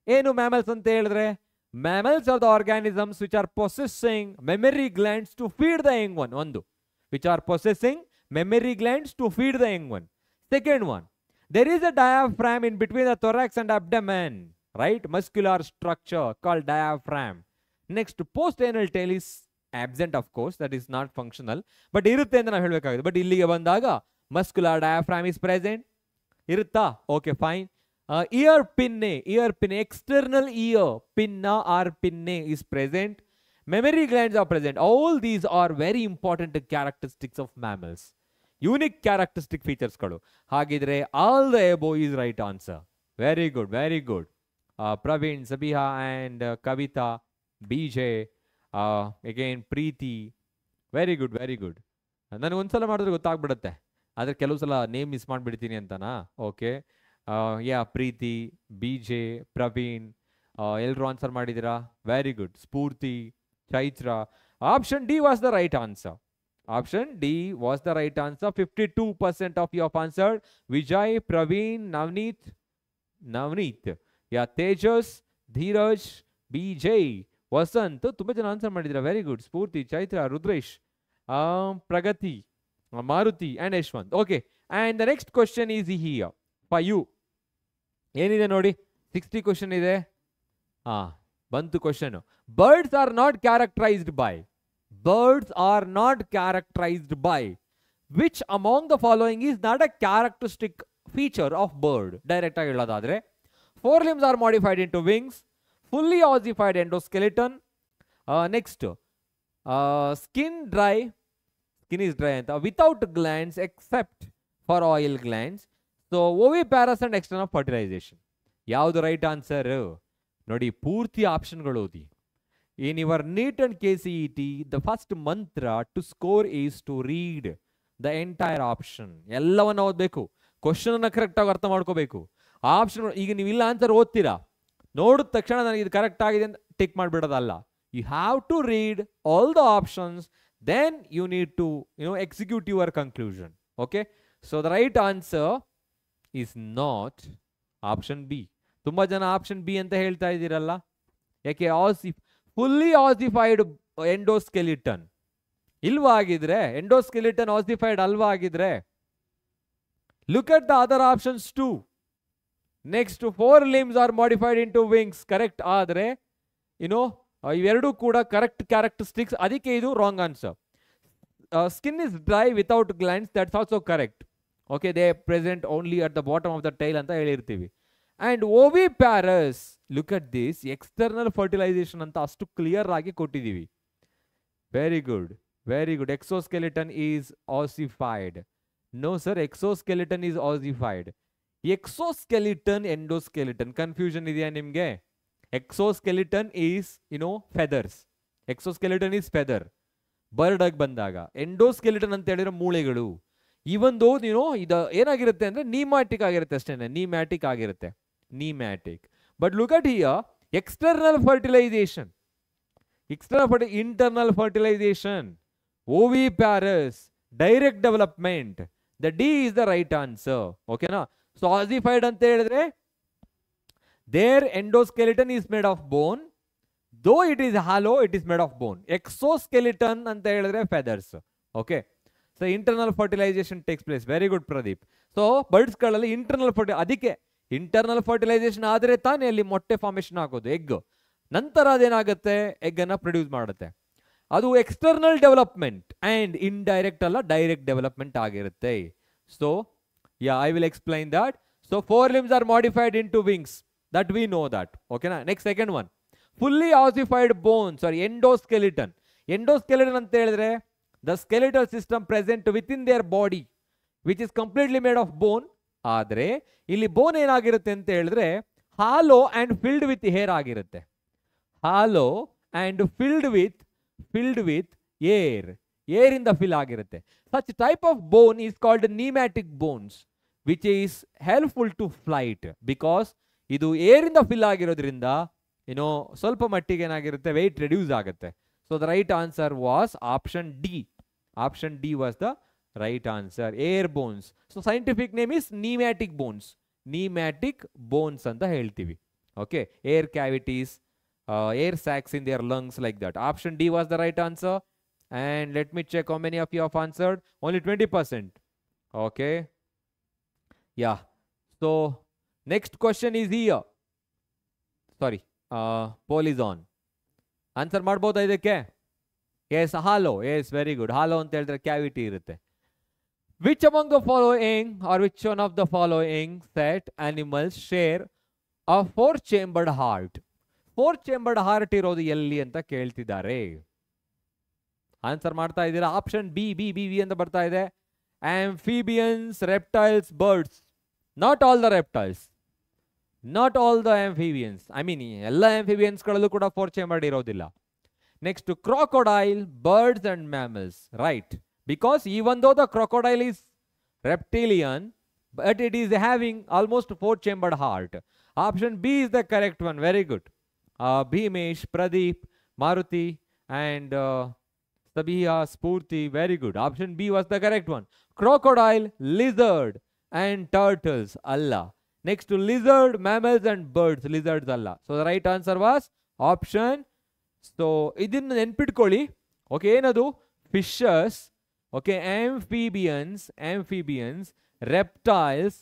ಏನು mammals ಅಂತ ಹೇಳಿದ್ರೆ mammals are the organisms which are possessing mammary glands to feed the young one ಒಂದು. Which are possessing mammary glands to feed the young one second one there is a diaphragm in between the thorax and abdomen, right? Muscular structure called diaphragm. Next, postanal tail is absent, of course, that is not functional. But ಇರುತ್ತೆ ಅಂತ ನಾವು ಹೇಳಬೇಕಾಗಿದೆ. But ಇಲ್ಲಿಗೆ ಬಂದಾಗ muscular diaphragm is present ಇರುತ್ತಾ? Okay fine ear pinnae ear pin external ear pinna are pinnae is present mammary glands are present all these are very important characteristics of mammals unique characteristic ಫೀಚರ್ಸ್ಗಳು ಹಾಗಿದ್ರೆ all the above is right answer very good very good Praveen Sabiha and Kavita B J again Preeti very good very good ನನಗೆ ಒಂದ್ಸಲ ಮಾಡಿದ್ರೆ ಗೊತ್ತಾಗ್ಬಿಡುತ್ತೆ. ಆದರೆ ಕೆಲವು ಸಲ name miss ಮಾಡಿಬಿಡ್ತೀನಿ ಅಂತನಾ? Okay yeah Preeti B J Praveen ಎಲ್ಲರೂ ಆನ್ಸರ್ ಮಾಡಿದ್ದೀರಾ? Very good Spoorthi Chaitra. Option D was the right answer Option D was the right answer. 52% of you have answered. Vijay, Praveen, Navneet, Navneet. Yeah, Tejas, Dheeraj, BJ, Vasanth ತುಂಬ ಜನ answer ಮಾಡಿದ್ರ very good Spoorthi Chaitra Rudresh Pragathi Maruthi and Yashwanth okay and the next question is here for you ಏನಿದೆ ನೋಡಿ? Sixty question ಇದೆ. ಹಾ, ಬಂತು question birds are not characterized by birds are not characterized by which among the following is not a characteristic feature of bird direct ಆಗಿ ಹೇಳೋದಾದ್ರೆ four limbs are modified into wings fully ossified endoskeleton next skin dry skin is dry ಅಂತ without glands except for oil glands so oviparous and external fertilization ಯಾವುದು right answer ನೋಡಿ, ಪೂರ್ತಿ ಆಪ್ಷನ್ಗಳು ಓದಿ. In your NEET and K C E T the first mantra to score is to read the entire option ಎಲ್ಲವನ್ನು ಓದಬೇಕು. Question ಅನ್ನ ಕರೆಕ್ಟಾಗಿ ಅರ್ಥ ಮಾಡ್ಕೋಬೇಕು. ಆಪ್ಷನ್ ಈಗ ನೀವು ಇಲ್ಲ ಆನ್ಸರ್ ಓದ್ತೀರಾ? ನೋಡಿದ ತಕ್ಷಣ ನನಗೆ ಇದು ಕರೆಕ್ಟ್ ಆಗಿದೆ ಅಂತ tick ಮಾಡಿಬಿಡೋದಲ್ಲ. You have to read all the options then you need to you know execute your conclusion okay so the right answer is not option B ತುಂಬ ಜನ ಆಪ್ಷನ್ ಬಿ ಅಂತ ಹೇಳ್ತಾ ಇದ್ದೀರಲ್ಲ? ಯಾಕೆ? ಆಸಿ ಫುಲ್ಲಿ ಆಸಿಫೈಡ್ ಎಂಡೋಸ್ಕೆಲಿಟನ್ ಇಲ್ವಾ ಆಗಿದ್ರೆ? Endoskeleton ossified ಅಲ್ವಾ ಆಗಿದ್ರೆ? Look at the other options to next four limbs are modified into wings correct ಆದರೆ ಯುನೋ ಇವೆರಡೂ ಕೂಡ ಕರೆಕ್ಟ್ ಕ್ಯಾರೆಕ್ಟರಿಸ್ಟಿಕ್ಸ್ ಅದಕ್ಕೆ ಇದು wrong answer skin is dry without glands that's also correct okay they present only at the bottom of the tail ಅಂತ ಹೇಳಿರ್ತೀವಿ and oviparous look at this external fertilization ಅಂತ ಅಷ್ಟು clear ಆಗಿ ಕೊಟ್ಟಿದ್ದೀವಿ very good very good exoskeleton is ossified no sir exoskeleton is ossified exoskeleton endoskeleton confusion ಇದೆಯಾ ನಿಮಗೆ? Exoskeleton is you know feathers exoskeleton is feather bird ಆಗಿ ಬಂದಾಗ. Endoskeleton ಅಂತ ಹೇಳಿದ್ರೆ ಮೂಳೆಗಳು. ಇವನ್ ದೋ ನೀನು ಇದು ಏನಾಗಿರುತ್ತೆ ಅಂದ್ರೆ ನೀಮ್ಯಾಟಿಕ್ ಆಗಿರುತ್ತೆ ಅಷ್ಟೇ ನೀಮ್ಯಾಟಿಕ್ ಆಗಿರುತ್ತೆ. Pneumatic but look at here external fertilization external ferti internal fertilization oviparous direct development the D is the right answer ಓಕೆನಾ ಸೊ ಅಂತ ಹೇಳಿದ್ರೆ there endoskeleton is made of bone though it is hollow it is made of bone exoskeleton ಅಂತ ಹೇಳಿದ್ರೆ feathers okay so internal fertilization takes place very good Pradeep so ಬರ್ಡ್ಸ್ಗಳಲ್ಲಿ internal ಫರ್ಟಿ ಅದಕ್ಕೆ internal fertilisation ಆದರೆ ತಾನೇ ಅಲ್ಲಿ ಮೊಟ್ಟೆ formation ಆಗೋದು egg ನಂತರ ಅದೇನಾಗುತ್ತೆ? ಎಗ್ ಅನ್ನ ಪ್ರೊಡ್ಯೂಸ್ ಮಾಡುತ್ತೆ. ಅದು ಎಕ್ಸ್ಟರ್ನಲ್ ಡೆವಲಪ್ಮೆಂಟ್ ಅಂಡ್ ಡೈರೆಕ್ಟ್ ಅಲ್ಲ ಡೈರೆಕ್ಟ್ ಡೆವಲಪ್ಮೆಂಟ್ ಆಗಿರುತ್ತೆ. So yeah I will explain that so four limbs are modified into wings that we know that ಓಕೆನಾ next second one fully ossified bone sorry endoskeleton endoskeleton ಅಂತ ಹೇಳಿದ್ರೆ the skeletal system present within their body which is completely made of bone ಆದರೆ ಇಲ್ಲಿ bone ಏನಾಗಿರುತ್ತೆ ಅಂತ ಹೇಳಿದ್ರೆ hollow and filled with air ಆಗಿರುತ್ತೆ hollow and filled with filled with air Air ಇಂದ fill ಆಗಿರುತ್ತೆ. Such type of bone is called pneumatic bones which is helpful to flight because ಇದು ಏರಿಂದ ಫಿಲ್ ಆಗಿರೋದ್ರಿಂದ ಏನೋ ಸ್ವಲ್ಪ ಮಟ್ಟಿಗೆ ಏನಾಗಿರುತ್ತೆ ವೆಯ್ಟ್ ರೆಡ್ಯೂಸ್ ಆಗುತ್ತೆ. So the right answer was option D option D was the right answer air bones so scientific name is pneumatic bones pneumatic bones ಅಂತ ಹೇಳ್ತೀವಿ. Okay air cavities air sacs in their lungs like that option D was the right answer and let me check how many of you have answered. Only 20% okay. Yeah. So, next question is here. Sorry. Uh poll is on. Answer ಮಾಡ್ಬೋದಾ ಇದಕ್ಕೆ? Yes hollow yes very good hollow ಅಂತ ಹೇಳಿದ್ರೆ cavity ಇರುತ್ತೆ. Which among the following are which one of the following set animals share a four chambered heart four chambered heart ಇರೋದು ಎಲ್ಲಿ ಅಂತ ಕೇಳ್ತಿದ್ದಾರೆ. Answer ಮಾಡ್ತಾ ಇದ್ದೀರಾ? Option B B B V ಅಂತ ಬರ್ತಾ ಇದೆ. Amphibians reptiles birds not all the reptiles not all the amphibians I mean ಎಲ್ಲ ಆಂಫಿಬಿಯನ್ಸ್ಗಳಲ್ಲೂ ಕೂಡ ಫೋರ್ ಚೇಂಬರ್ಡ್ ಇರೋದಿಲ್ಲ next crocodile birds and mammals right because even though the crocodile is reptilian but it is having almost four chambered heart option B is the correct one very good Bheemesh Pradeep Maruthi and Sabiha, Spurti, very good. Option B was the correct one. Crocodile, lizard, and turtles. Allah. Next to lizard, mammals, and birds. Lizards, Allah. So the right answer was option. So ಇದನ್ನು ನೆನ್ಪಿಟ್ಕೊಳ್ಳಿ okay ಏನದು fishes okay amphibians amphibians reptiles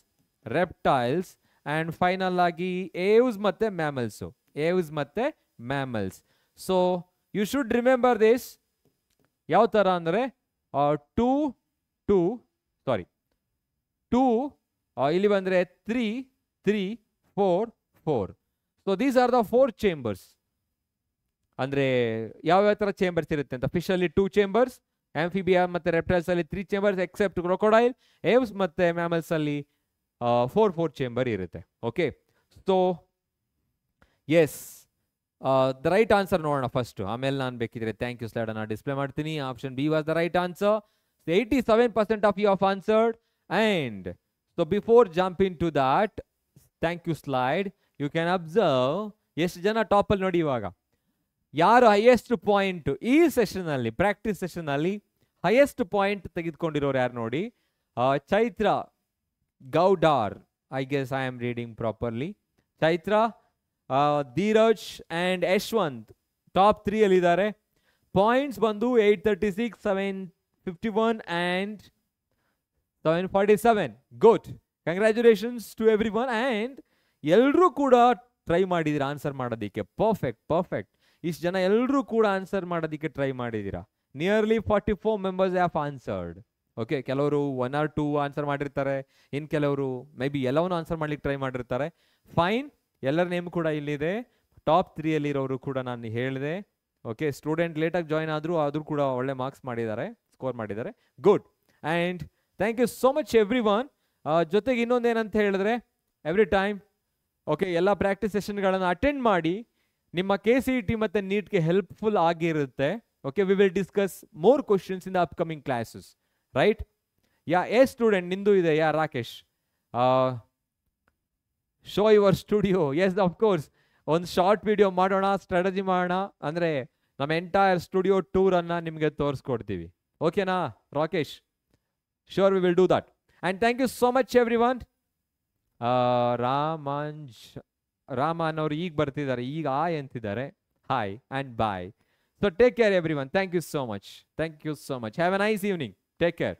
reptiles and final ಆಗಿ Aves ಮತ್ತು ಮ್ಯಾಮಲ್ಸು Aves ಮತ್ತು mammals so you should remember this ಯಾವ ಥರ ಅಂದರೆ two two sorry two ಇಲ್ಲಿ ಬಂದರೆ three three four four so these are the four chambers ಅಂದರೆ ಯಾವ್ಯಾವ ಥರ ಚೇಂಬರ್ಸ್ ಇರುತ್ತೆ ಅಂತ. ಫಿಶಲ್ಲಿ ಟೂ ಚೇಂಬರ್ಸ್ ಆಂಫಿಬಿಯಾ ಮತ್ತು ರೆಪ್ಟೈಲ್ಸ್ ಅಲ್ಲಿ three chambers except crocodile aves ಮತ್ತು ಮ್ಯಾಮಲ್ಸ್ ಅಲ್ಲಿ ಫೋರ್ ಫೋರ್ ಚೇಂಬರ್ ಇರುತ್ತೆ. Okay so yes the right answer ನೋಡೋಣ ಫಸ್ಟ್ ಆಮೇಲೆ ನಾನು ಬೇಕಿದ್ರೆ ಥ್ಯಾಂಕ್ ಯು ಸ್ಲೈಡ್ ನಾನು ಡಿಸ್ಪ್ಲೇ ಮಾಡ್ತೀನಿ. Option B was the right answer eighty seven percent of you of answered and so before jump into that thank you slide you can observe ಎಷ್ಟು ಜನ ಟಾಪಲ್ಲಿ ನೋಡಿ ಇವಾಗ. ಯಾರು ಹೈಯೆಸ್ಟ್ ಪಾಯಿಂಟ್ ಈ session ಅಲ್ಲಿ ಪ್ರಾಕ್ಟೀಸ್ ಸೆಷನ್ ಅಲ್ಲಿ ಹೈಯೆಸ್ಟ್ ಪಾಯಿಂಟ್ ತೆಗೆದುಕೊಂಡಿರೋರು ಯಾರು ನೋಡಿ? Chaitra Gowdar. I guess I am reading properly Chaitra Dheeraj and Yashwanth top ತ್ರೀಯಲ್ಲಿದ್ದಾರೆ points ಬಂದು eight thirty six seven fifty one and seven forty seven good congratulations to everyone and ಎಲ್ಲರೂ ಕೂಡ try ಮಾಡಿದ್ದೀರಾ answer ಮಾಡೋದಕ್ಕೆ. Perfect perfect ಇಷ್ಟು ಜನ ಎಲ್ಲರೂ ಕೂಡ answer ಮಾಡೋದಕ್ಕೆ ಟ್ರೈ ಮಾಡಿದ್ದೀರಾ nearly forty four members have answered okay ಕೆಲವರು ಒನ್ ಆರ್ ಟೂ ಆನ್ಸರ್ ಮಾಡಿರ್ತಾರೆ. ಇನ್ನು ಕೆಲವರು ಮೇ ಬಿ ಎಲ್ಲವನ್ನೂ ಆನ್ಸರ್ ಮಾಡ್ಲಿಕ್ಕೆ ಟ್ರೈ ಮಾಡಿರ್ತಾರೆ. ಫೈನ್ ಎಲ್ಲರ ನೇಮ್ ಕೂಡ ಇಲ್ಲಿದೆ. ಟಾಪ್ ತ್ರೀಯಲ್ಲಿರೋರು ಕೂಡ ನಾನು ಹೇಳಿದೆ. ಓಕೆ ಸ್ಟೂಡೆಂಟ್ ಲೇಟಾಗಿ ಜಾಯ್ನ್ ಆದರೂ ಆದರೂ ಕೂಡ ಒಳ್ಳೆ ಮಾರ್ಕ್ಸ್ ಮಾಡಿದ್ದಾರೆ ಸ್ಕೋರ್ ಮಾಡಿದ್ದಾರೆ. Good and thank you so much everyone ಜೊತೆಗೆ ಇನ್ನೊಂದೇನಂತ ಹೇಳಿದ್ರೆ ಎವ್ರಿ ಟೈಮ್ ಓಕೆ ಎಲ್ಲ ಪ್ರಾಕ್ಟೀಸ್ ಸೆಷನ್ಗಳನ್ನು ಅಟೆಂಡ್ ಮಾಡಿ, ನಿಮ್ಮ ಕೆ ಸಿ ಇ ಟಿ ಮತ್ತು ನೀಟ್ಗೆ ಹೆಲ್ಪ್ಫುಲ್ ಆಗಿರುತ್ತೆ. Okay we will discuss more questions in the upcoming classes right yeah a student ನಿಂದು ಇದೆ. Yeah Rakesh show your studio yes of course ಒಂದು ಶಾರ್ಟ್ ವಿಡಿಯೋ ಮಾಡೋಣ ಸ್ಟ್ರಾಟಜಿ ಮಾಡೋಣ. ಅಂದರೆ ನಮ್ಮ ಎಂಟೈರ್ ಸ್ಟುಡಿಯೋ ಟೂರನ್ನು ನಿಮಗೆ ತೋರಿಸ್ಕೊಡ್ತೀವಿ. ಓಕೆನಾ Rakesh sure we will do that and thank you so much everyone ರಾಮಾಂಜ್ Raman ಅವರು ಈಗ ಬರ್ತಿದ್ದಾರೆ. ಈಗ ಆಯ್ ಅಂತಿದ್ದಾರೆ hi and bye so take care everyone thank you so much thank you so much have a nice evening take care